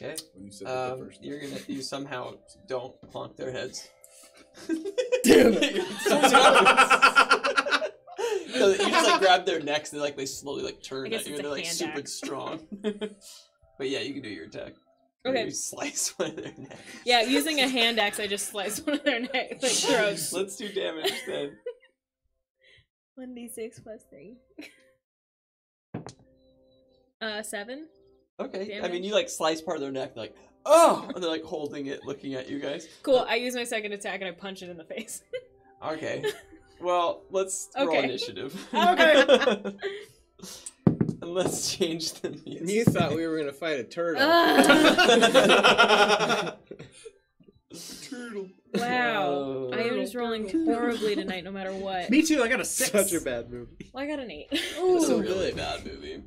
A: Okay.
E: When you said that the
A: Um,
E: first
A: you're gonna you somehow don't plonk their heads.
B: Damn
A: it! so you just like grab their necks and like they slowly like turn
D: guess
A: at you
D: it's
A: and
D: a
A: they're like
D: hand
A: super
D: axe.
A: strong. but yeah, you can do your attack.
D: Okay.
A: You slice one of their necks.
D: Yeah, using a hand axe, I just slice one of their neck like throats.
A: Let's do damage then.
D: One d six plus three. Uh, seven.
A: Okay. I mean, you like slice part of their neck, like oh, and they're like holding it, looking at you guys.
D: Cool. I use my second attack and I punch it in the face.
A: Okay. Well, let's roll
D: Okay.
A: initiative.
B: Okay.
A: And let's change the music.
G: you thought we were gonna fight a turtle.
E: Turtle.
D: wow.
A: Oh.
D: I am just rolling horribly tonight, no matter what.
B: Me too. I got a six.
G: Such a bad movie.
D: Well, I got an eight.
A: It's a really bad movie.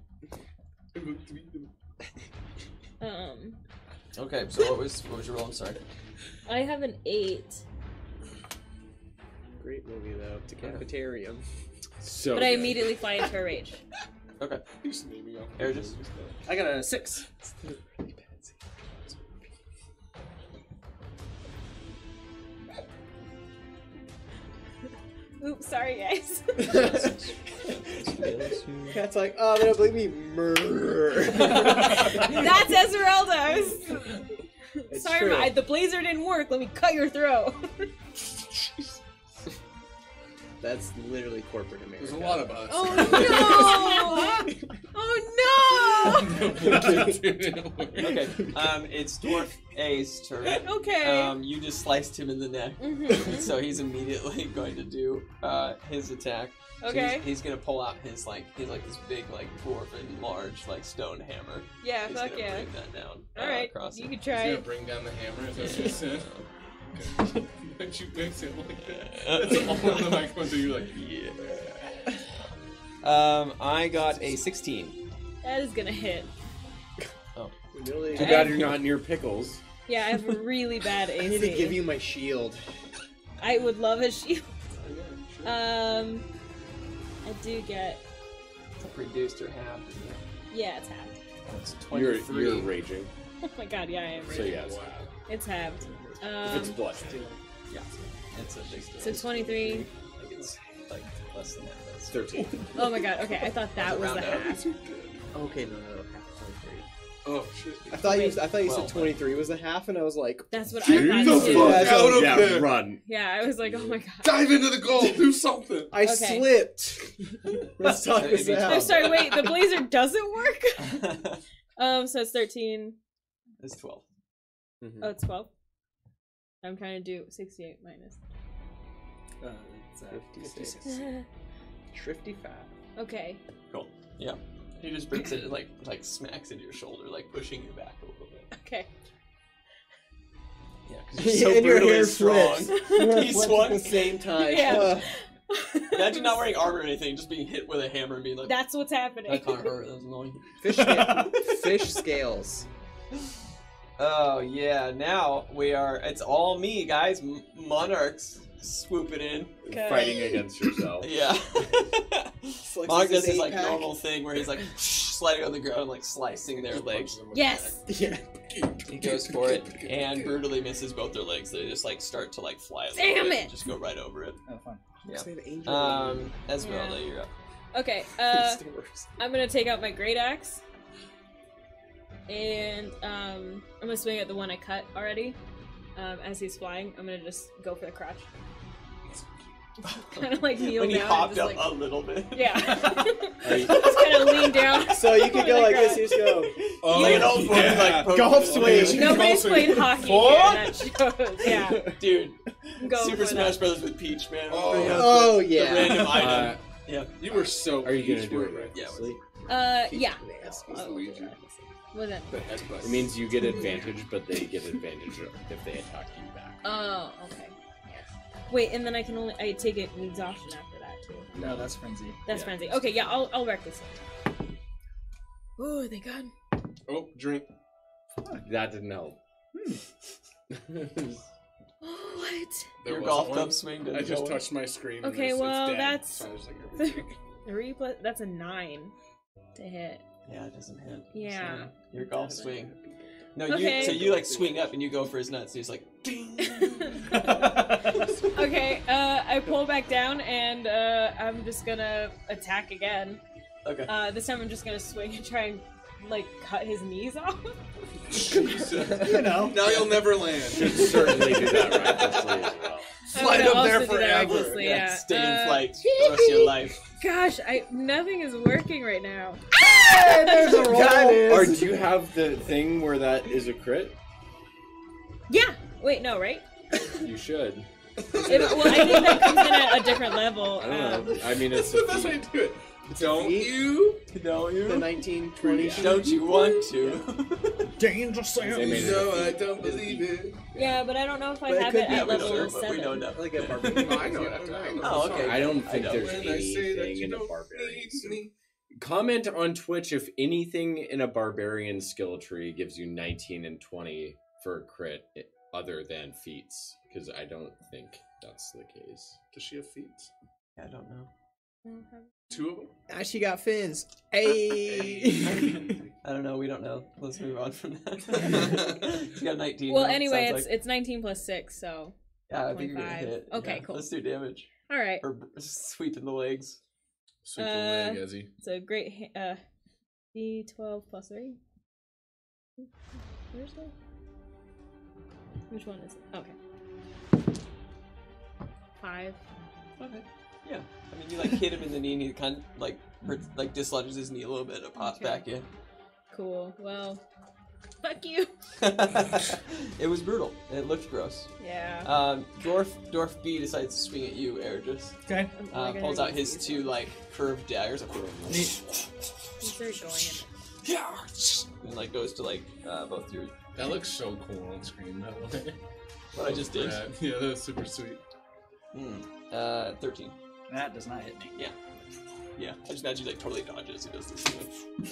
D: Um,
A: Okay, so what was what was your roll? I'm sorry.
D: I have an eight,
G: Great movie though. Decapitarium.
C: So
D: but I immediately fly into a rage.
A: Okay.
E: He's naming off.
A: Aegis?
B: I got a six.
D: Oops, sorry guys.
G: Cat's like, oh, they don't believe me. Murder.
D: That's Esmeralda. I.
G: It's
D: Sorry,
G: true.
D: I, the blazer didn't work. Let me cut your throat.
G: That's literally corporate America.
E: There's a lot of us.
D: Oh no! oh no!
A: Okay. Um, it's Dwarf A's turn.
D: Okay.
A: Um, you just sliced him in the neck,
D: Mhm.
A: so he's immediately going to do uh his attack. So he's-
D: Okay.
A: he's, gonna pull out his like he's like this big like dwarven large like stone hammer.
D: Yeah,
A: He's
D: fuck
A: gonna
D: yeah.
A: bring that down. uh,
D: All right,
A: across
D: you
A: it.
D: can
E: He's
D: try
E: gonna bring down the hammer. Is that what you said? Okay. But you mix it like that. That's all of the microphones. So you're like,
A: Yeah. Um, I got a 16.
D: That is gonna hit.
G: Really?
C: Too bad you're not near pickles.
D: Yeah, I have a really bad AC.
G: I need to give you my shield.
D: I would love a shield. Um, I do get.
A: It's reduced or halved. isn't it?
D: Yeah, it's halved.
A: It's
C: You're
A: 23.
C: you're raging.
D: Oh my god, yeah, I am.
C: So yes,
D: It's halved.
C: if it's
D: Um,
C: blood.
A: Yeah, it's a big
D: so 23.
A: I think it's like less than that. That's
C: Thirteen.
D: Oh my god, okay, I thought that was the
A: Round up.
D: half.
G: Okay, no, no, no. half twenty-three.
E: oh shit.
G: I thought you. I thought you
A: Well,
G: said twenty-three was the half, and I was like,
D: That's what
E: Get
D: I
E: the
D: thought
E: fuck
D: too.
G: Yeah,
E: out of
C: yeah,
E: there!
C: run.
D: Yeah, I was like, oh my god.
E: Dive into the goal. Do something.
G: I
D: Okay.
G: slipped. Let's talk
A: So
G: this
A: if
D: I'm
G: out.
D: sorry, wait, the blazer doesn't work? Um, so it's 13.
A: it's 12.
D: Oh, it's 12. I'm trying to do 68 minus.
B: Uh, it's, uh,
G: 56. Shrifty fat.
D: okay.
A: Cool. Yeah. He just brings it like like smacks into your shoulder, like pushing you back a little bit.
D: Okay.
A: Yeah, because you're so
G: and your
A: brutally
G: hair
A: strong.
G: flips.
A: he
G: Flips at
A: swung.
G: the same time.
D: Yeah.
G: Uh,
A: Imagine not wearing armor or anything, just being hit with a hammer and being like,
D: That's what's happening.
A: that can't hurt. That was annoying.
G: fish, sca- fish scales.
A: Oh yeah, now we are. It's all me, guys. M- monarchs swooping in.
D: Okay.
C: Fighting against yourself.
A: Yeah.
G: Flexes
A: Monarch does
G: his
A: his like
G: eight-pack.
A: normal thing where he's like sliding on the ground, like slicing their legs.
D: Yes!
G: Yeah.
A: He goes for it and brutally misses both their legs. They just like start to like fly. A
D: Damn
A: bit
D: it!
A: Just go right over it.
B: oh, fun.
A: Yeah.
G: Say the angel
A: Um, Esmeralda,
D: Yeah.
A: you're up.
D: Okay, uh,
G: It's the worst.
D: I'm gonna take out my great axe. And, um, I'm gonna swing at the one I cut already. Um, as he's flying, I'm gonna just go for the crotch. kind of like kneel
A: when he
D: down.
A: hopped
D: and
A: up
D: like,
A: a little bit.
D: Yeah. Just kind of lean down.
G: So you could go like this. You just go.
E: Oh,
A: Like an old woman, like,
G: Golf swing.
D: Nobody's
E: Golf
D: played
E: swing.
D: hockey
A: Four?
D: here. That shows. Yeah.
A: Dude,
D: Go
A: Super Smash
D: that.
A: Brothers with Peach, man.
E: Oh.
A: Bring out
G: Oh
A: the,
G: yeah.
A: the random item.
C: Uh,
A: yeah.
E: You were so.
C: are you gonna do it
E: weren't
C: right?
A: Yeah,
D: Uh, yeah.
E: Nasty Luigi.
D: Well then.
E: The headbutt.
C: It means you get advantage, but they get advantage if they attack you back.
D: Oh, okay. Wait, and then I can only I take it in exhaustion after that too.
B: No, that's frenzy.
D: That's
C: Yeah.
D: frenzy. Okay, yeah, I'll I'll wreck this one. Oh, they got.
E: Oh, drink.
C: That didn't help. Hmm.
D: What?
E: There
A: Your golf
E: one.
A: club swing didn't
E: I just
A: go
E: touched my screen.
D: Okay,
E: it's- it's
D: well,
E: dead.
D: that's-
E: So like.
D: Three plus. That's a nine to hit.
A: Yeah, it doesn't hit.
D: Yeah.
A: Sorry. Your golf swing. No,
D: Okay.
A: you. So you like swing up and you go for his nuts. And he's like, ding.
D: Okay, uh, I pull back down and uh, I'm just gonna attack again.
A: okay.
D: Uh, this time I'm just gonna swing and try and like cut his knees off.
B: You know.
E: now you'll never land.
C: Should certainly do that recklessly as well.
E: Flight up there
D: also do
E: forever.
D: recklessly,
A: yeah,
D: yeah.
A: Stay in
D: Uh,
A: flight for the rest of your life.
D: Gosh, I nothing is working right now.
B: There's a roll.
C: Or do you have the thing where that is a crit?
D: Yeah. Wait, no, right?
C: You should.
D: It, well, I think that comes in at a different level.
C: I don't
D: um,
C: know. I mean, it's
E: That's the best way to do it. Don't
G: feat.
E: you?
A: Don't you?
G: The
A: you?
G: 1920
A: Don't you want to?
B: Danger
C: They
B: Sam.
C: made it
E: No, I don't believe it.
D: Yeah, but I don't know if I
G: But it
D: have
G: could
D: it
G: be
D: at
G: with
D: level
A: Sure, but we
D: seven.
A: don't know.
G: Like a barbarian.
E: I know that. I know.
A: Oh, okay.
C: I don't think
A: I know.
C: there's
E: When I say that
C: anything
E: you
C: in a
E: don't
C: barbarian.
E: need me.
C: Comment on Twitch if anything in a barbarian skill tree gives you 19 and 20 for a crit i- other than feats, because I don't think that's the case.
E: Does she have feet?
A: I don't know.
E: Two of them?
G: Ah, she got fins. Hey.
A: I don't know. We don't know. Let's move on from that. she got 19.
D: Well,
A: now,
D: anyway, it's
A: like.
D: it's 19 plus six, so
A: Yeah, I think you're gonna
D: 25.
A: hit.
D: Okay,
A: Yeah,
D: cool.
A: Let's do damage.
D: all right.
A: Or b- sweeping the legs.
E: Sweep the
D: Uh,
E: leg, Ezzy.
D: It's a great ha- uh, D12 plus three. Where's that? Which one is it? Okay. Five.
A: Okay. Yeah. I mean, you like hit him in the knee, and he kind of like hurts, like dislodges his knee a little bit. It pops
D: Okay.
A: back in.
D: Cool. Well, fuck you.
A: it was brutal. It looked gross.
D: Yeah.
A: Um, Dwarf Dwarf B decides to swing at you, Ergis.
B: Okay.
D: I'm
A: Uh,
D: like,
A: pulls
D: I
A: out his
D: see
A: two like curved daggers.
D: He's very going
A: and like goes to like uh, both your.
E: That looks so cool on screen, by the way.
A: What I just did.
E: Rad. Yeah, that's super sweet.
A: Hmm. Uh, thirteen.
B: That does not hit me.
A: Yeah. Yeah. I just imagine he, like totally dodges. He does this. Thing.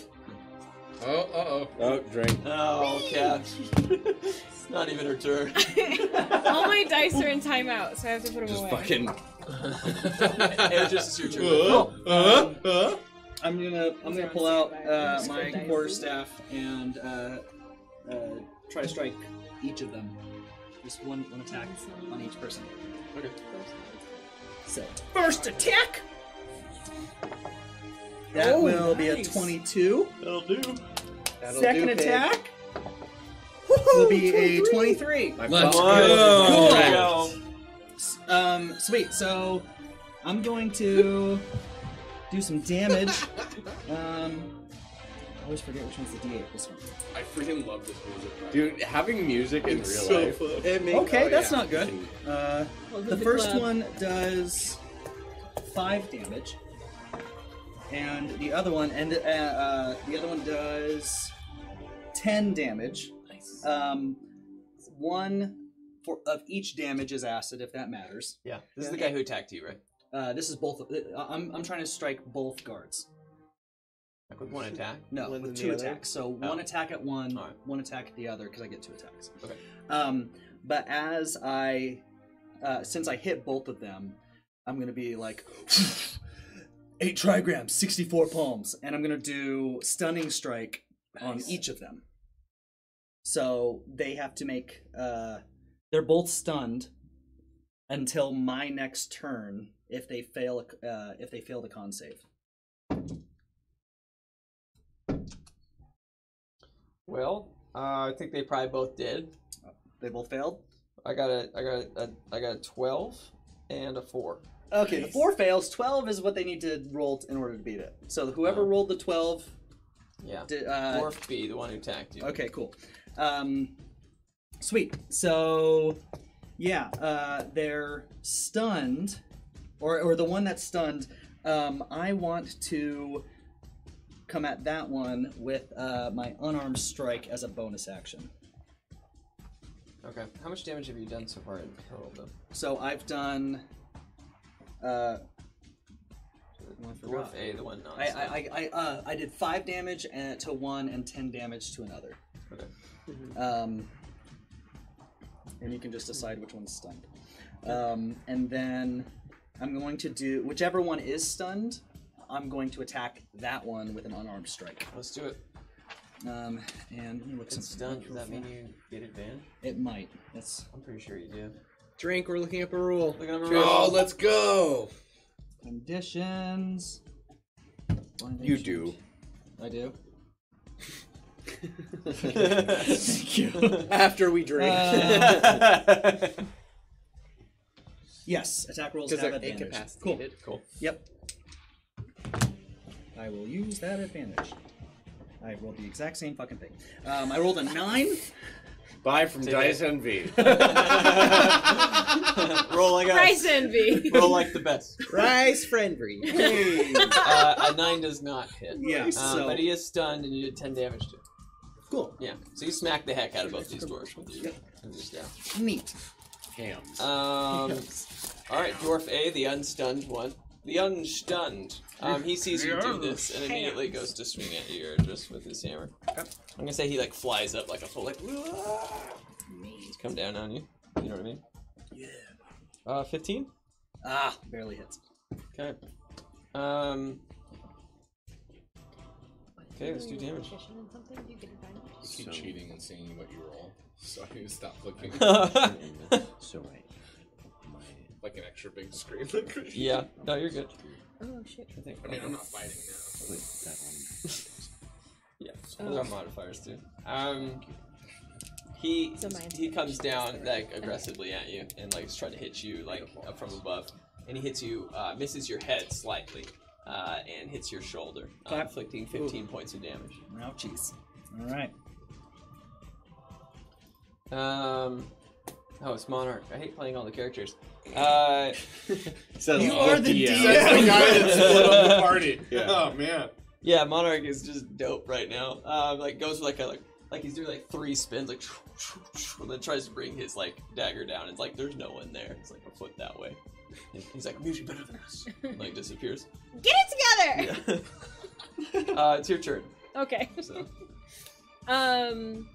E: Oh, uh oh.
C: Oh, drink.
A: Oh, cat. it's not even her turn.
D: All my dice are in timeout, so I have to put them
C: Just
D: away.
C: fucking.
A: Ergis, it's your turn.
E: Uh, uh, uh.
B: I'm gonna I'm gonna pull out uh, my quarter staff and uh, uh, try to strike each of them. Just one one attack on each person.
A: Okay.
B: So first attack. That
A: Oh,
B: will be a
A: nice.
B: 22.
A: That'll do.
G: That'll
B: Second
G: do, pig.
B: attack will be a 23.
C: My
E: Let's go.
A: Cool.
B: Go. Um, sweet. So I'm going to do some damage. Um, I always forget which one's the D8. This one.
E: I freaking love this music.
C: Dude, having music in
E: It's
C: real
E: so
C: life.
E: fun.
G: It makes-
B: Okay,
G: oh,
B: that's
G: yeah.
B: not good. Uh,
D: Welcome
B: the first
D: club.
B: one does five damage, and the other one and uh, uh, the other one does ten damage. Nice. Um, one for of each damage is acid, if that matters.
A: Yeah. This is the guy who attacked you, right?
B: Uh, this is both. Uh, I'm I'm trying to strike both guards.
A: Like with one attack.
B: No,
G: One
B: with
G: and
B: two
G: the other?
B: attacks. So one
A: Oh.
B: attack at one,
A: Alright.
B: one attack at the other, because I get two attacks.
A: Okay.
B: Um, but as I, uh, since I hit both of them, I'm gonna be like, eight trigrams, sixty-four palms, and I'm gonna do stunning strike on
A: Nice.
B: each of them. So they have to make. Uh, they're both stunned until my next turn. If they fail, uh, if they fail the con save.
A: Well, uh, I think they probably both did.
B: They both failed.
A: I got a, I got a, a I got a twelve and a four.
B: Okay, the four fails. Twelve is what they need to roll in order to beat it. So whoever
A: Oh.
B: rolled the twelve,
A: Yeah.
B: did, uh,
A: Dwarf B, the one who attacked you.
B: okay, cool. Um, sweet. So Yeah, uh, they're stunned, or or the one that's stunned. Um, I want to come at that one with uh, my unarmed strike as a bonus action.
A: Okay. How much damage have you done so far in total, though?
B: So I've done. Uh, I
A: Dwarf. A, the one non
B: I I I, I, uh, I did five damage uh, to one and ten damage to another.
A: Okay.
B: Um, and you can just decide which one's stunned. Um, and then I'm going to do whichever one is stunned. I'm going to attack that one with an unarmed strike.
A: Let's do it.
B: Um, and let me look
A: It's
B: something
A: done.
B: up
A: Does
B: real
A: that mean
B: fast.
A: you get advantage?
B: It might. That's
A: I'm pretty sure you do.
G: Drink. We're looking up a rule.
A: Look at them
E: Oh, let's go.
B: conditions. Blinding
C: You
B: shield.
C: do.
B: I do.
A: Thank
B: you.
G: After we drink.
B: Uh, yes, attack rolls
G: Because
B: have
G: they're
B: advantage.
G: incapacitated.
A: cool.
B: Yep. I will use that advantage. I rolled the exact same fucking thing. Um, I rolled a nine.
C: Buy from
A: Take
C: Dice
A: it.
C: Envy.
A: roll like
D: Price
A: us.
D: envy.
A: Roll like the best.
G: Rice friendly.
A: Uh, a nine does not hit.
B: Yeah,
A: Um,
B: so-
A: but he is stunned, and you did ten damage to. him.
B: Cool.
A: Yeah. So you smack the heck out of both these dwarfs with your, with your staff.
B: Neat.
C: Hams.
A: Um, all right, dwarf A, the unstunned one. The unstunned. Um, he sees you do this and immediately goes to swing at you just with his hammer. I'm gonna say he like flies up like a full like. Just come down on you. You know what I mean?
B: Yeah.
A: Uh, 15.
B: Ah, barely hits.
A: Okay. Um. Okay, let's do damage.
E: You keep cheating and seeing what you roll. So I need to stop looking
C: so right.
E: like an extra big screen.
A: yeah. No, you're good.
D: Oh shit.
A: I think.
E: I mean, I'm not fighting now.
A: Yeah, there are modifiers too. Um, he
D: So
A: he comes down like aggressively at you and like is trying to hit you like up from above, and he hits you, uh, misses your head slightly, uh, and hits your shoulder, uh,
B: Clap.
A: inflicting 15 points of damage.
B: Ouchies. All right.
A: Um, oh, it's Monarch. I hate playing all the characters. Uh,
B: You are the
C: DM.
E: That's the guy that split up the party.
C: Yeah.
E: Oh man.
A: yeah, Monarch is just dope right now. Um, like goes for like a like like he's doing like three spins like and then tries to bring his like dagger down. It's like there's no one there. It's like a foot that way. And he's like, I'm usually better than us. And, like disappears.
D: Get it together.
A: Yeah. uh, it's your turn.
D: Okay.
A: So
D: Um.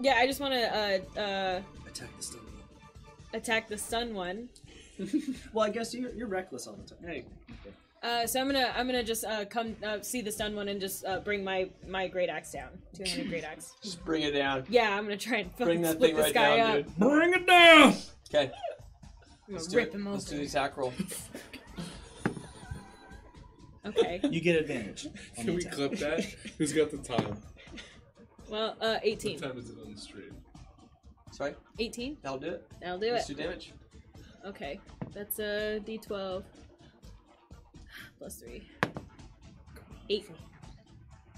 D: Yeah, I just want to uh, uh,
B: Attack the stun.
D: Attack the stun one.
B: Well, I guess you're, you're reckless all the time. Hey.
D: Uh, so I'm gonna I'm gonna just uh, come uh, see the stun one and just uh, bring my my great axe down. Two handed great axe.
A: just bring it down.
D: Yeah, I'm gonna try and fucking
A: Bring that thing
D: this
A: right
D: guy
A: down,
D: up.
A: dude.
B: Bring it down.
A: Okay,
D: I'm
A: let's
D: gonna
A: do
D: rip
A: it.
D: him
A: Let's do the attack roll.
D: Okay.
B: You get advantage.
E: Can we
B: attack.
E: clip that? Who's got the time?
D: Well, uh,
E: What
D: 18.
E: time is it on the stream?
A: Sorry,
D: 18.
A: that'll do it.
D: That'll do
A: Let's
D: it.
A: do damage.
D: Okay, that's a D12 plus three. Eight.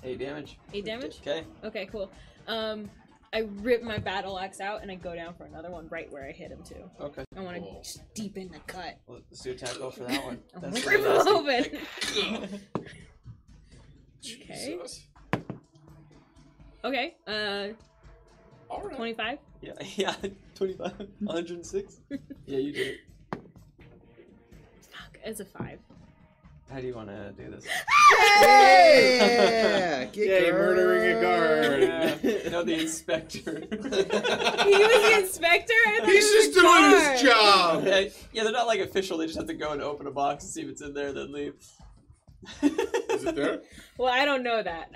A: Eight damage.
D: Eight damage.
A: Okay.
D: Okay, cool. Um, I rip my battle axe out and I go down for another one right where I hit him too.
A: Okay.
D: I want to
E: Cool.
D: deepen the cut.
A: Well, Let's do attack roll for that one.
D: I
A: That's
D: wanna rip him
A: nasty.
D: open. Okay.
E: Jesus.
D: Okay. Uh,
E: All right.
D: 25.
A: Yeah, yeah, 25, 106. yeah, you did it.
D: Fuck, it's a five.
A: How do you want to do this?
G: Yeah, get
C: Yay, murdering a guard.
A: Yeah, no, the inspector.
D: He was the inspector. I thought he
E: He's just doing
D: guard.
E: his job.
A: yeah, yeah, they're not like official. They just have to go and open a box and see if it's in there, then leave.
E: Is it there?
D: Well, I don't know that.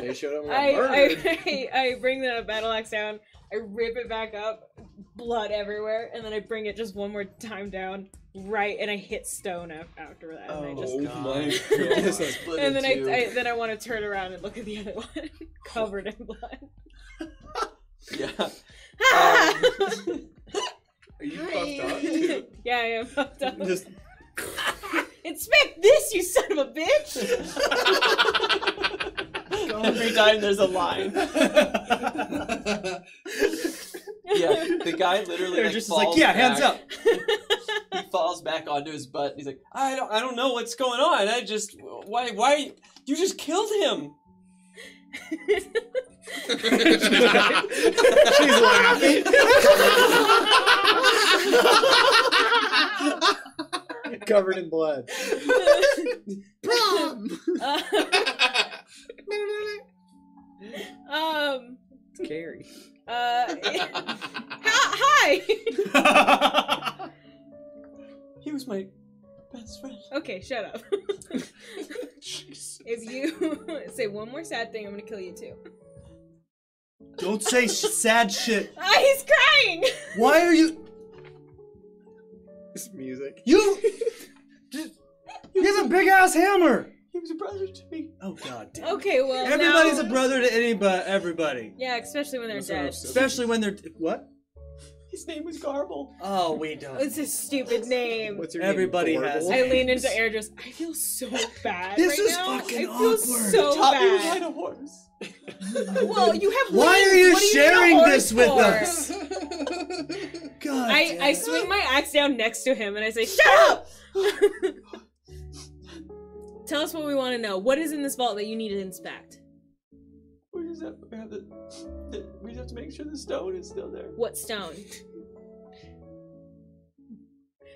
G: They showed up
D: I. I, I bring the battle axe down, I rip it back up, blood everywhere, and then I bring it just one more time down, right, and I hit stone after that. and I just,
E: Oh
A: God.
E: my
A: God.
E: God.
D: And then I. I then I want to turn around and look at the other one, covered in blood.
A: Yeah.
E: Um, are you puffed up too?
D: yeah, I am puffed up.
C: Just
D: Inspect this, you son of a bitch!
A: Every time there's a line. Yeah, the guy literally
B: They're
A: like,
B: just like,
A: falls
B: yeah, hands up.
A: He falls back onto his butt. He's like, I don't, I don't know what's going on. I just, why, why, you just killed him.
G: She's laughing. Covered in blood.
F: Prom.
D: Uh, um.
G: It's Carrie.
D: Uh. hi. hi.
A: He was my best friend.
D: Okay, shut up. if you say one more sad thing, I'm gonna kill you too.
B: Don't say sh- sad shit.
D: Ah, he's crying.
B: Why are you?
G: This music.
B: You. He has a big ass hammer.
A: He was a brother to me.
B: Oh god damn.
D: Okay, well
B: Everybody's
D: now-
B: a brother to anybody. Everybody.
D: Yeah, especially when they're
E: That's what I'm
D: dead.
E: saying.
B: Especially when they're what?
A: His name was Garble.
B: Oh, we don't.
D: It's a stupid name.
G: What's your name?
B: Everybody
G: name?
B: has
G: Thorvald?
D: I lean into Eridris. I feel so bad.
B: This
D: right
B: is
D: now.
B: fucking
D: I feel
B: awkward.
D: so
A: Taught me to ride
D: bad.
A: a horse.
D: Well, you have.
B: Why
D: wings.
B: are you
D: What do need a
B: sharing
D: horse
B: this with
D: for?
B: us? God.
D: I, I swing my axe down next to him and I say, "Shut up!" Tell us what we want to know. What is in this vault that you need to inspect?
A: We just have, we have, to, the, we just have to make sure the stone is still there.
D: What stone?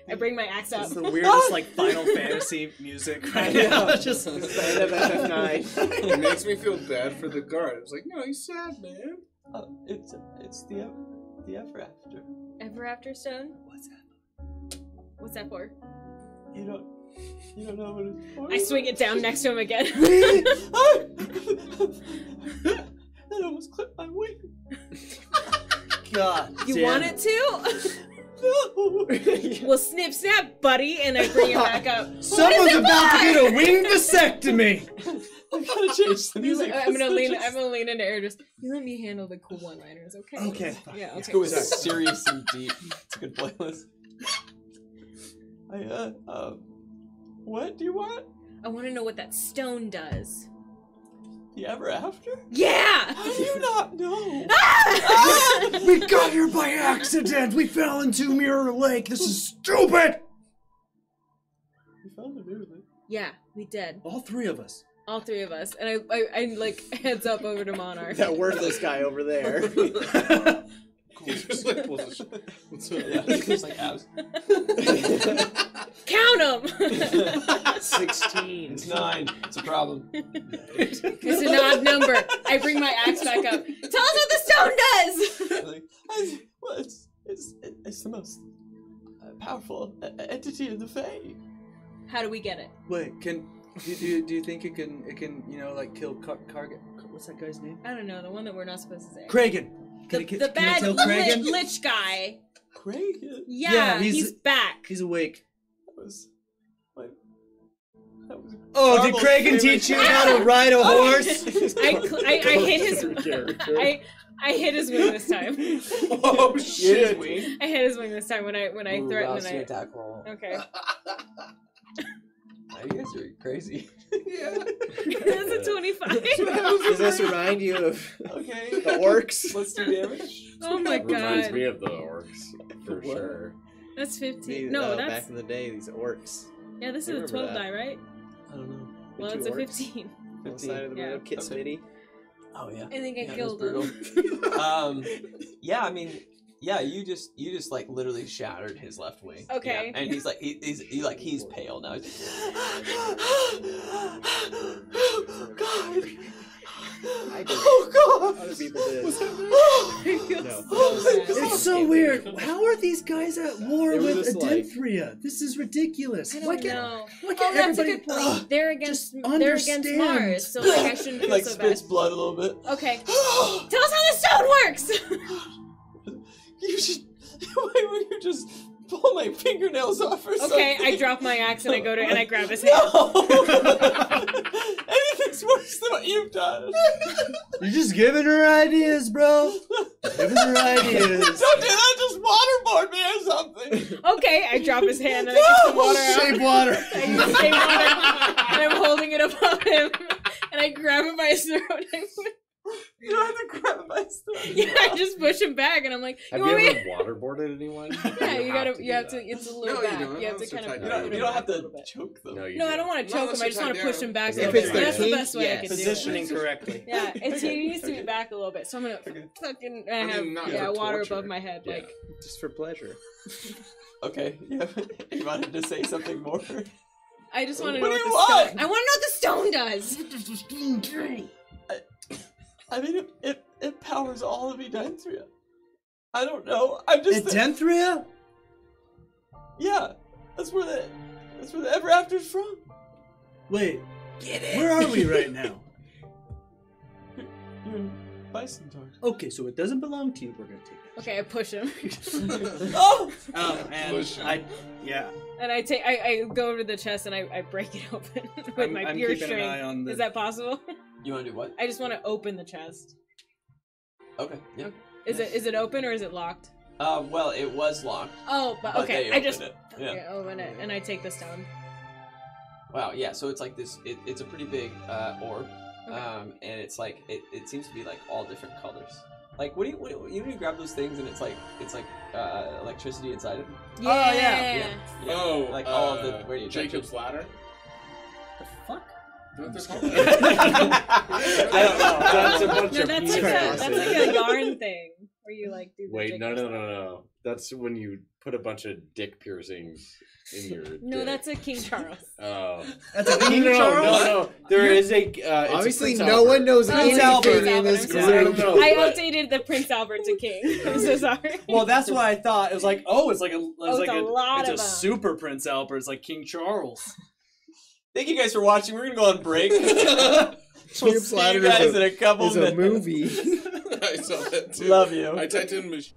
D: I bring my axe
B: This
D: up.
B: is the weirdest like Final Fantasy music right now. Just
G: the end of FF9.
E: it makes me feel bad for the guard. It's like, no, he's sad, man.
A: Uh, it's it's the the ever after.
D: Ever after stone?
A: What's that?
D: What's that for?
A: You don't you don't know what it's for.
D: I swing it down next to him again. Ah!
A: that almost clipped my wing.
B: God.
D: you
B: damn
D: want it to?
A: No.
D: well, snip, snap, buddy, and I bring it back up.
B: Someone's about to get a wing vasectomy.
A: I gotta change the music.
D: let- I'm gonna
A: It's
D: lean.
A: just-
D: I'm gonna lean into air. Just you let me handle the cool one-liners, okay?
B: Okay.
D: Yeah.
A: Let's
D: Okay.
A: go with serious and deep. It's a good playlist. I uh uh what do you want?
D: I want to know what that stone does.
A: The ever after?
D: Yeah.
A: How do you not know?
B: We got here by accident. We fell into Mirror Lake. This is stupid.
A: We found the mirror. Lake?
D: yeah, we did.
B: All three of us.
D: All three of us, and I, I, I like heads up over to Monarch.
G: That worthless guy over there.
E: Just like, pulls his- What's up?
A: Yeah, it's like abs.
D: Count them.
G: Sixteen.
A: It's nine. It's a problem.
D: it's an odd number. I bring my axe back up. Tell us what the stone does.
A: well, it's it's it's the most uh, powerful uh, entity in the Fae.
D: How do we get it?
B: Wait, can do you, do you, do you think it can it can you know like kill Car- Carg- What's that guy's name?
D: I don't know. The one that we're not supposed to say.
B: Kragan.
D: The,
B: Can it, ki-
D: the
B: can
D: bad
B: kill
D: lich,
B: Kragan?
D: lich guy.
A: Craig.
D: Yeah,
B: Yeah,
D: he's,
B: he's-
D: back.
B: He's awake.
A: That was like that was.
B: Oh, did
A: Marvel's
B: Kragan teach you how to ride a oh, horse?
D: I, cl- I, I hit his. I, I hit his wing this time.
E: Oh
A: Shit.
E: shit!
D: I hit his wing this time when I when I
G: Ooh,
D: threatened
G: rouse
D: and
G: your
D: I.
G: attack roll.
D: Okay.
A: You guys are crazy. Yeah.
D: That's a 25.
G: Does this remind you of
A: Okay.
G: the orcs?
A: Let's do damage.
D: oh my
C: Reminds
D: god.
C: me of the orcs for
A: What?
C: sure.
D: That's 15.
G: These-
D: No,
G: uh,
D: that's.
G: back in the day, these orcs.
D: Yeah, this is a 12
G: that.
D: die, right?
A: I don't know.
D: Well,
G: two
D: it's a
G: orcs.
D: 15.
G: On the side of the
D: Yeah.
G: road, Kit
A: Okay.
G: Smitty.
A: Oh yeah.
D: I think I
A: Yeah,
D: killed
A: was
D: him.
A: um, yeah, I mean, yeah, you just you just like literally shattered his left wing.
D: Okay.
A: Yeah, and he's like he, he's he, like he's pale now. He's, God. Oh God.
G: Other people did.
D: I oh, feel
G: No.
D: so.
B: It's so weird. How are these guys at war
G: They were
B: with
G: just like-
B: Edenthria? This is ridiculous.
D: I don't
B: can't,
D: know.
B: why
D: Oh,
B: can't
D: that's a
B: everybody?
D: good point. They're against
B: just
D: they're against
B: understand.
D: Mars, so like I shouldn't
A: He
D: feel
A: like
D: so
A: spits
D: bad.
A: blood a little bit.
D: Okay. Tell us how the stone works.
A: You should. Why would you just pull my fingernails off or something?
D: okay, I drop my axe and I go to and I grab his hand.
A: No. Anything's worse than what you've done.
B: You're just giving her ideas, bro. Giving her ideas.
A: Don't do that. Just waterboard me or something.
D: Okay, I drop his hand and I get some water out.
B: Shape water.
D: I use shape water and I'm holding it above him and I grab him by his throat. And
A: You don't have to grab my stuff.
D: Yeah, I just push him back, and I'm like,
C: Have
D: you
C: you
D: want me?
C: ever waterboarded anyone?
D: Yeah, you gotta,
C: have
D: you have to. It's a little
E: No, you
D: back.
E: don't.
D: You have to
E: Those are
D: kind of.
A: You don't, you don't have to choke them.
C: No, you
D: No, I
C: do.
D: don't want to
E: Not
D: choke him. I
E: unless
D: just want to
E: you're
D: push
E: tied
D: him back.
E: down.
D: a
G: If
D: little
G: it's
D: bit.
G: the
D: That's the
G: kink,
D: best way I can
H: Positioning
D: do it.
H: correctly.
D: Yeah, it's he needs to be back a little bit. So I'm gonna fucking. And I
E: I
D: have
E: not
D: yeah
E: for
D: water
E: torture.
D: above my head.
C: Yeah.
D: Like
G: Just for pleasure.
A: Okay. Yeah. you wanted to say something more?
D: I just want to
A: What
D: know
A: do
D: what
A: you
D: the
A: want?
D: stone. I want to know what the stone does.
A: I mean, it, it, it powers all of Edenthria. I don't know. I'm just.
B: Edenthria?
A: yeah. That's where the. That's where the Ever After's from.
B: Wait, get it? where are we right now?
A: You're in Byzantar.
B: Okay, so it doesn't belong to you. We're gonna take it.
D: Okay, I push him,
A: oh!
B: Um, and
E: Push him.
B: I, yeah,
D: and I take. I, I go over to the chest and I, I break it open with
B: I'm,
D: my
B: I'm
D: pure
B: keeping
D: string.
B: an eye on the.
D: Is that possible?
A: You want to do what?
D: I just want to open the chest.
A: Okay. Yeah.
D: Is it is it open or is it locked?
A: Uh, well, it was locked.
D: Oh, but
A: But
D: okay.
A: they
D: I just
A: it. Yeah.
D: okay, open it and I take the stone.
A: Wow. Yeah. So it's like this. It, it's a pretty big uh, orb,
D: Okay.
A: um, and it's like it, it seems to be like all different colors. Like, what do you what, do you, you you grab those things and it's like it's like uh, electricity inside of them.
D: Yeah.
B: yeah,
A: Yeah.
E: Oh,
A: Like all of the
E: uh,
A: where you
E: Jacob's ladder.
C: That's a bunch
D: No,
C: of
D: that's like a
C: crap.
D: that's like a yarn thing where you like do.
C: Wait, no,
D: Jacob's
C: no, no, no. That's when you put a bunch of dick piercings in your.
D: No,
C: dick.
D: that's a King Charles.
C: Oh.
B: That's a King
C: no,
B: Charles.
C: no, no. There is a. Uh, it's a
G: Obviously,
C: Prince
G: no
C: Albert.
G: one knows
D: Oh,
G: anything
B: Albert.
G: in this group.
D: I updated the Prince Albert to King. I'm so sorry.
B: Well, that's what I thought. It was like, oh, it's like a, it's
D: Oh,
B: like
D: it's a lot
B: it's
D: of
B: a
D: 'em.
B: super Prince Albert. It's like King Charles.
A: Thank you guys for watching. We're gonna go on break. we'll
G: Jacob's
A: see you guys
G: is
A: in a couple
G: It's a movie.
E: I saw that too.
A: Love you.
E: I typed in mach-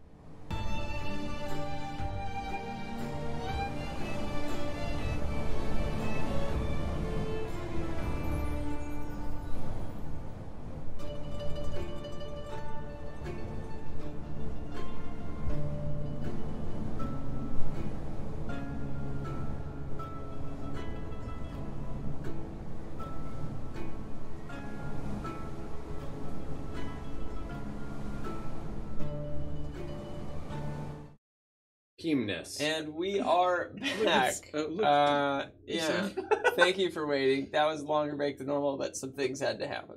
C: Keemness.
A: And we are back.
E: Oh.
A: Uh, yeah. Thank you for waiting. That was a longer break than normal, but some things had to happen.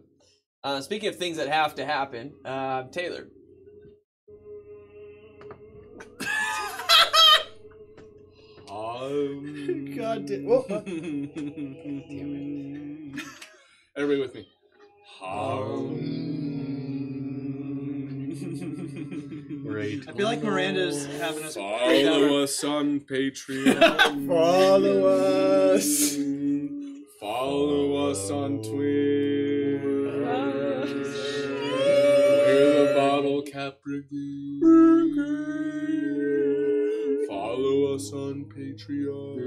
A: Uh, speaking of things that have to happen, uh, Taylor.
E: Um,
G: God damn- whoa, what?
E: Everybody with me.
C: Great.
B: I feel like Miranda's having us.
E: Follow us on Patreon.
G: Follow us.
E: Follow us on Twitter.
D: Oh,
E: We're the Bottle Cap Brigade. Follow us on Patreon.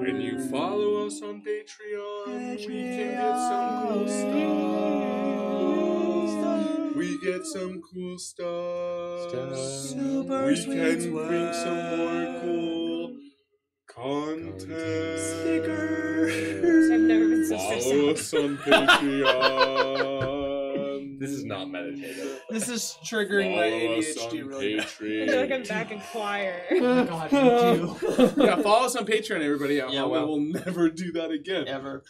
E: When you follow us on Patreon, we can get some cool stuff. We get some cool stuff.
B: Super
E: we
B: sweet
E: can bring some more cool content.
B: Stickers.
D: I've never been so
E: Follow us on Patreon.
C: This is not meditative.
B: This is triggering my
E: Follow us
B: ADHD
E: on
B: really bad.
D: I feel like I'm back in choir.
B: Oh God, me too.
E: yeah, follow us on Patreon, everybody. Yeah,
A: Yeah,
E: we
A: well.
E: will never do that again.
A: Ever.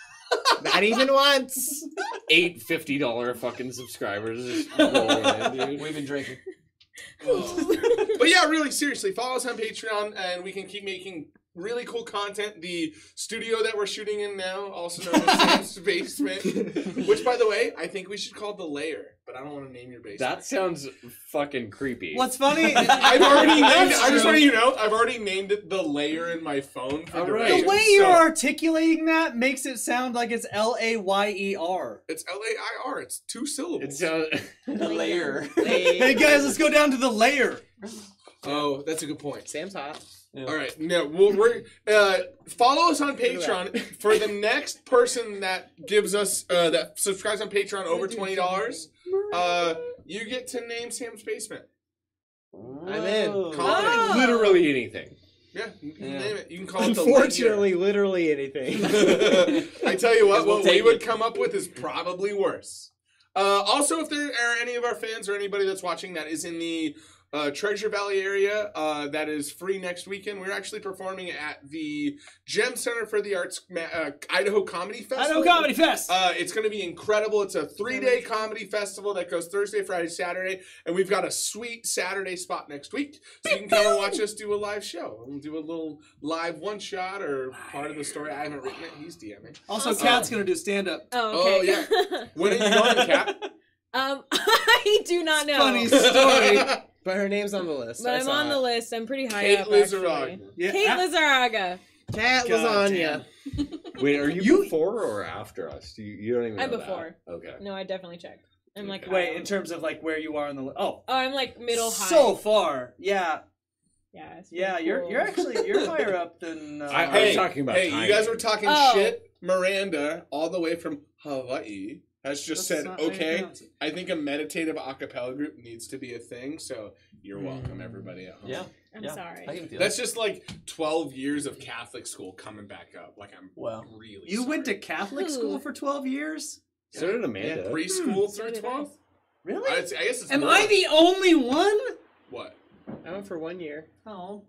G: Not even once.
C: Eight fifty dollar fucking subscribers just rolling in, dude.
A: We've been drinking.
E: but yeah, really, seriously, follow us on Patreon, and we can keep making really cool content. The studio that we're shooting in now, also known as Sam's Basement, which, by the way, I think we should call the layer, but I don't want to name your basement.
C: That sounds fucking creepy.
B: What's funny?
E: I've already named. I just
B: true.
E: want you to know, I've already named it the Layer in my phone. For
C: All right.
E: duration,
B: The way
E: so-
B: you're articulating that makes it sound like it's L A Y E R.
E: It's L A I R. It's two syllables.
C: It's sounds.
A: Uh, the layer.
B: Hey guys, let's go down to the layer.
E: oh, that's a good point.
G: Sam's hot.
E: All right, no, we'll, we're uh, follow us on Patreon for the next person that gives us uh, that subscribes on Patreon over twenty dollars. Uh, you get to name Sam's basement.
G: I'm in.
A: Oh.
E: Comment.
C: Literally anything.
E: Yeah, you can
A: Yeah.
E: name it. You can call it the
G: Unfortunately, literally anything.
E: Layer. I tell you what,
A: We'll
E: what we
A: take
E: would come up with is probably worse. Uh, also, if there are any of our fans or anybody that's watching that is in the uh, Treasure Valley area, uh, that is free next weekend. We're actually performing at the Gem Center for the Arts uh, Idaho Comedy Festival.
B: Idaho Comedy Fest.
E: Uh, it's going to be incredible. It's a three day comedy festival that goes Thursday, Friday, Saturday, and we've got a sweet Saturday spot next week. So you can come and watch us do a live show. We'll do a little live one shot or part of the story. I haven't written it. He's DMing.
B: also, Kat's gonna do stand up.
D: Oh, okay.
E: Oh, yeah. When are you going, Kat?
D: um, I do not know.
B: Funny story.
G: But her name's on the list.
D: But
G: I
D: I'm on
G: it.
D: the list. I'm pretty high
E: Kate
D: up.
E: Lizaraga.
D: actually.
B: Yeah.
D: Kate Lizaraga.
G: Cat lasagna.
C: Wait, are you,
B: You-
C: before or after us? Do you, you don't even
D: I'm before.
C: that. Okay.
D: No, I definitely checked. I'm like
B: Wait, in terms of like where you are on the li- oh,
D: Oh, I'm like middle high.
B: so far. Yeah,
D: yeah. it's pretty
B: yeah. You're you're actually you're higher up than. Uh,
C: I- I-
E: Hey,
C: was talking about
E: hey,
C: timing.
E: you guys were talking
D: Oh.
E: shit. Miranda, all the way from Hawaii, has just
B: That's
E: said,
B: not how you
E: okay. I think a meditative a cappella group needs to be a thing. So you're
B: Mm.
E: welcome, everybody at home.
A: Yeah.
D: I'm
A: yeah.
D: sorry.
A: I can feel
E: That's
A: it.
E: just like 12 years of Catholic school coming back up. Like, I'm
A: Well,
E: really
B: You went to. Catholic school for twelve years.
C: So did Amanda.
E: Yeah, preschool
D: So
E: through
D: did
E: 12?
B: Really?
E: I, I guess it's
B: Am
E: more.
B: I the only one?
E: What?
G: I went for one year.
B: Oh,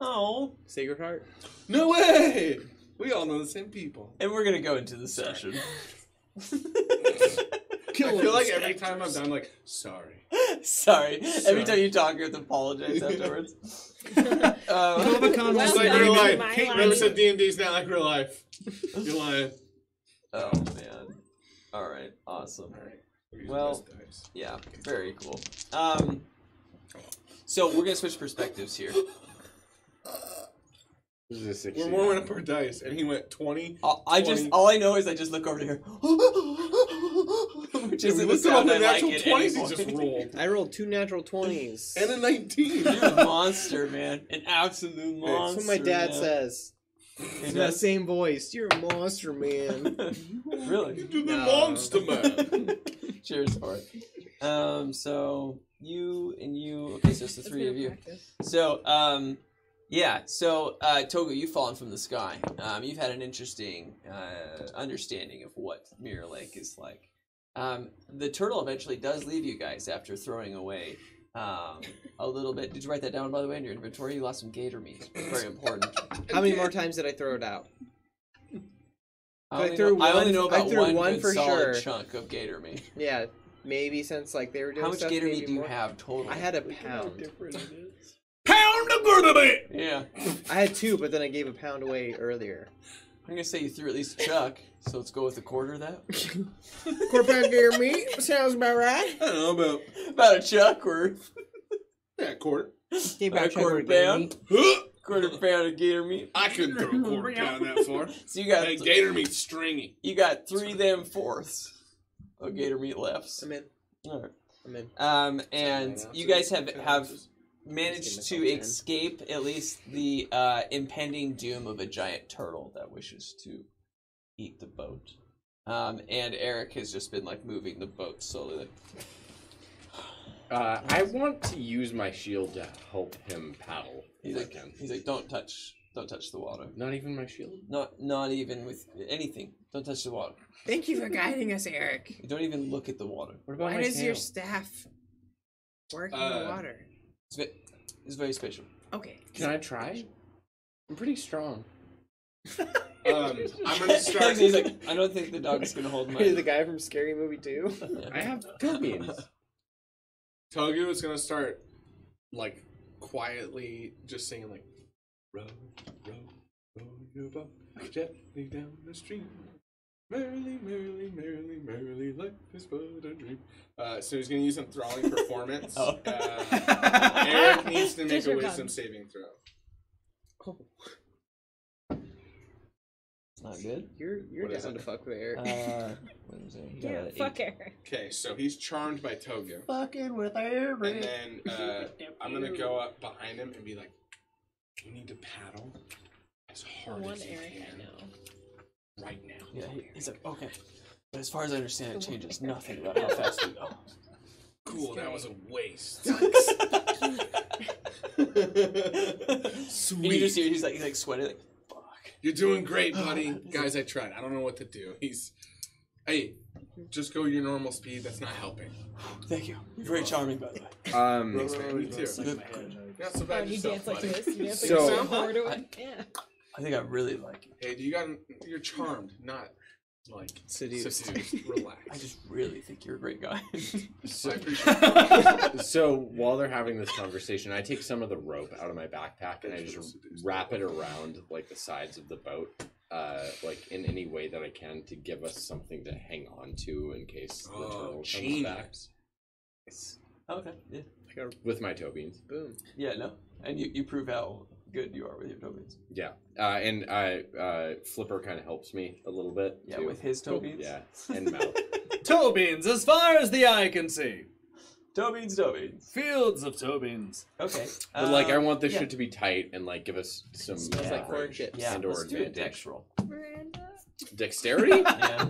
A: oh.
G: Sacred Heart.
E: No way! We all know the same people.
A: And we're gonna go into the session.
E: I feel like every time I'm done, like, sorry.
A: Sorry. Every
E: Sorry.
A: time you talk, you have to apologize afterwards. uh,
B: Novacon
E: It's
D: Welcome
E: like
D: to
E: real life.
D: my
E: Kate
D: life.
E: never said D&D's not like real life. You're lying.
A: oh man. All right. Awesome. Well- Yeah. Very cool. Um. So we're gonna switch perspectives here.
C: This is a
E: We're
C: 16.
E: warming up our dice, and he went 20.
A: I I just all I know is I just look over here, which isn't
E: we
A: the
E: look
A: sound
E: the
A: I like
E: natural
A: at
E: 20s
A: any
E: he just rolled.
G: I rolled two natural twenties.
E: And a 19.
A: You're a monster, man. An absolute monster.
G: That's what my dad
A: man.
G: says.
A: He
G: It's that same voice. You're a monster, man.
A: really?
E: You're the
G: No.
E: monster man.
A: Cheers for it. Um, so you and you. Okay, so it's the three of you.
D: practice.
A: So, um, yeah. So, uh, Togu, you've fallen from the sky. Um, you've had an interesting uh, understanding of what Mirror Lake is like. Um, the turtle eventually does leave you guys after throwing away um, a little bit. Did you write that down, by the way, in your inventory? You lost some gator meat. Very important.
G: How many more times did I throw it out?
A: I
G: I
A: only,
G: threw
A: know, I only
G: one-
A: know
G: I
A: about
G: threw
A: one,
G: one for
A: solid
G: sure.
A: chunk of gator meat.
G: Yeah, maybe since like they were doing
A: How much
G: stuff,
A: gator meat do you
G: more.
A: have total?
G: I had a pound.
B: Pound of good.
A: Yeah.
G: I had two, but then I gave a pound away earlier.
A: I'm gonna say you threw at least a chuck, so let's go with a quarter of that.
G: Quarter pound gator meat sounds about right.
E: I don't know about
A: About a chuck worth.
E: yeah, quarter.
G: Gave
A: About a
G: back
A: quarter
G: gator
A: pound.
G: meat.
A: Quarter pound of gator meat.
E: I couldn't throw a quarter pound that far.
A: So you got
E: Hey, gator meat's stringy.
A: you got three them fourths of gator meat left.
G: I'm in.
A: All right.
G: I'm in.
A: Um, and you guys have have
E: ounces.
A: Managed to
G: give myself
A: escape at least the uh, impending doom of a giant turtle that wishes to eat the boat. Um, and Eric has just been like moving the boat slowly. Like,
C: Uh, I want to use my shield to help him paddle.
A: he's like,
C: can.
A: he's like, don't touch, don't touch the water.
C: Not even my shield.
A: Not, not even with anything. Don't touch the water.
F: Thank you for guiding us, Eric.
A: Don't even look at the water.
C: What about
F: Why
C: my
F: does
C: tail?
F: your staff work in
E: Uh,
F: the water?
A: It's, ve- it's very special.
F: Okay.
C: Can I try? I'm pretty strong.
E: Um, I'm gonna start.
A: he's like, I don't think the dog's gonna hold
G: You're the
A: my.
G: guy from Scary Movie 2.
C: I have field beans.
E: Togu is gonna start like quietly just singing like row, row, row your boat gently down the stream. Merrily, merrily, merrily, merrily, life is but a dream. Uh, so he's gonna use enthralling performance.
A: Oh.
E: Uh, Eric needs to make
D: Just
E: a
D: your
E: wisdom
D: guns.
E: saving throw.
A: It's not good.
G: You're you're
E: What is
G: down
E: it?
G: to fuck with Eric.
A: Uh, what is it? He
D: Yeah, fuck. Eric.
E: Okay, so he's charmed by Togu.
B: Fucking with Eric.
E: And then uh, I'm gonna go up behind him and be like, "You need to paddle as hard
D: One
E: as you
D: Eric I know.
E: Right now."
A: Yeah, he, he's like, okay. But as far as I understand, it changes nothing about how fast we go.
E: Cool, that was a waste.
A: And you
E: Sweet.
A: just hear he's like, he's like sweating, like, fuck.
E: You're doing great, buddy. Guys, I tried. I don't know what to do. He's Hey, just go your normal speed. That's not helping.
A: Thank you. You're very charming, by the way.
C: Um,
E: Me too. Not so bad
D: and you
E: yourself,
D: dance like
E: buddy.
D: this. You dance like
C: So-
D: so hard to it. Yeah.
A: I think I really like it.
E: Hey, you got? You're charmed, not like
G: Seduced.
E: seduced. Relax.
A: I just really think you're a great guy.
E: I appreciate
C: so while they're having this conversation, I take some of the rope out of my backpack and I just wrap it around like the sides of the boat, uh, like in any way that I can to give us something to hang on to in case the
E: Oh,
C: turtle comes
E: genius.
C: back.
A: okay. Yeah.
C: With my toe beans.
G: Boom.
A: Yeah. No. And you, you prove how good you are with your toe beans.
C: Yeah, uh, and uh, uh, Flipper kind of helps me a little bit.
A: Yeah,
C: too.
A: with his toe beans.
C: Yeah, and mouth.
B: Toe beans as far as the eye can see.
A: Toe beans, toe beans.
B: Fields of toe beans.
A: Okay.
C: But like, I
A: um,
C: want this
A: yeah.
C: shit to be tight and like give us some
G: Smells
A: Yeah.
G: like corn chips.
A: Yeah,
C: and or
A: let's do a
C: advantage.
A: dex roll.
C: Dexterity.
A: Yeah.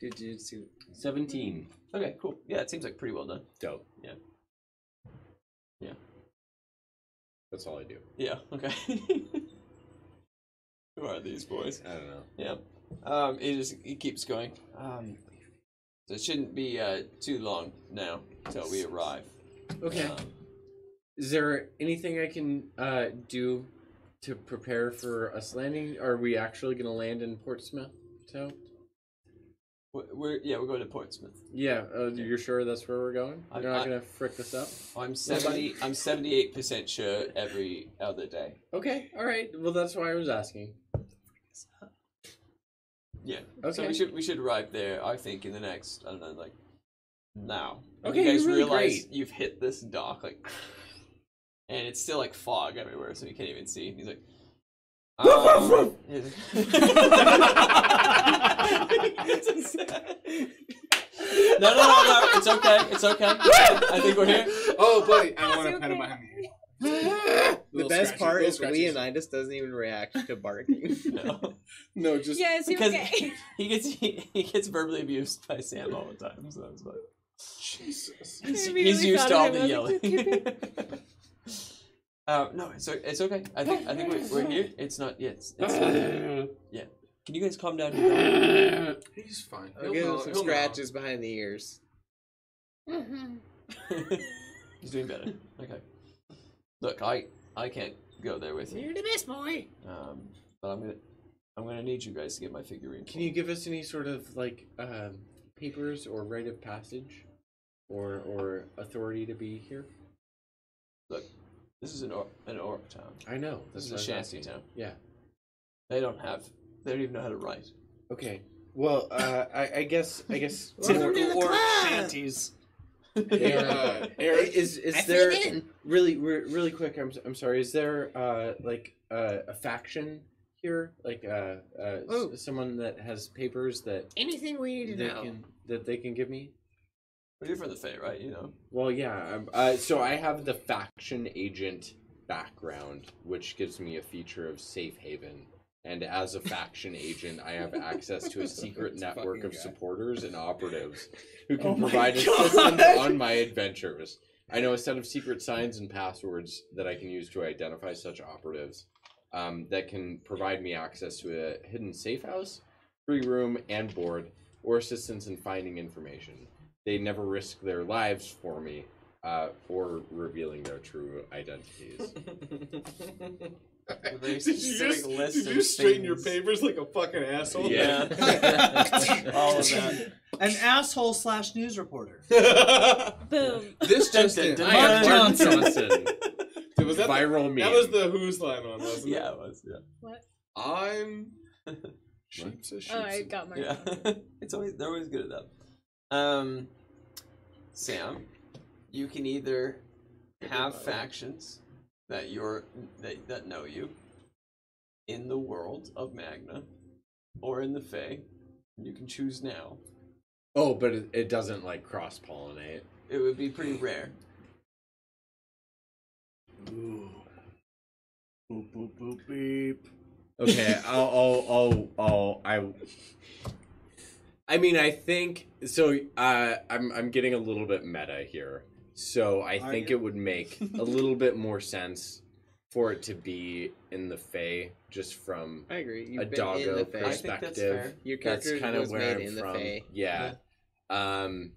G: Dude, dude, dude.
C: Seventeen.
A: okay, cool. Yeah, it seems like pretty well done.
C: Dope.
A: Yeah. Yeah.
C: That's all I do.
A: Yeah. Okay. Who are these boys?
C: I don't know.
A: Yeah. Um, it just it keeps going. Um, so it shouldn't be uh, too long now till we arrive.
C: Okay.
A: Um,
C: Is there anything I can uh, do to prepare for us landing? Are we actually going to land in Portsmouth? So
A: we're- yeah we're going to Portsmouth.
C: yeah, uh, you're sure that's where we're going? You're not
A: I-
C: going to frick this up?
A: I'm seventy. I'm seventy eight percent sure every other day.
C: Okay. All right. Well, that's why I was asking.
A: Yeah.
C: Okay.
A: So we should we should arrive there. I think in the next I don't know like now.
C: Okay,
A: You guys
C: really
A: realize
C: great.
A: you've hit this dock like, and it's still like fog everywhere, so you can't even see. He's like. um, no, no, no, no! It's okay. It's okay. I think we're here.
E: Oh, buddy, I want to pet him behind the ear.
G: The best
E: scratches,
G: part is
E: scratches.
G: Leonidas doesn't even react to barking.
A: No,
E: No, just
D: Yeah, he
A: because
D: okay?
A: he gets he, he gets verbally abused by Sam all the time, so that's fine.
E: Jesus.
A: He's, he's used to all the yelling.
D: was
A: uh, no, it's it's okay. I think I think we're, we're here. It's not yet. It's, it's not, yeah. Can you guys calm down?
E: He's fine.
G: I'll
E: He'll
G: give him some
E: he'll know.
G: scratches behind the ears.
A: He's doing better. Okay. Look, I I can't go there with you.
F: You're the best boy.
A: Um, but I'm gonna I'm gonna need you guys to get my figurine.
C: Can you give us any sort of like um, papers or rite of passage, or or authority to be here?
A: Look, this is an or- an orc town.
C: I know.
A: This
C: that's
A: is a
C: what I was
A: shanty
C: asking.
A: town.
C: Yeah.
A: They don't have. They don't even know how to write.
C: Okay. Well, uh, I, I guess I guess
F: Welcome to the
B: Or
F: club.
B: shanties.
C: Yeah.
E: Eric,
C: is is
F: I
C: there
F: fit in.
C: really re- really quick? I'm I'm sorry. Is there uh like uh, a faction here, like uh, uh s-
F: Oh.
C: someone that has papers that
F: Anything we need to
C: they
F: know.
C: can that they can give me?
A: Well, you're from the Fae, right? You know.
C: Well, yeah. Um, uh, so I have the faction agent background, which gives me a feature of safe haven. And as a faction agent, I have access to a secret network
E: fucking
C: of
E: guy.
C: supporters and operatives who can
B: Oh
C: provide assistance on my adventures. I know a set of secret signs and passwords that I can use to identify such operatives um, that can provide me access to a hidden safe house, free room, and board, or assistance in finding information. They never risk their lives for me uh, or revealing their true identities.
A: A very
E: did you just,
A: list
E: did
A: of
E: you straighten your papers like a fucking asshole?
A: Yeah. All of that.
B: An asshole slash news reporter.
D: Boom.
E: this
A: Dun,
E: just
A: dun,
E: in.
A: dun,
B: Mark
E: Johnson.
B: Johnson.
E: Dude, was that the,
C: Viral meme.
E: That was the Who's line on, wasn't
A: Yeah,
E: it?
A: it was. Yeah.
D: What?
E: I'm. Sheep's sheep's.
D: Oh, I got my.
A: Yeah. it's always they're always good at that. Um, Sam, you can either have factions that you're that, that know you in the world of Magna or in the Fae. You can choose now.
C: Oh, but it, it doesn't like cross pollinate.
A: It would be pretty rare.
B: Ooh. Boop boop boop beep.
C: Okay, I'll, I'll, I'll, I'll, I. I mean, I think so. Uh, I'm, I'm getting a little bit meta here. So I
B: Are
C: think it would make a little bit more sense for it to be in the Fae, just from
G: I agree. You've
C: a
G: been in
C: doggo
G: the Fae.
A: I think that's
C: perspective.
A: fair.
G: Your
C: That's
G: character
C: kind of
G: was
C: where
G: made
C: I'm
G: in the
C: from.
G: Fae.
C: Yeah. Um,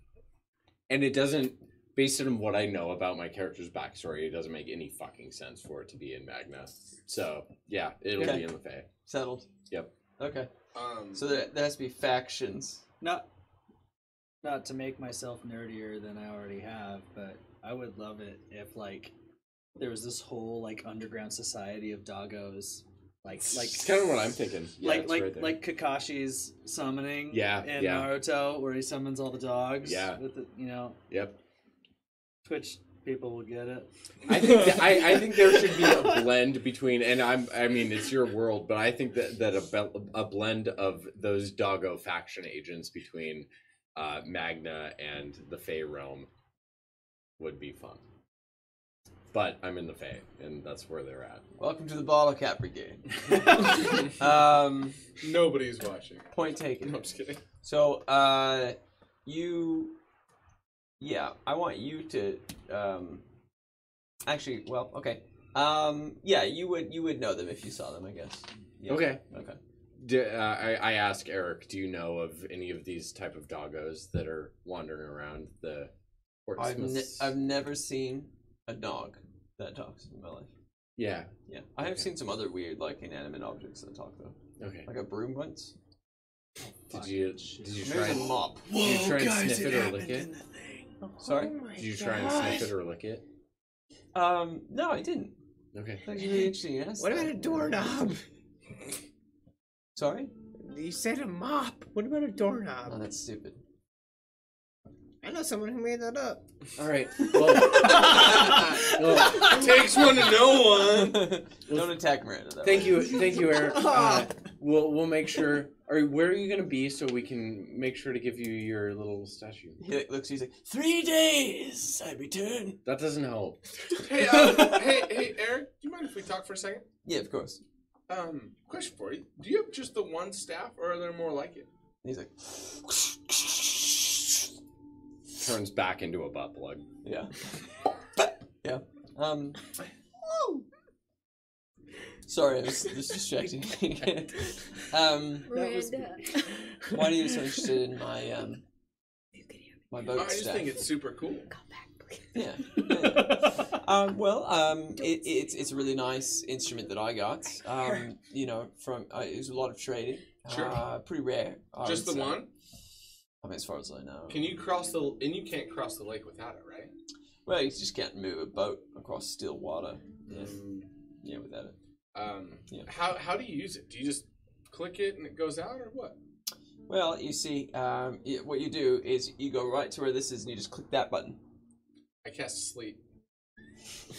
C: and it doesn't, based on what I know about my character's backstory, it doesn't make any fucking sense for it to be in Magna. So yeah, it'll
A: Okay.
C: be in the Fae.
A: Settled.
C: Yep.
A: Okay.
E: Um,
A: So there, there has to be factions.
B: Not, not to make myself nerdier than I already have, but I would love it if like there was this whole like underground society of doggos, like like
C: It's kind of what I'm thinking. Yeah,
B: like like
C: right
B: like Kakashi's summoning.
C: Yeah,
B: in
C: yeah.
B: Naruto, where he summons all the dogs.
C: Yeah.
B: with the, you know,
C: Yep.
B: Twitch people will get it.
C: I think that, I, I think there should be a blend between, and I'm I mean it's your world, but I think that that a, a blend of those doggo faction agents between uh, Magna and the Fey realm would be fun. But I'm in the Fey, and that's where they're at.
A: Welcome to the Bottlecap Brigade. um,
E: nobody's watching.
A: point taken.
E: No, I'm just kidding.
A: So, uh, you, yeah, I want you to, um, actually, well, okay, um, yeah, you would you would know them if you saw them, I guess. Yeah.
C: Okay.
A: Okay.
C: Do, uh, I, I ask Eric, do you know of any of these type of doggos that are wandering around the
A: I've ne-
C: Portsmouth?
A: I've never seen a dog that talks in my life.
C: yeah.
A: Yeah, I have
C: Okay.
A: seen some other weird, like inanimate objects that talk though,
C: Okay.
A: like a broom once.
C: Did you did you
A: Maybe
C: try
A: it a
C: and,
A: mop.
C: did you try and sniff it or lick it?
A: Sorry.
F: Oh my
C: Did you try and sniff it or lick it?
A: Um, no, I didn't.
C: Okay.
A: That's really interesting. you asked
F: What about
A: that.
F: a doorknob?
A: Sorry.
F: You said a mop. What about a doorknob?
A: Oh,
F: doorknob?
A: that's stupid.
F: I know someone who made that up.
C: All right. Well, well,
E: Takes one to know one.
A: Don't attack Miranda. That
C: thank
A: way.
C: you, thank you, Eric. Uh, we'll we'll make sure. Are where are you gonna be so we can make sure to give you your little statue?
A: He looks. He's like, three days. I return.
C: That doesn't help.
E: hey, uh, hey, hey, Eric. Do you mind if we talk for a second?
A: Yeah, of course.
E: Um, question for you: Do you have just the one staff, or are there more like it?
A: He's like,
C: Turns back into a butt plug.
A: yeah, yeah. Um. Sorry, I was just distracting. um,
D: Miranda.
A: why are you so interested in my um my boat
E: I just
A: staff?
E: think it's super cool.
A: Come Yeah. yeah. Um, well, um, it, it's it's a really nice instrument that I got. Um, you know, from uh, it was a lot of trading.
E: Sure.
A: Uh, pretty rare. I
E: Just the
A: would say.
E: one?
A: I mean, as far as I know.
E: Can you cross the? And you can't cross the lake without it, right?
A: Well, you just can't move a boat across still water. Yeah. Yeah, without it.
E: Um,
A: Yeah.
E: How how do you use it? Do you just click it and it goes out, or what?
A: Well, you see, um, y what you do is you go right to where this is, and you just click that button.
E: I cast sleep.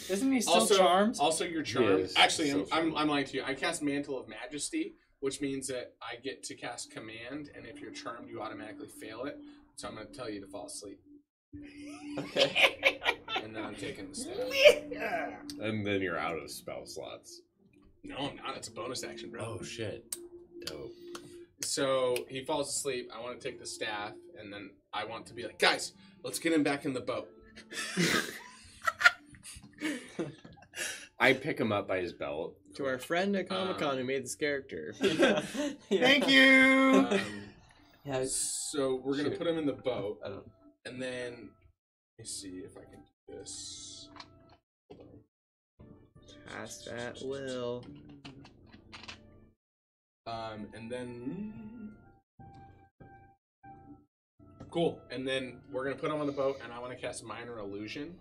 B: Isn't he still
E: also,
B: charmed?
E: Also, your charm.
C: is
E: Actually, I'm,
C: still
E: I'm. I'm lying to you. I cast Mantle of Majesty, which means that I get to cast Command, and if you're charmed, you automatically fail it. So I'm going to tell you to fall asleep,
A: Okay.
E: and then I'm taking the staff.
C: And then you're out of spell slots.
E: No, I'm not. It's a bonus action, bro.
C: Oh shit. Dope.
E: So he falls asleep. I want to take the staff, and then I want to be like, guys, let's get him back in the boat.
C: I pick him up by his belt.
G: To our friend at Comic Con who made this character.
A: yeah.
F: Thank you.
E: Um,
A: Yeah,
E: so we're gonna
A: Shoot.
E: put him in the boat,
A: I don't.
E: and then let me see if I can do this. Hold on.
G: Pass that will.
E: Um, and then cool. And then we're gonna put him on the boat, and I want to cast minor illusion,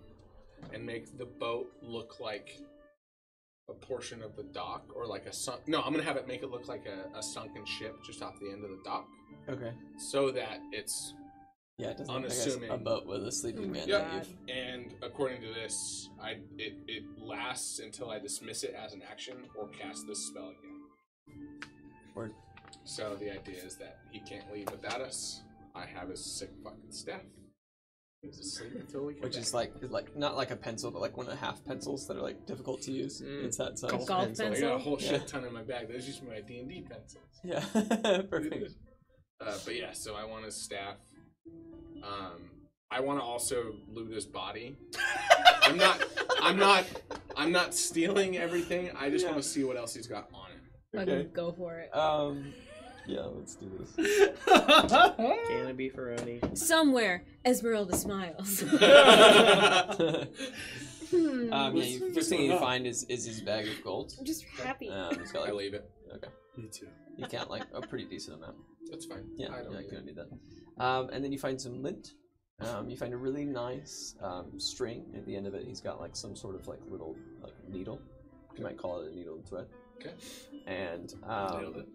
E: and make the boat look like a portion of the dock, or like a sunk. No, I'm gonna have it make it look like a, a sunken ship just off the end of the dock,
A: Okay.
E: so that it's
A: Yeah, it doesn't. I guess
E: Unassuming.
A: a boat with a sleeping mm, man.
E: Yep.
A: that you've-
E: And according to this, I it, it lasts until I dismiss it as an action or cast this spell again.
A: Word.
E: So the idea is that he can't leave without us. I have his sick fucking staff.
A: Which is like is like not like a pencil, but like one and a half pencils that are like difficult to use.
G: Mm.
A: It's that size.
G: Golf
D: Golf
G: pencil.
E: I got a whole
A: Yeah.
E: shit ton in my bag. Those used to be my D and D pencils.
A: Yeah, perfect.
E: Uh, but yeah, so I want to staff. Um, I want to also loot his body. I'm not. I'm not. I'm not stealing everything. I just
A: Yeah.
E: want to see what else he's got on him.
D: Fucking
A: Okay.
D: go for it.
A: Um, yeah, let's do this.
G: Can it be Ferroni?
D: Somewhere, Esmeralda smiles. Hmm.
A: Um, yeah, you, first thing you find is is his bag of gold.
D: I'm just happy.
A: Um, he's got
E: I
A: like
E: leave it. Okay.
B: Me too.
A: you count like a pretty decent amount.
E: That's fine.
A: Yeah,
E: I don't
A: yeah,
E: need
A: you don't need that. Um, and then you find some lint. Um, you find a really nice um, string at the end of it. He's got like some sort of like little like needle. You might call it a needle and thread.
E: Okay.
A: And
E: Nailed
A: um,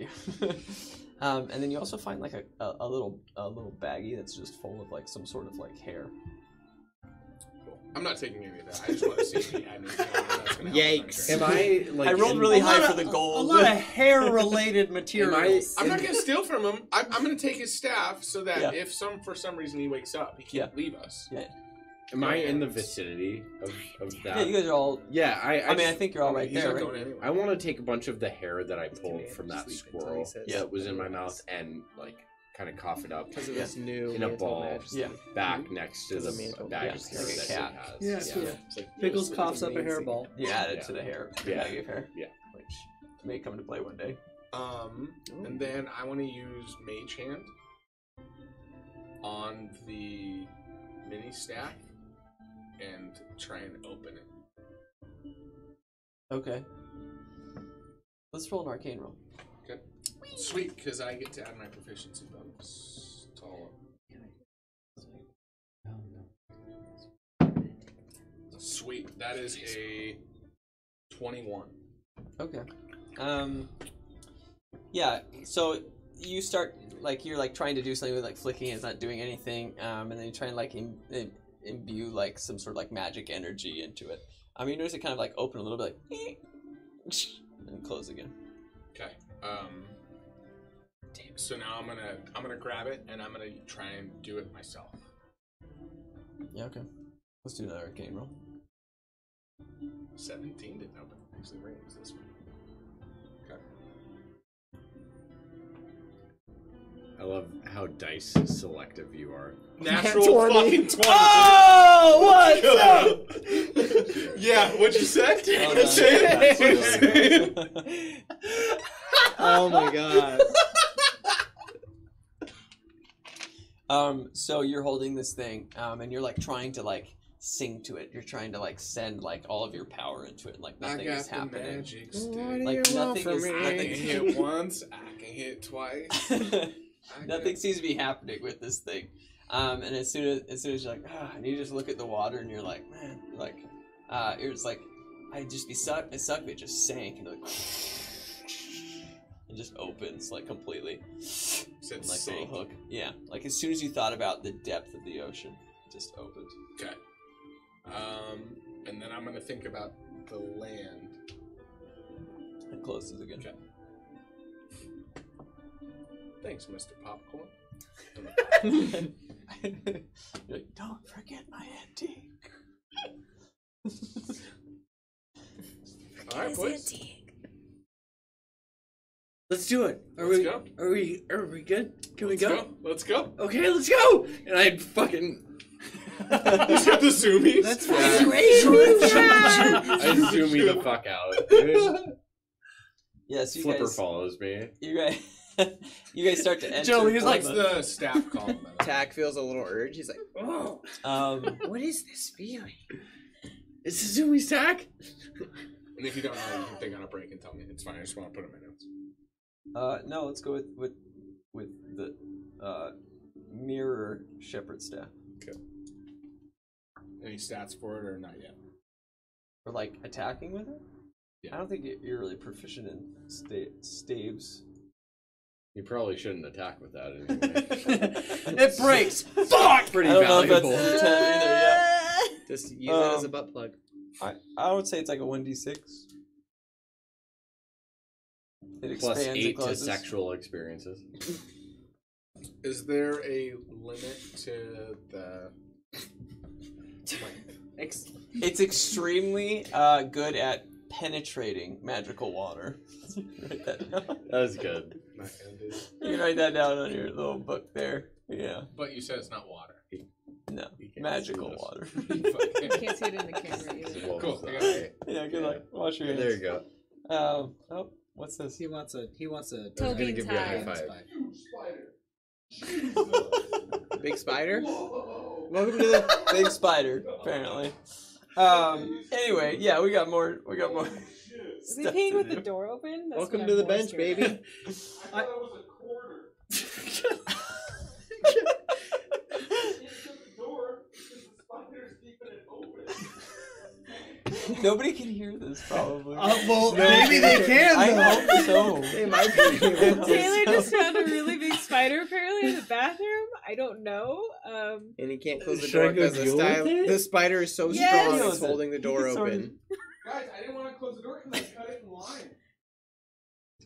E: it.
A: um, and then you also find like a, a, a little a little baggie that's just full of like some sort of like hair.
E: Cool. I'm not taking any of that. I just want to see if he had anything that's gonna
G: Yikes.
C: Am I like?
A: I rolled really high
B: lot
A: for the gold.
B: A, lot of hair-related materials.
E: I'm not gonna steal from him. I'm, I'm gonna take his staff so that
A: Yeah.
E: if some for some reason he wakes up, he can't leave us.
A: Yeah.
C: Am I in the vicinity of, of that?
A: yeah, you guys are all.
C: Yeah, I. I,
A: I mean, I think you're all
E: I he's
A: there.
E: not
A: Right?
E: going anywhere.
C: I want to take a bunch of the hair that I pulled from that
G: sleep until he
C: squirrel
G: says
C: that was in my mouth and like kind of cough it up
G: Because of
A: Yeah.
G: this new
C: In a
G: mantle
C: ball.
G: majesty.
A: Yeah.
C: back next to
G: Because of
C: the
G: mantle.
C: bag
A: Yeah,
C: of
A: like
C: hair
A: a
C: that
A: cat.
C: he
B: Yeah,
C: has.
B: so-
E: It's like,
B: Pickles
E: yes,
B: coughs up a
G: amazing.
B: hairball.
A: You add it
C: Yeah.
A: to the hair, the
C: Yeah.
A: baggie of hair.
C: Yeah.
A: Which may come into play one day.
E: Um, and then I want to use Mage Hand on the mini staff and try and open it.
A: Okay. Let's roll an arcane roll. Okay.
E: Sweet, because I get to add my proficiency bonus. to all of. Sweet, that is a twenty-one.
A: Okay. Um. Yeah. So you start like you're like trying to do something with like flicking, it's not doing anything. Um, and then you try and like Im- im- imbue like some sort of like magic energy into it. Um, you notice it kind of like open a little bit, like, and close again.
E: Okay. Um. So now I'm gonna I'm gonna grab it and I'm gonna try and do it myself.
A: Yeah. Okay. Let's do another arcane roll.
E: Seventeen didn't open. Actually, rings this one.
C: I love how dice selective you are.
E: Natural
G: 20.
E: fucking twenty.
A: Oh, what's up?
E: yeah, what you said?
A: Oh,
E: What you said? What you
G: Oh my god.
A: Um, so you're holding this thing, um, and you're like trying to like sing to it. You're trying to like send like all of your power into it. Like
E: I
A: nothing
E: got
A: is
E: the
A: happening.
E: magic
G: What do
A: Like,
G: you want
A: nothing
G: from
A: is-
G: me?
E: I can hit once. I can hit twice. I
A: nothing seems to be happening with this thing. Um, and as soon as as soon as you're like, ah, and you just look at the water and you're like, man, like, uh, it's like, I'd just be sucked. It sucked. It just sank and like, it just opens like completely.
E: Said
A: like a little hook. Yeah, like as soon as you thought about the depth of the ocean, it just opened.
E: Okay. Um, and then I'm gonna think about the land.
A: and closes again.
E: Okay. Thanks, Mr. Popcorn.
A: Like, don't forget my antique.
E: All right, boys.
B: Let's do it. Are
E: Let's
B: we?
E: go.
B: Are we? Are we good? Can
E: Let's
B: we go?
E: go. Let's go.
B: Okay, let's go. And I fucking.
E: He's got the zoomies.
B: That's
C: Yeah.
B: great.
C: I zoom me the fuck out. dude.
A: Yes, you
C: Flipper
A: guys.
C: follows me.
A: You guys. you guys start to enter.
B: Joey's like
E: What's the staff called? by?
G: Tack feels a little urge. He's like, oh,
A: Um,
F: What is this feeling?
B: Is It's Suzumi's tack.
E: And if you don't know, you can think on a break and tell me. It's fine. I just want to put it in my notes.
A: uh, no, let's go with with with the uh, mirror shepherd staff Okay.
E: Any stats for it or not yet?
A: or like attacking with it.
E: Yeah.
A: I don't think you- you're really proficient in sta- staves.
C: You probably shouldn't attack with that anyway.
B: it breaks. Fuck.
C: Pretty
A: I don't know if
C: valuable.
A: that's the time either. Yeah.
G: just use it as a
A: Um,
G: butt plug.
A: I, I would say it's like a 1d6. It expands
C: Plus
A: and
C: eight to
A: closes.
C: sexual experiences.
E: Is there a limit to the?
B: Ex-
A: It's extremely uh, good at penetrating magical water. Write that down.
C: That was good.
E: Not gonna do.
A: You can write that down on your little book there. Yeah.
E: But you said it's not water.
A: No,
C: You can't
A: magical
C: see
A: water.
D: You can't see it in the camera
C: It's
D: either.
C: a
E: Cool, I got
C: eye.
A: yeah, good luck. Wash your hands.
C: There you go.
A: Um, oh, what's this?
B: He wants a. He wants a.
C: I was gonna
D: Toby
C: give you a high
D: tie.
C: five.
G: Big spider. Welcome to the.
A: Big spider, apparently. Um. Anyway, yeah, we got more. We got more.
D: Is he
A: stuff
D: peeing with the door open? That's
G: Welcome
D: what
G: to
D: I'm
G: the
D: more
G: bench,
D: scared
G: baby.
B: I-
A: Nobody can hear this, probably.
B: Uh, well, maybe they can.
A: I
B: though.
A: hope so.
G: They might be able to.
D: Taylor just found a really big spider apparently in the bathroom. I don't know. Um,
G: And he can't close the
C: Should I
G: door
C: go
G: because the,
C: deal
G: style-
C: it?
G: the spider is so
D: Yes!
G: strong
A: Deal
G: it's holding the door
A: can sort
G: open.
E: Guys, I didn't want to close the door because I cut it in line.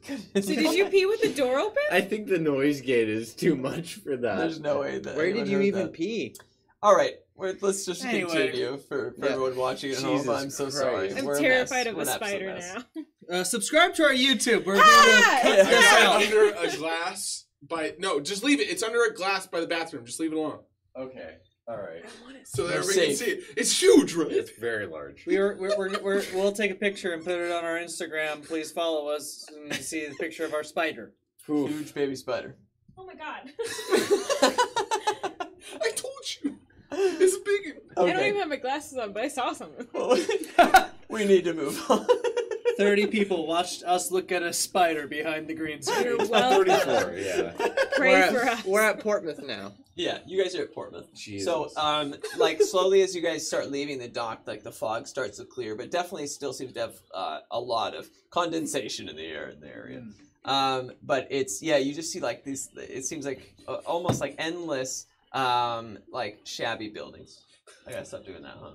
D: so did you pee with the door open?
C: I think the noise gate is too much for that.
A: There's no way that.
G: Where did you
A: heard
G: even
A: that.
G: pee?
A: All right, well, let's just
B: Anyway.
A: continue for, for
G: Yeah.
A: everyone watching at home. I'm so sorry.
D: I'm
A: We're
D: terrified
A: mess.
D: of
A: We're
D: a spider
A: mess.
D: now.
B: Uh, subscribe to our YouTube. We're
D: Ah!
B: gonna cut this out.
E: under a glass by no, just leave it. It's under a glass by the bathroom. Just leave it alone
C: Okay. All right.
E: so that
A: We're
E: can
A: safe.
E: see it. It's huge, right?
C: It's very large.
B: We are, we're, we're, we're, we'll take a picture and put it on our Instagram. Please follow us and see the picture of our spider.
C: Oof.
A: Huge baby spider.
D: Oh my god.
E: I told you. It's big.
D: I don't
A: Okay.
D: even have my glasses on, but I saw something.
A: we need to move on.
B: 30 people watched us look at a spider behind the green screen.
D: You're welcome.
C: Thirty-four. Yeah.
D: Pray
G: we're,
D: for
G: at,
D: us.
G: we're at Portsmouth now.
A: yeah, you guys are at Portsmouth.
C: Jesus.
A: So, um, like slowly as you guys start leaving the dock, like the fog starts to clear, but definitely still seems to have uh, a lot of condensation in the air in the area. Um, but it's yeah, you just see like these. It seems like uh, almost like endless, um, like shabby buildings. I gotta stop doing that, huh?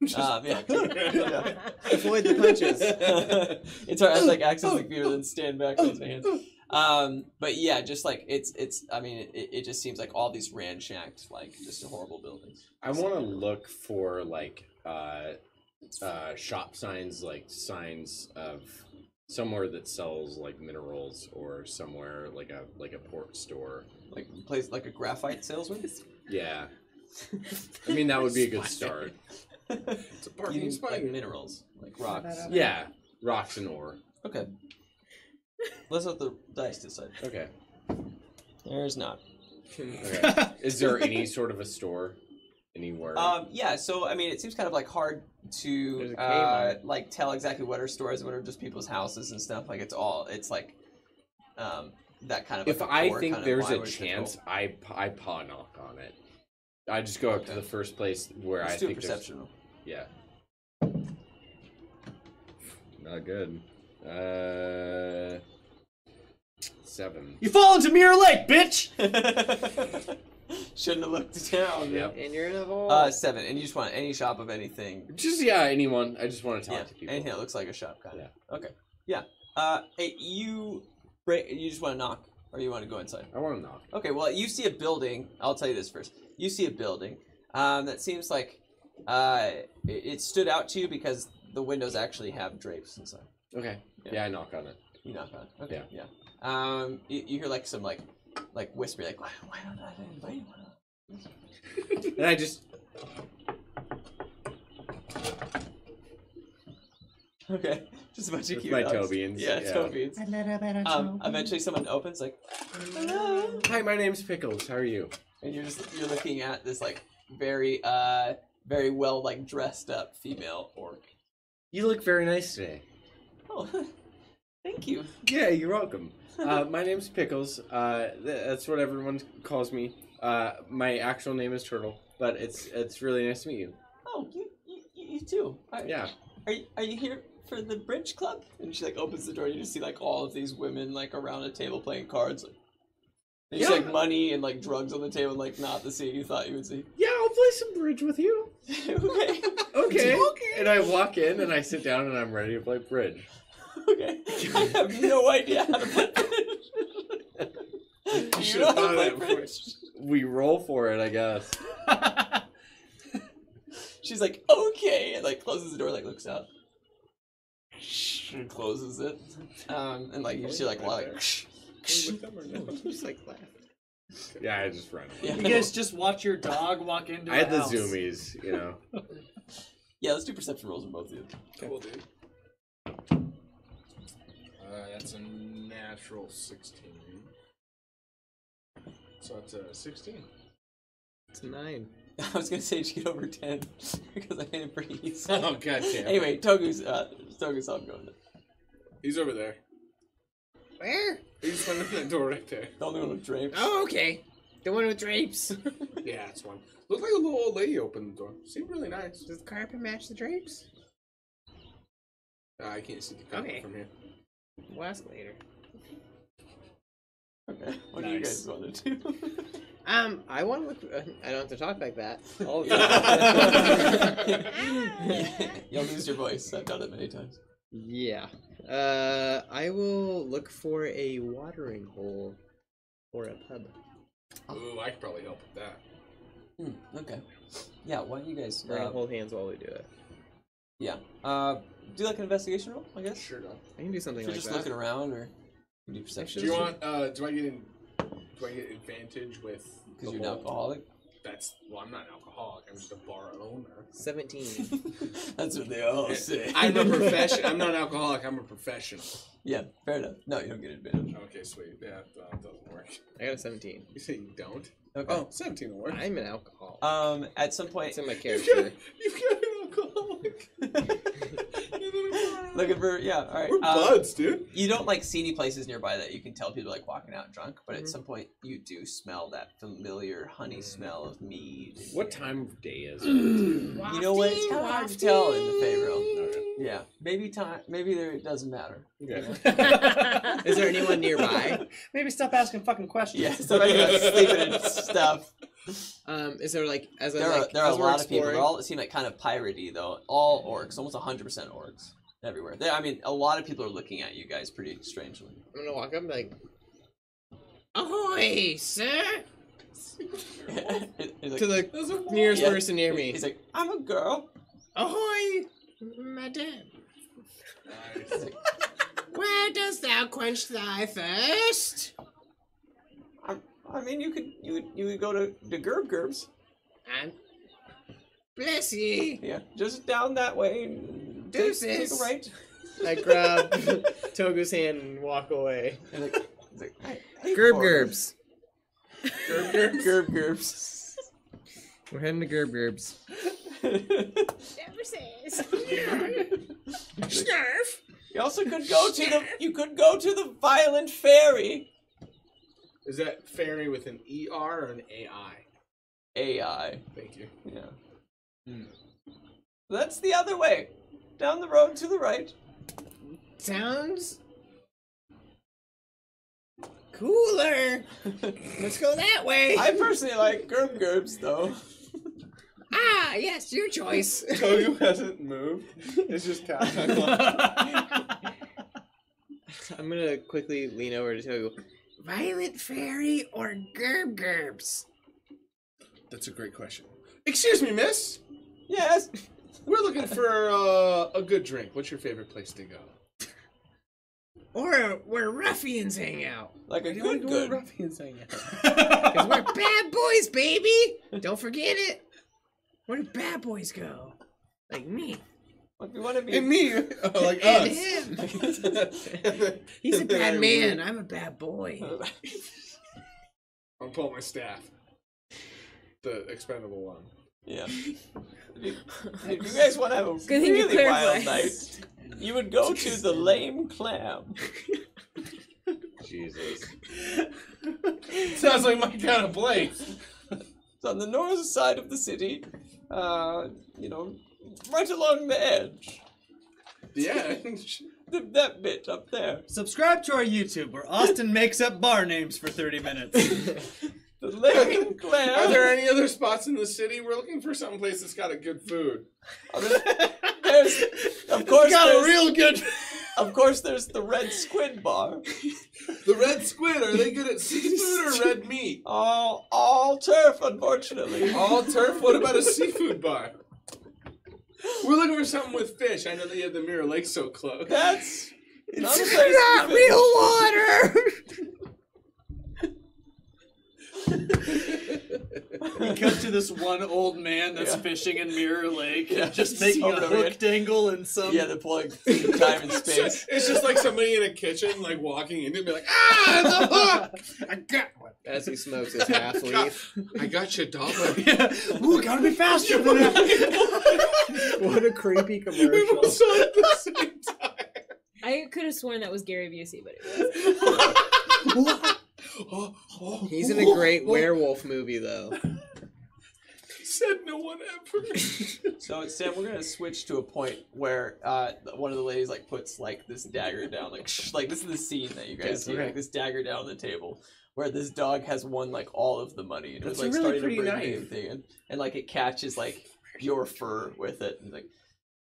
A: Um, yeah. yeah.
G: Avoid the punches.
A: it's hard. I have like access the computer, then stand back, raise my hands. Um, but yeah, just like it's it's. I mean, it, it just seems like all these ransacked, like just horrible buildings.
C: I want to look for like uh, uh, shop signs, like signs of somewhere that sells like minerals, or somewhere like a like a port store.
A: Like place like a graphite salesman.
C: Yeah. I mean, that would be a good start.
E: It's a
A: You
E: parking
A: need,
E: spider.
A: like minerals, like rocks.
C: Yeah, rocks and ore.
A: Okay. Let's let the dice decide.
C: Okay.
A: There's not.
C: okay. Is there any sort of a store anywhere?
A: Um, yeah, so I mean, it seems kind of like hard
G: There's
A: to
G: a
A: uh, like tell exactly what are stores, and what are just people's houses and stuff. Like it's all, it's like um, that kind of.
C: if
A: like a
C: I
A: core
C: think
A: kind of
C: there's a
A: where it's
C: chance,
A: difficult.
C: I p- I paw knock on it. I just go up to the first place where
A: Let's
C: I
A: do a
C: think there's-
A: perception roll.
C: Yeah. Not good. Uh, seven.
B: You fall into Mirror Lake, bitch!
A: Shouldn't have looked down.
C: Yep.
G: And you're in a vault.
A: Uh, seven, and you just want any shop of anything.
C: Just yeah, anyone. I just want to talk
A: Yeah,
C: to people.
A: anything that looks like a shop, kind of. Okay. Yeah. Uh, hey, you, break, you just want to knock, or you want to go inside?
C: I want to knock.
A: Okay, well, you see a building. I'll tell you this first. You see a building um, that seems like uh, it, it stood out to you because the windows actually have drapes inside.
C: Okay.
A: Yeah.
C: Yeah, I knock on it.
A: You knock on. it. Okay. Yeah. Um, you, you hear like some like like whisper like why, why don't I invite you?
C: And I just
A: Okay. Just a bunch of
C: With
A: cute
C: my
A: dogs.
C: toe beans,
A: Yeah,
C: yeah.
A: toe beans. Um, eventually someone opens like hello.
C: Hi, my name's Pickles. How are you?
A: and you're just you're looking at this like very uh very well like dressed up female orc.
C: You look very nice today.
A: Oh, thank you.
C: Yeah, you're welcome. Uh, my name's Pickles. Uh, th- that's what everyone calls me. Uh, my actual name is Turtle, but it's it's really nice to meet you.
A: Oh, you you, you too. Are,
C: Yeah.
A: Are you, are you here for the bridge club? And she like opens the door. and You just see like all of these women like around a table playing cards. Like, there's
C: Yeah.
A: like money and like drugs on the table, like not the scene you thought you would see.
C: Yeah, I'll play some bridge with you.
A: okay.
C: Okay. And I walk in and I sit down and I'm ready to play bridge.
A: Okay. I have no idea how to play bridge. you
E: should
A: know
E: have
A: how to play bridge?
C: We roll for it, I guess.
A: She's like, okay, and like closes the door, like looks out, and closes it, um, and like you see like a lot of, like,
G: just like laugh.
C: Yeah, I just run.
A: Yeah.
B: You guys just watch your dog walk into
C: I had
B: the
C: the
B: house.
C: zoomies, you know.
A: Yeah, let's do perception rolls for both of you.
E: Cool, dude. Uh, that's a natural 16. So that's a 16.
G: It's a nine.
A: I was gonna say you should get over ten because I made it pretty easy.
E: Oh, god damn.
A: Anyway, Togu's uh, Togu's on going.
E: He's over there.
F: Where?
E: He's one in that door right there.
A: The only one with drapes.
F: Oh, okay. The one with drapes.
E: Yeah, that's one. Looked like a little old lady opened the door. Seemed really nice.
F: Does the carpet match the drapes?
E: Uh, I can't see the carpet
F: Okay.
E: from here.
F: We'll ask later.
A: Okay. What do you guys want to do?
F: Um,
G: I want to look. Uh, I don't have to talk like that. All the time.
A: You'll lose your voice. I've done it many times.
G: Yeah. Uh, I will look for a watering hole or a pub.
E: Ooh, I could probably help with that.
A: Hmm, okay. Yeah. Why don't you guys?
G: We're gonna
A: Uh,
G: hold hands while we do it.
A: yeah. Uh, do like an investigation roll, I guess.
E: Sure, don't.
G: I can do something
A: If you're
G: like
A: just
G: that.
A: looking around, or you do perception.
E: Do you want? Uh, do I get in? Do I get advantage with?
A: Because
E: the
A: you're an
E: whole-
A: alcoholic.
E: That's well, I'm not an alcoholic. I'm just a bar owner.
G: Seventeen.
A: That's what they all say.
E: I'm a profession. I'm not an alcoholic. I'm a professional.
A: Yeah, fair enough. No, you don't get advantage.
E: Okay, sweet. Yeah, that doesn't work.
G: I got a seventeen.
E: You say you don't?
A: Okay.
E: Oh, 17 will work.
G: I'm an alcoholic.
A: Um, at some point,
G: It's in my
E: You've
G: character.
E: got, you've got an alcoholic.
A: Looking for yeah. All right.
E: We're
A: um,
E: buds, dude.
A: you don't like see any places nearby that you can tell people like walking out drunk, but at some point you do smell that familiar honey smell of mead.
C: What time of day is it?
A: You know what? It's kind of hard to tell in the Fey realm. Yeah, maybe time. Maybe there it doesn't matter.
C: Okay.
G: Is there anyone nearby?
B: Maybe stop asking fucking questions.
A: Yeah, somebody got sleeping and stuff.
G: Um, is there like as I
A: There are
G: like
A: there are a
G: as we're
A: lot of people. They all seem like kind of piratey though. All orcs, almost hundred percent orcs everywhere. There, I mean, a lot of people are looking at you guys pretty strangely.
G: I'm gonna walk up and be like
F: Ahoy, sir!
A: He's like,
G: to the nearest
A: Yeah.
G: person near me.
A: He's like, I'm a girl.
F: Ahoy, madame!
E: Nice.
F: Where dost thou quench thy thirst?
A: I, I mean, you could you would you would go to the Gerb Gerbs.
F: And bless ye.
A: Yeah, just down that way. And take, take a
F: Deuces.
A: right.
G: I grab Togu's hand and walk away.
A: And like, like, "Hey, hey,
G: Gerb. Gerbs.
A: Gerb Gerbs. Gerb Gerbs.
G: We're heading to Gerb Gerbs.
F: Never says. Snarf.
A: you also could go to the you could go to the Violent Fairy.
E: Is that fairy with an ER or an AI?
A: AI.
E: Thank you.
A: Yeah.
E: Hmm.
A: That's the other way. Down the road to the right.
F: Sounds cooler. Let's go that way.
A: I personally like Gerb Gerbs though.
F: Ah, yes, your choice.
E: Togu hasn't moved. It's just cat.
G: I'm gonna quickly lean over to Togu.
F: Violet fairy or gerb gerbs?
E: That's a great question. Excuse me, miss.
A: Yes.
E: We're looking for uh, a good drink. What's your favorite place to go?
F: Or where ruffians hang out?
A: Like a
E: You wanna
A: good
E: where
A: good.
E: ruffians hang out?
F: Because we're bad boys, baby! Don't forget it. Where do bad boys go? Like me.
A: If you want to be
E: And me, oh, like
F: And
E: us.
F: him. He's a bad man. I'm a bad boy.
E: I'm pulling my staff. The expendable one.
A: Yeah. If you, guys want to have a
D: Good you
A: really wild
D: clarified.
A: night, you would go to the Lame Clam.
C: Jesus.
E: Sounds like my kind of place.
A: It's on the north side of the city. Uh, you know, right along the edge.
E: Yeah.
A: Th- that bit up there.
B: Subscribe to our YouTube where Austin makes up bar names for 30 minutes.
A: The Clam.
E: Are there any other spots in the city? We're looking for some place that's got a good food.
A: Oh, there's, there's, of course,
E: got a
A: there's-
E: real good.
A: Of course, there's the Red Squid Bar.
E: The red squid. Are they good at seafood or red meat?
A: All, all turf, unfortunately.
E: All turf. What about a seafood bar? We're looking for something with fish. I know that you have the Mirror Lake so close.
A: That's
F: It's
A: place
F: not real water!
B: You cut to this one old man that's
A: Yeah.
B: fishing in Mirror Lake,
A: Yeah.
B: and just making
A: Over
B: a
A: there.
B: hook dangle in some.
A: Yeah, the plug time and space.
E: it's just like somebody in a kitchen, like walking in and be like, ah, the hook! I got one.
G: As he smokes his half leaf.
E: I got you, dollar.
B: yeah. Ooh, gotta be faster than that.
G: what a creepy
E: We
G: commercial.
E: both saw it at the same time.
D: I could have sworn that was Gary Busey, but it was.
E: Oh, oh,
G: He's in a great
E: oh,
G: werewolf movie though.
E: Said no one ever.
A: So Sam, we're gonna switch to a point where uh, one of the ladies like puts like this dagger down, like shh, like this is the scene that you guys
C: Okay,
A: see,
C: okay.
A: like this dagger down on the table, where this dog has won like all of the money and it was
C: That's
A: like
C: a really
A: starting to
C: pretty
A: bring
C: knife.
A: anything, and, and like it catches like your fur with it, and like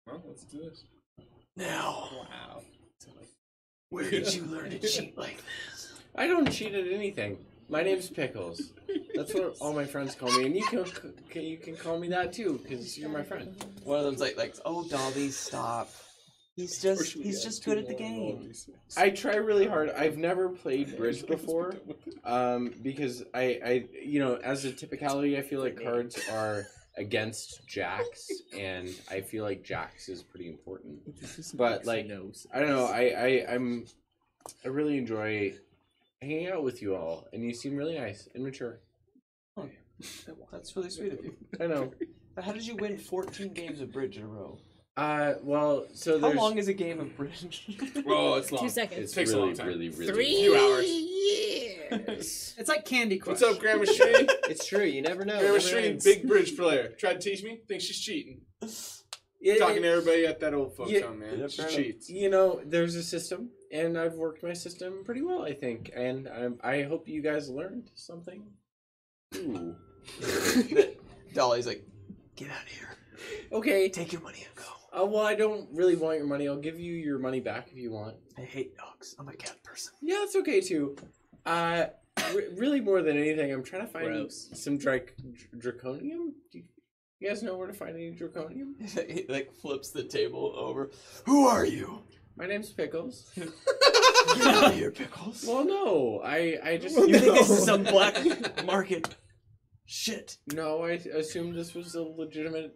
E: well, let's do this.
A: now,
E: Wow.
A: where did you learn to cheat like this?
C: I don't cheat at anything. My name's Pickles. That's what all my friends call me, and you can, can you can call me that too, because you're my friend.
A: One of them's like like oh Dolly, stop. He's just he's just good at the game.
C: I try really hard. I've never played bridge before, um, because I, I, you know, as a typicality, I feel like cards are against jacks, and I feel like jacks is pretty important. But like, I don't know. I, I, I'm, I really enjoy hanging out with you all, and you seem really nice and mature.
A: Oh, That's really sweet of you.
C: I know.
A: But how did you win 14 games of bridge in a row?
C: Uh, well, so
A: How
C: there's.
A: long is a game of bridge?
E: Oh, it's long.
D: Two seconds.
C: It's
E: Takes a
C: really,
E: long time.
C: really, really,
F: Three
E: few hours.
F: years.
B: It's like Candy Crush.
E: What's up, Grandma Shree?
G: It's true. You never know.
E: Grandma
G: It never
E: Shree,
G: ends.
E: big bridge player. Tried to teach me. Thinks she's cheating.
C: Yeah,
E: Talking to everybody at that old folks
C: Yeah,
E: home, man.
A: yeah,
E: she
A: enough.
E: cheats.
C: You know, there's a system, and I've worked my system pretty well, I think, and I, I hope you guys learned something. Ooh.
A: Dolly's like, get out of here.
C: Okay.
A: Take your money and go.
C: Uh, well, I don't really want your money. I'll give you your money back if you want.
A: I hate dogs. I'm a cat person.
C: Yeah, that's okay too. Uh, re- really, more than anything, I'm trying to find
G: Gross.
C: some drac- dr- draconium. Do you, you guys know where to find any draconium?
A: he like flips the table over. Who are you?
C: My name's Pickles.
A: Get out of here, pickles.
C: Well, no, I I just
A: you think this is some black market shit?
C: no. I assumed this was a legitimate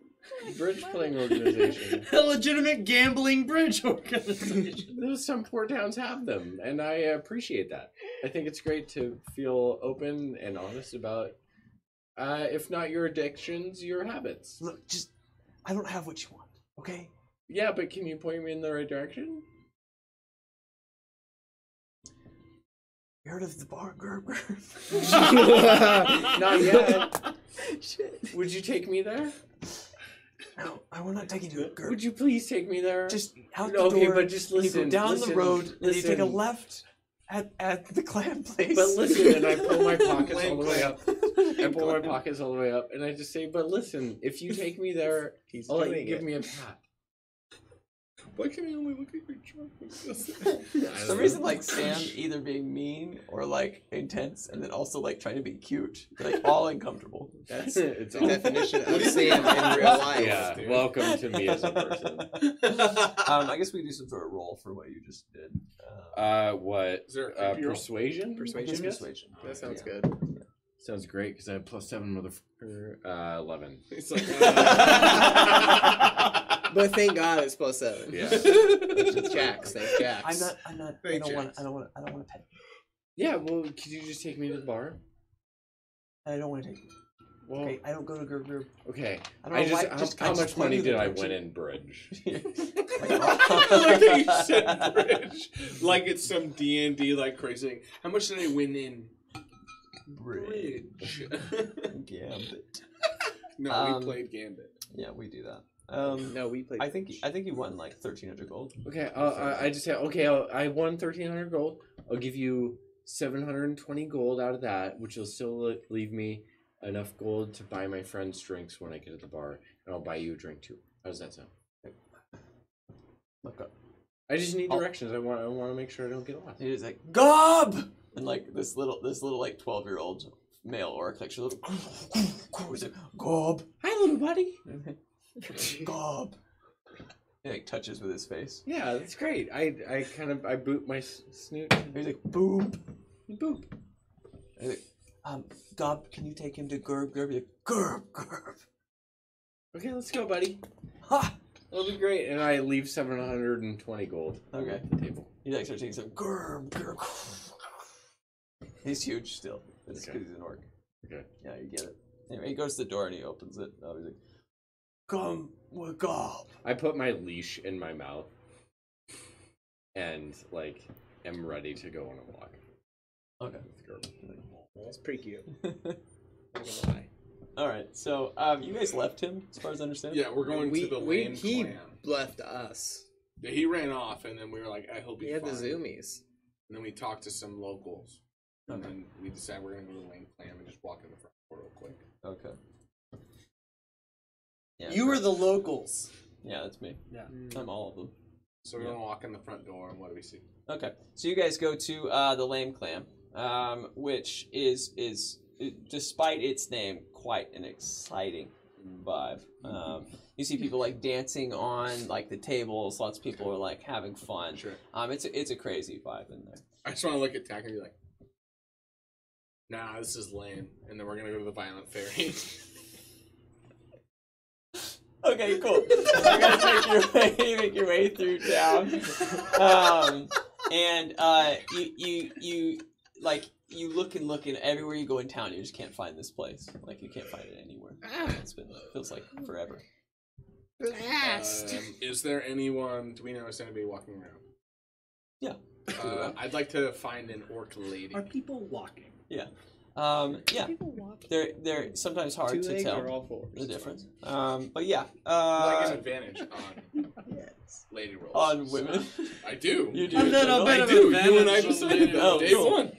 C: bridge playing organization.
B: a legitimate gambling bridge organization.
C: Those some poor towns have them, and I appreciate that. I think it's great to feel open and honest about, uh, if not your addictions, your habits.
A: Look, just I don't have what you want. Okay.
C: Yeah, but can you point me in the right direction?
A: You heard of the bar Gerber?
C: Not yet.
A: Shit.
C: Would you take me there?
A: No, I will not take you to a Gerber.
C: Would you please take me there?
A: just out the
C: okay,
A: door?
C: but just
A: and
C: listen.
A: you go down
C: listen,
A: the road, and you take a left at at the clam place.
C: But listen, and I pull my pockets all the way up. I pull my pockets all the way up, and I just say, "But listen, if you take me there,
G: He's
C: I'll let you give
G: it.
C: me a pat."
E: Why can I only look at your trunk?
C: I
A: For
C: don't
A: some reason, like Sam either being mean or like intense, and then also like trying to be cute, like all uncomfortable.
C: That's it's
G: The definition of Sam in real life.
C: Yeah, welcome to me as a person.
A: Um, I guess we do some sort of roll for what you just did. Uh,
C: Uh, what?
E: Is there a
C: Uh,
E: creepy
C: persuasion.
A: I
G: Persuasion.
A: persuasion.
G: That sounds
A: Yeah.
G: good.
C: Sounds great because I have plus seven, motherfucker. Uh, eleven.
E: It's like,
G: But thank God it's plus seven.
C: Yeah.
G: Jacks, thank Jacks.
A: I'm not. I'm not. I
E: Thank
A: don't want.
E: Jax.
A: I don't want. I don't want to pet.
C: Yeah. Well, could you just take me to the bar?
A: I don't want to take you.
C: Well,
A: Okay, I don't go to Gerber.
C: okay.
A: I don't
C: I just,
A: why-
C: how,
A: just- I
C: how
A: just
C: much
A: play
C: money
A: you the
C: did I win in bridge?
E: I like how you said bridge, like it's some D and D like crazy thing. How much did I win in bridge?
A: Gambit.
E: no,
A: Um,
E: we played Gambit.
A: Yeah, we do that. Um,
G: No, we played.
A: I think I think you won like thirteen hundred gold.
C: Okay, uh, I, I just say okay. I'll, I won thirteen hundred gold. I'll give you seven hundred and twenty gold out of that, which will still leave me enough gold to buy my friends drinks when I get to the bar, and I'll buy you a drink too. How does that sound?
A: Look up.
C: I just need
A: I'll-
C: directions. I want. I want to make sure I don't get lost.
A: It is like gob, and like this little this little like twelve year old male orc like she little he's like gob
C: Hi, little buddy.
A: gob. He like touches with his face.
C: Yeah, that's great. I I kind of I boot my s- snoot.
A: He's like boop.
C: Boop.
A: He's like, Um, Gob, can you take him to Gerb? Gerb, You're like, Gerb, Gerb.
C: Okay, let's go, buddy.
A: Ha!
C: That'll be great. And I leave 720 gold
A: Okay.
C: on the table.
A: He like starts taking some Gerb, Gerb. He's huge still. It's
C: Okay.
A: because he's an orc.
C: Okay.
A: Yeah, you get it. Anyway, he goes to the door and he opens it. He's like, "Come with Gob."
C: I put my leash in my mouth and, like, am ready to go on a walk.
A: Okay.
C: with
G: That's pretty cute. Not gonna lie.
A: All right. So, um, you guys left him, as far as I understand.
E: Yeah, we're going
G: we,
E: to the
G: we,
E: Lane
G: he
E: clan.
G: left us.
E: Yeah, He ran off, and then we were like, "I hope
G: He
E: he
G: had the zoomies.
E: And then we talked to some locals, and then we decided we're gonna go to the Lame Clam and just walk in the front door real quick.
A: Okay. Yeah.
B: You were the locals.
A: Yeah, that's me.
B: Yeah.
A: I'm all of them.
E: So we're
A: Yeah.
E: gonna walk in the front door, and what do we see?
A: Okay, so you guys go to uh, the Lame Clam, um, which is is it- despite its name quite an exciting vibe. Um, you see people like dancing on like the tables. Lots of people are like having fun.
E: Sure.
A: Um, it's a, it's a crazy vibe in there.
E: I just want to look at Tack and be like, "Nah, this is lame." And then we're gonna go to the Violent Fairy.
A: Okay, cool. So you guys make your way, make your way through town, um, and uh, you you you like you look and look, and everywhere you go in town, you just can't find this place. Like you can't find it anywhere. It's been feels like forever.
F: Blast.
E: um, is there anyone? Do we notice anybody walking around?
A: Yeah.
E: Uh, I'd like to find an orc lady.
B: Are people walking?
A: Um, yeah, they're they're sometimes hard
G: Two
A: to tell
G: or all fours?
A: the difference. Um, but yeah,
E: Well, I get
A: uh,
E: advantage on lady rolls.
A: on women.
E: I do.
A: You do.
B: A little
A: don't
B: bit
E: I
B: of
E: do. You and I
B: advantage on
E: decided
B: lady
E: that
A: rolls.
E: day
A: Oh, cool.
E: one.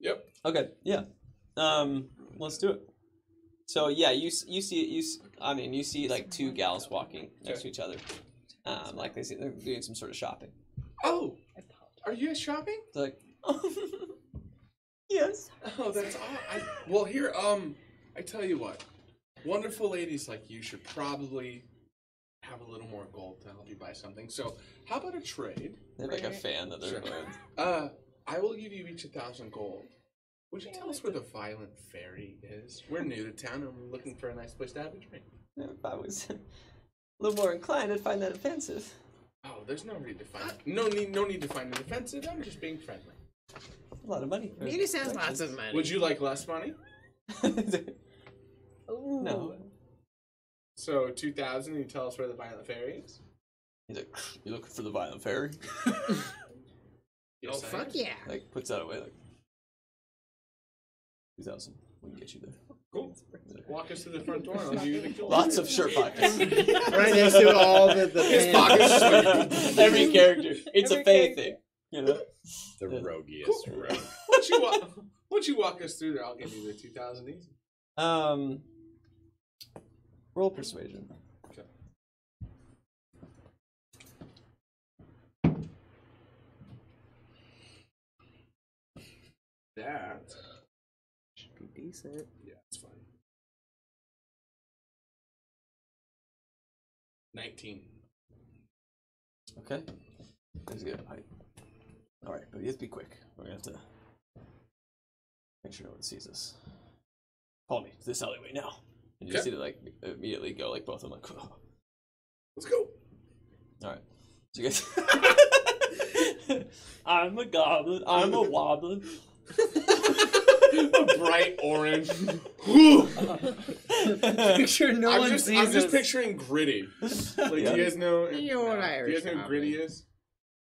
E: Yep.
A: Okay, yeah. Um, let's do it. So yeah, you s- you see you s- I mean you see like two gals walking next
E: Okay.
A: to each other. Um, like they see they're doing some sort of shopping.
E: Oh, are you guys shopping?
A: It's like, yes.
E: Oh, that's all. I, well, here, um, I tell you what, wonderful ladies like you should probably have a little more gold to help you buy something. So, how about a trade?
A: They have like a fan that they're
E: Sure.
A: going.
E: Uh, I will give you each a thousand gold. Would you tell us where the Violent Fairy is? We're new to town and we're looking for a nice place to have a drink.
A: If I was a little more inclined, I'd find that offensive.
E: Oh, there's no need to find no need no need to find it offensive. I'm just being friendly.
A: A lot of money. for
F: He just has
A: directions.
F: lots of money.
E: Would you like less money?
A: no.
E: So two thousand. You tell us where the Violent Fairy is.
A: He's like, you looking for the violent fairy?
F: Oh
E: Yes,
F: fuck yeah!
A: like puts that away like two thousand. We can get you there.
E: Cool. Walk us to the front door. and I'll give you the gold.
A: Lots of shirt pockets.
G: right next to all the, the
E: His pockets
A: Every character. It's a
D: Every
A: Faye
D: character.
A: thing. You know?
C: The
A: Yeah.
C: roguiest rogue.
E: Once you walk, once you walk us through there, I'll give you the two thousand easy.
A: Um roll persuasion.
E: Okay. That
G: Should be decent.
E: yeah, it's fine. Nineteen.
A: Okay. That's good. All right, but you have to be quick. We're gonna have to make sure no one sees us. Follow me to this alleyway now. And you
E: Okay.
A: see it like immediately go like both of them like.
E: Let's go.
A: All right. So you guys. I'm a goblin. I'm a woblin.
E: a bright orange.
B: Picture no
E: I'm
B: one
E: just,
B: sees
E: I'm just picturing Gritty. Like,
A: Yeah.
E: do you guys know?
F: You know what
E: do you guys know who. Gritty is?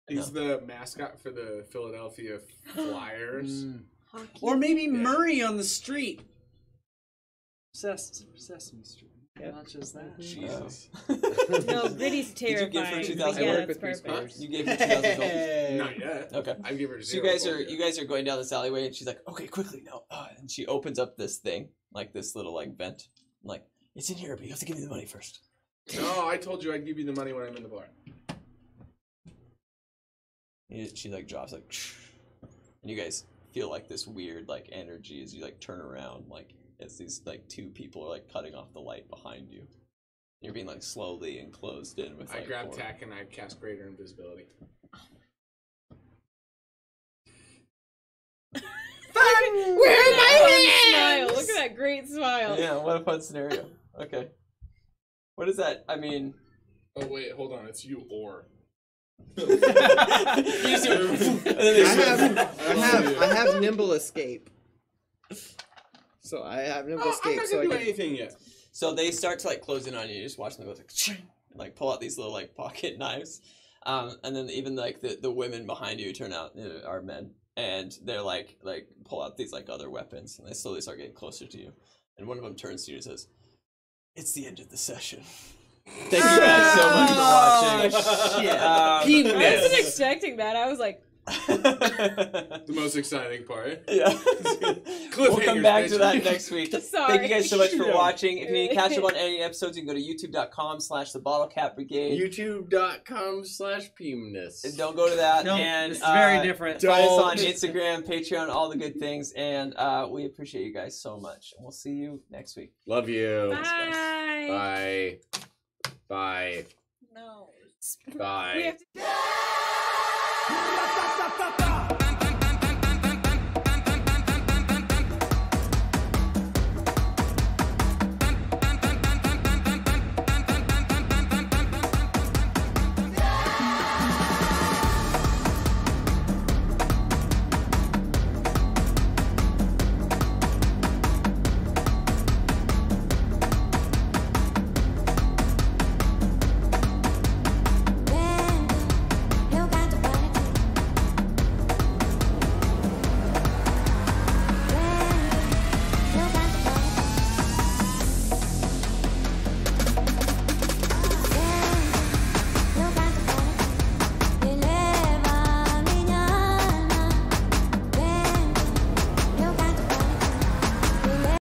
E: He's the mascot for the Philadelphia Flyers.
B: Mm. Or maybe Murray on the street. Ses- Sesame Street. Not just that.
E: Jesus.
D: No, Gritty's
A: Did you give her
D: terrifying.
A: 2,000
D: but
G: I
D: yeah,
G: work
D: that's
G: with
D: perfect.
G: birds.
A: You gave her two thousand gold.
E: Not yet.
A: Okay.
E: I give her
A: So you guys are
E: gold
A: you guys are going down this alleyway, and she's like, "Okay, quickly no!" Uh, and she opens up this thing, like this little like vent, like it's in here, but you have to give me the money first.
E: No, I told you I'd give you the money when I'm in the bar.
A: And she like drops like, and you guys feel like this weird like energy as you like turn around, like as these like two people are like cutting off the light behind you. You're being like slowly enclosed in with
E: I
A: like
E: grab
A: four-
E: tack and I cast greater invisibility. Fun!
F: Where are my hands?
D: Look at that great smile.
A: Yeah, what a fun scenario. Okay. What is that? I mean,
E: Oh wait, hold on. It's you or.
G: I have. I have, I have nimble escape. So I have nimble
E: Oh, I'm
G: escape.
E: not
G: So
E: gonna do
G: can.
E: anything yet.
A: So they start to like close in on you. You just watch them go like, like pull out these little like pocket knives, um, and then even like the, the women behind you turn out uh, are men, and they're like like pull out these like other weapons, and they slowly start getting closer to you. And one of them turns to you and says, "It's the end of the session." Thank you guys so much for watching.
H: shit.
A: Um,
D: I wasn't expecting that. I was like,
E: The most exciting part.
A: yeah. we'll come
E: Cliffhangers,
A: back to that next week.
D: Sorry.
A: Thank you guys so much for watching. If you need to catch up on any episodes, you can go to youtube.com slash the bottlecap brigade.
C: YouTube.com slash Peemness.
A: And don't go to that.
H: No,
A: and
H: it's very
A: uh,
H: different.
A: Find us
E: Don't.
A: on Instagram, Patreon, all the good things. And uh, we appreciate you guys so much. And we'll see you next week.
C: Love you.
D: bye.
C: Bye. Bye.
D: No.
C: Bye.
D: We have to.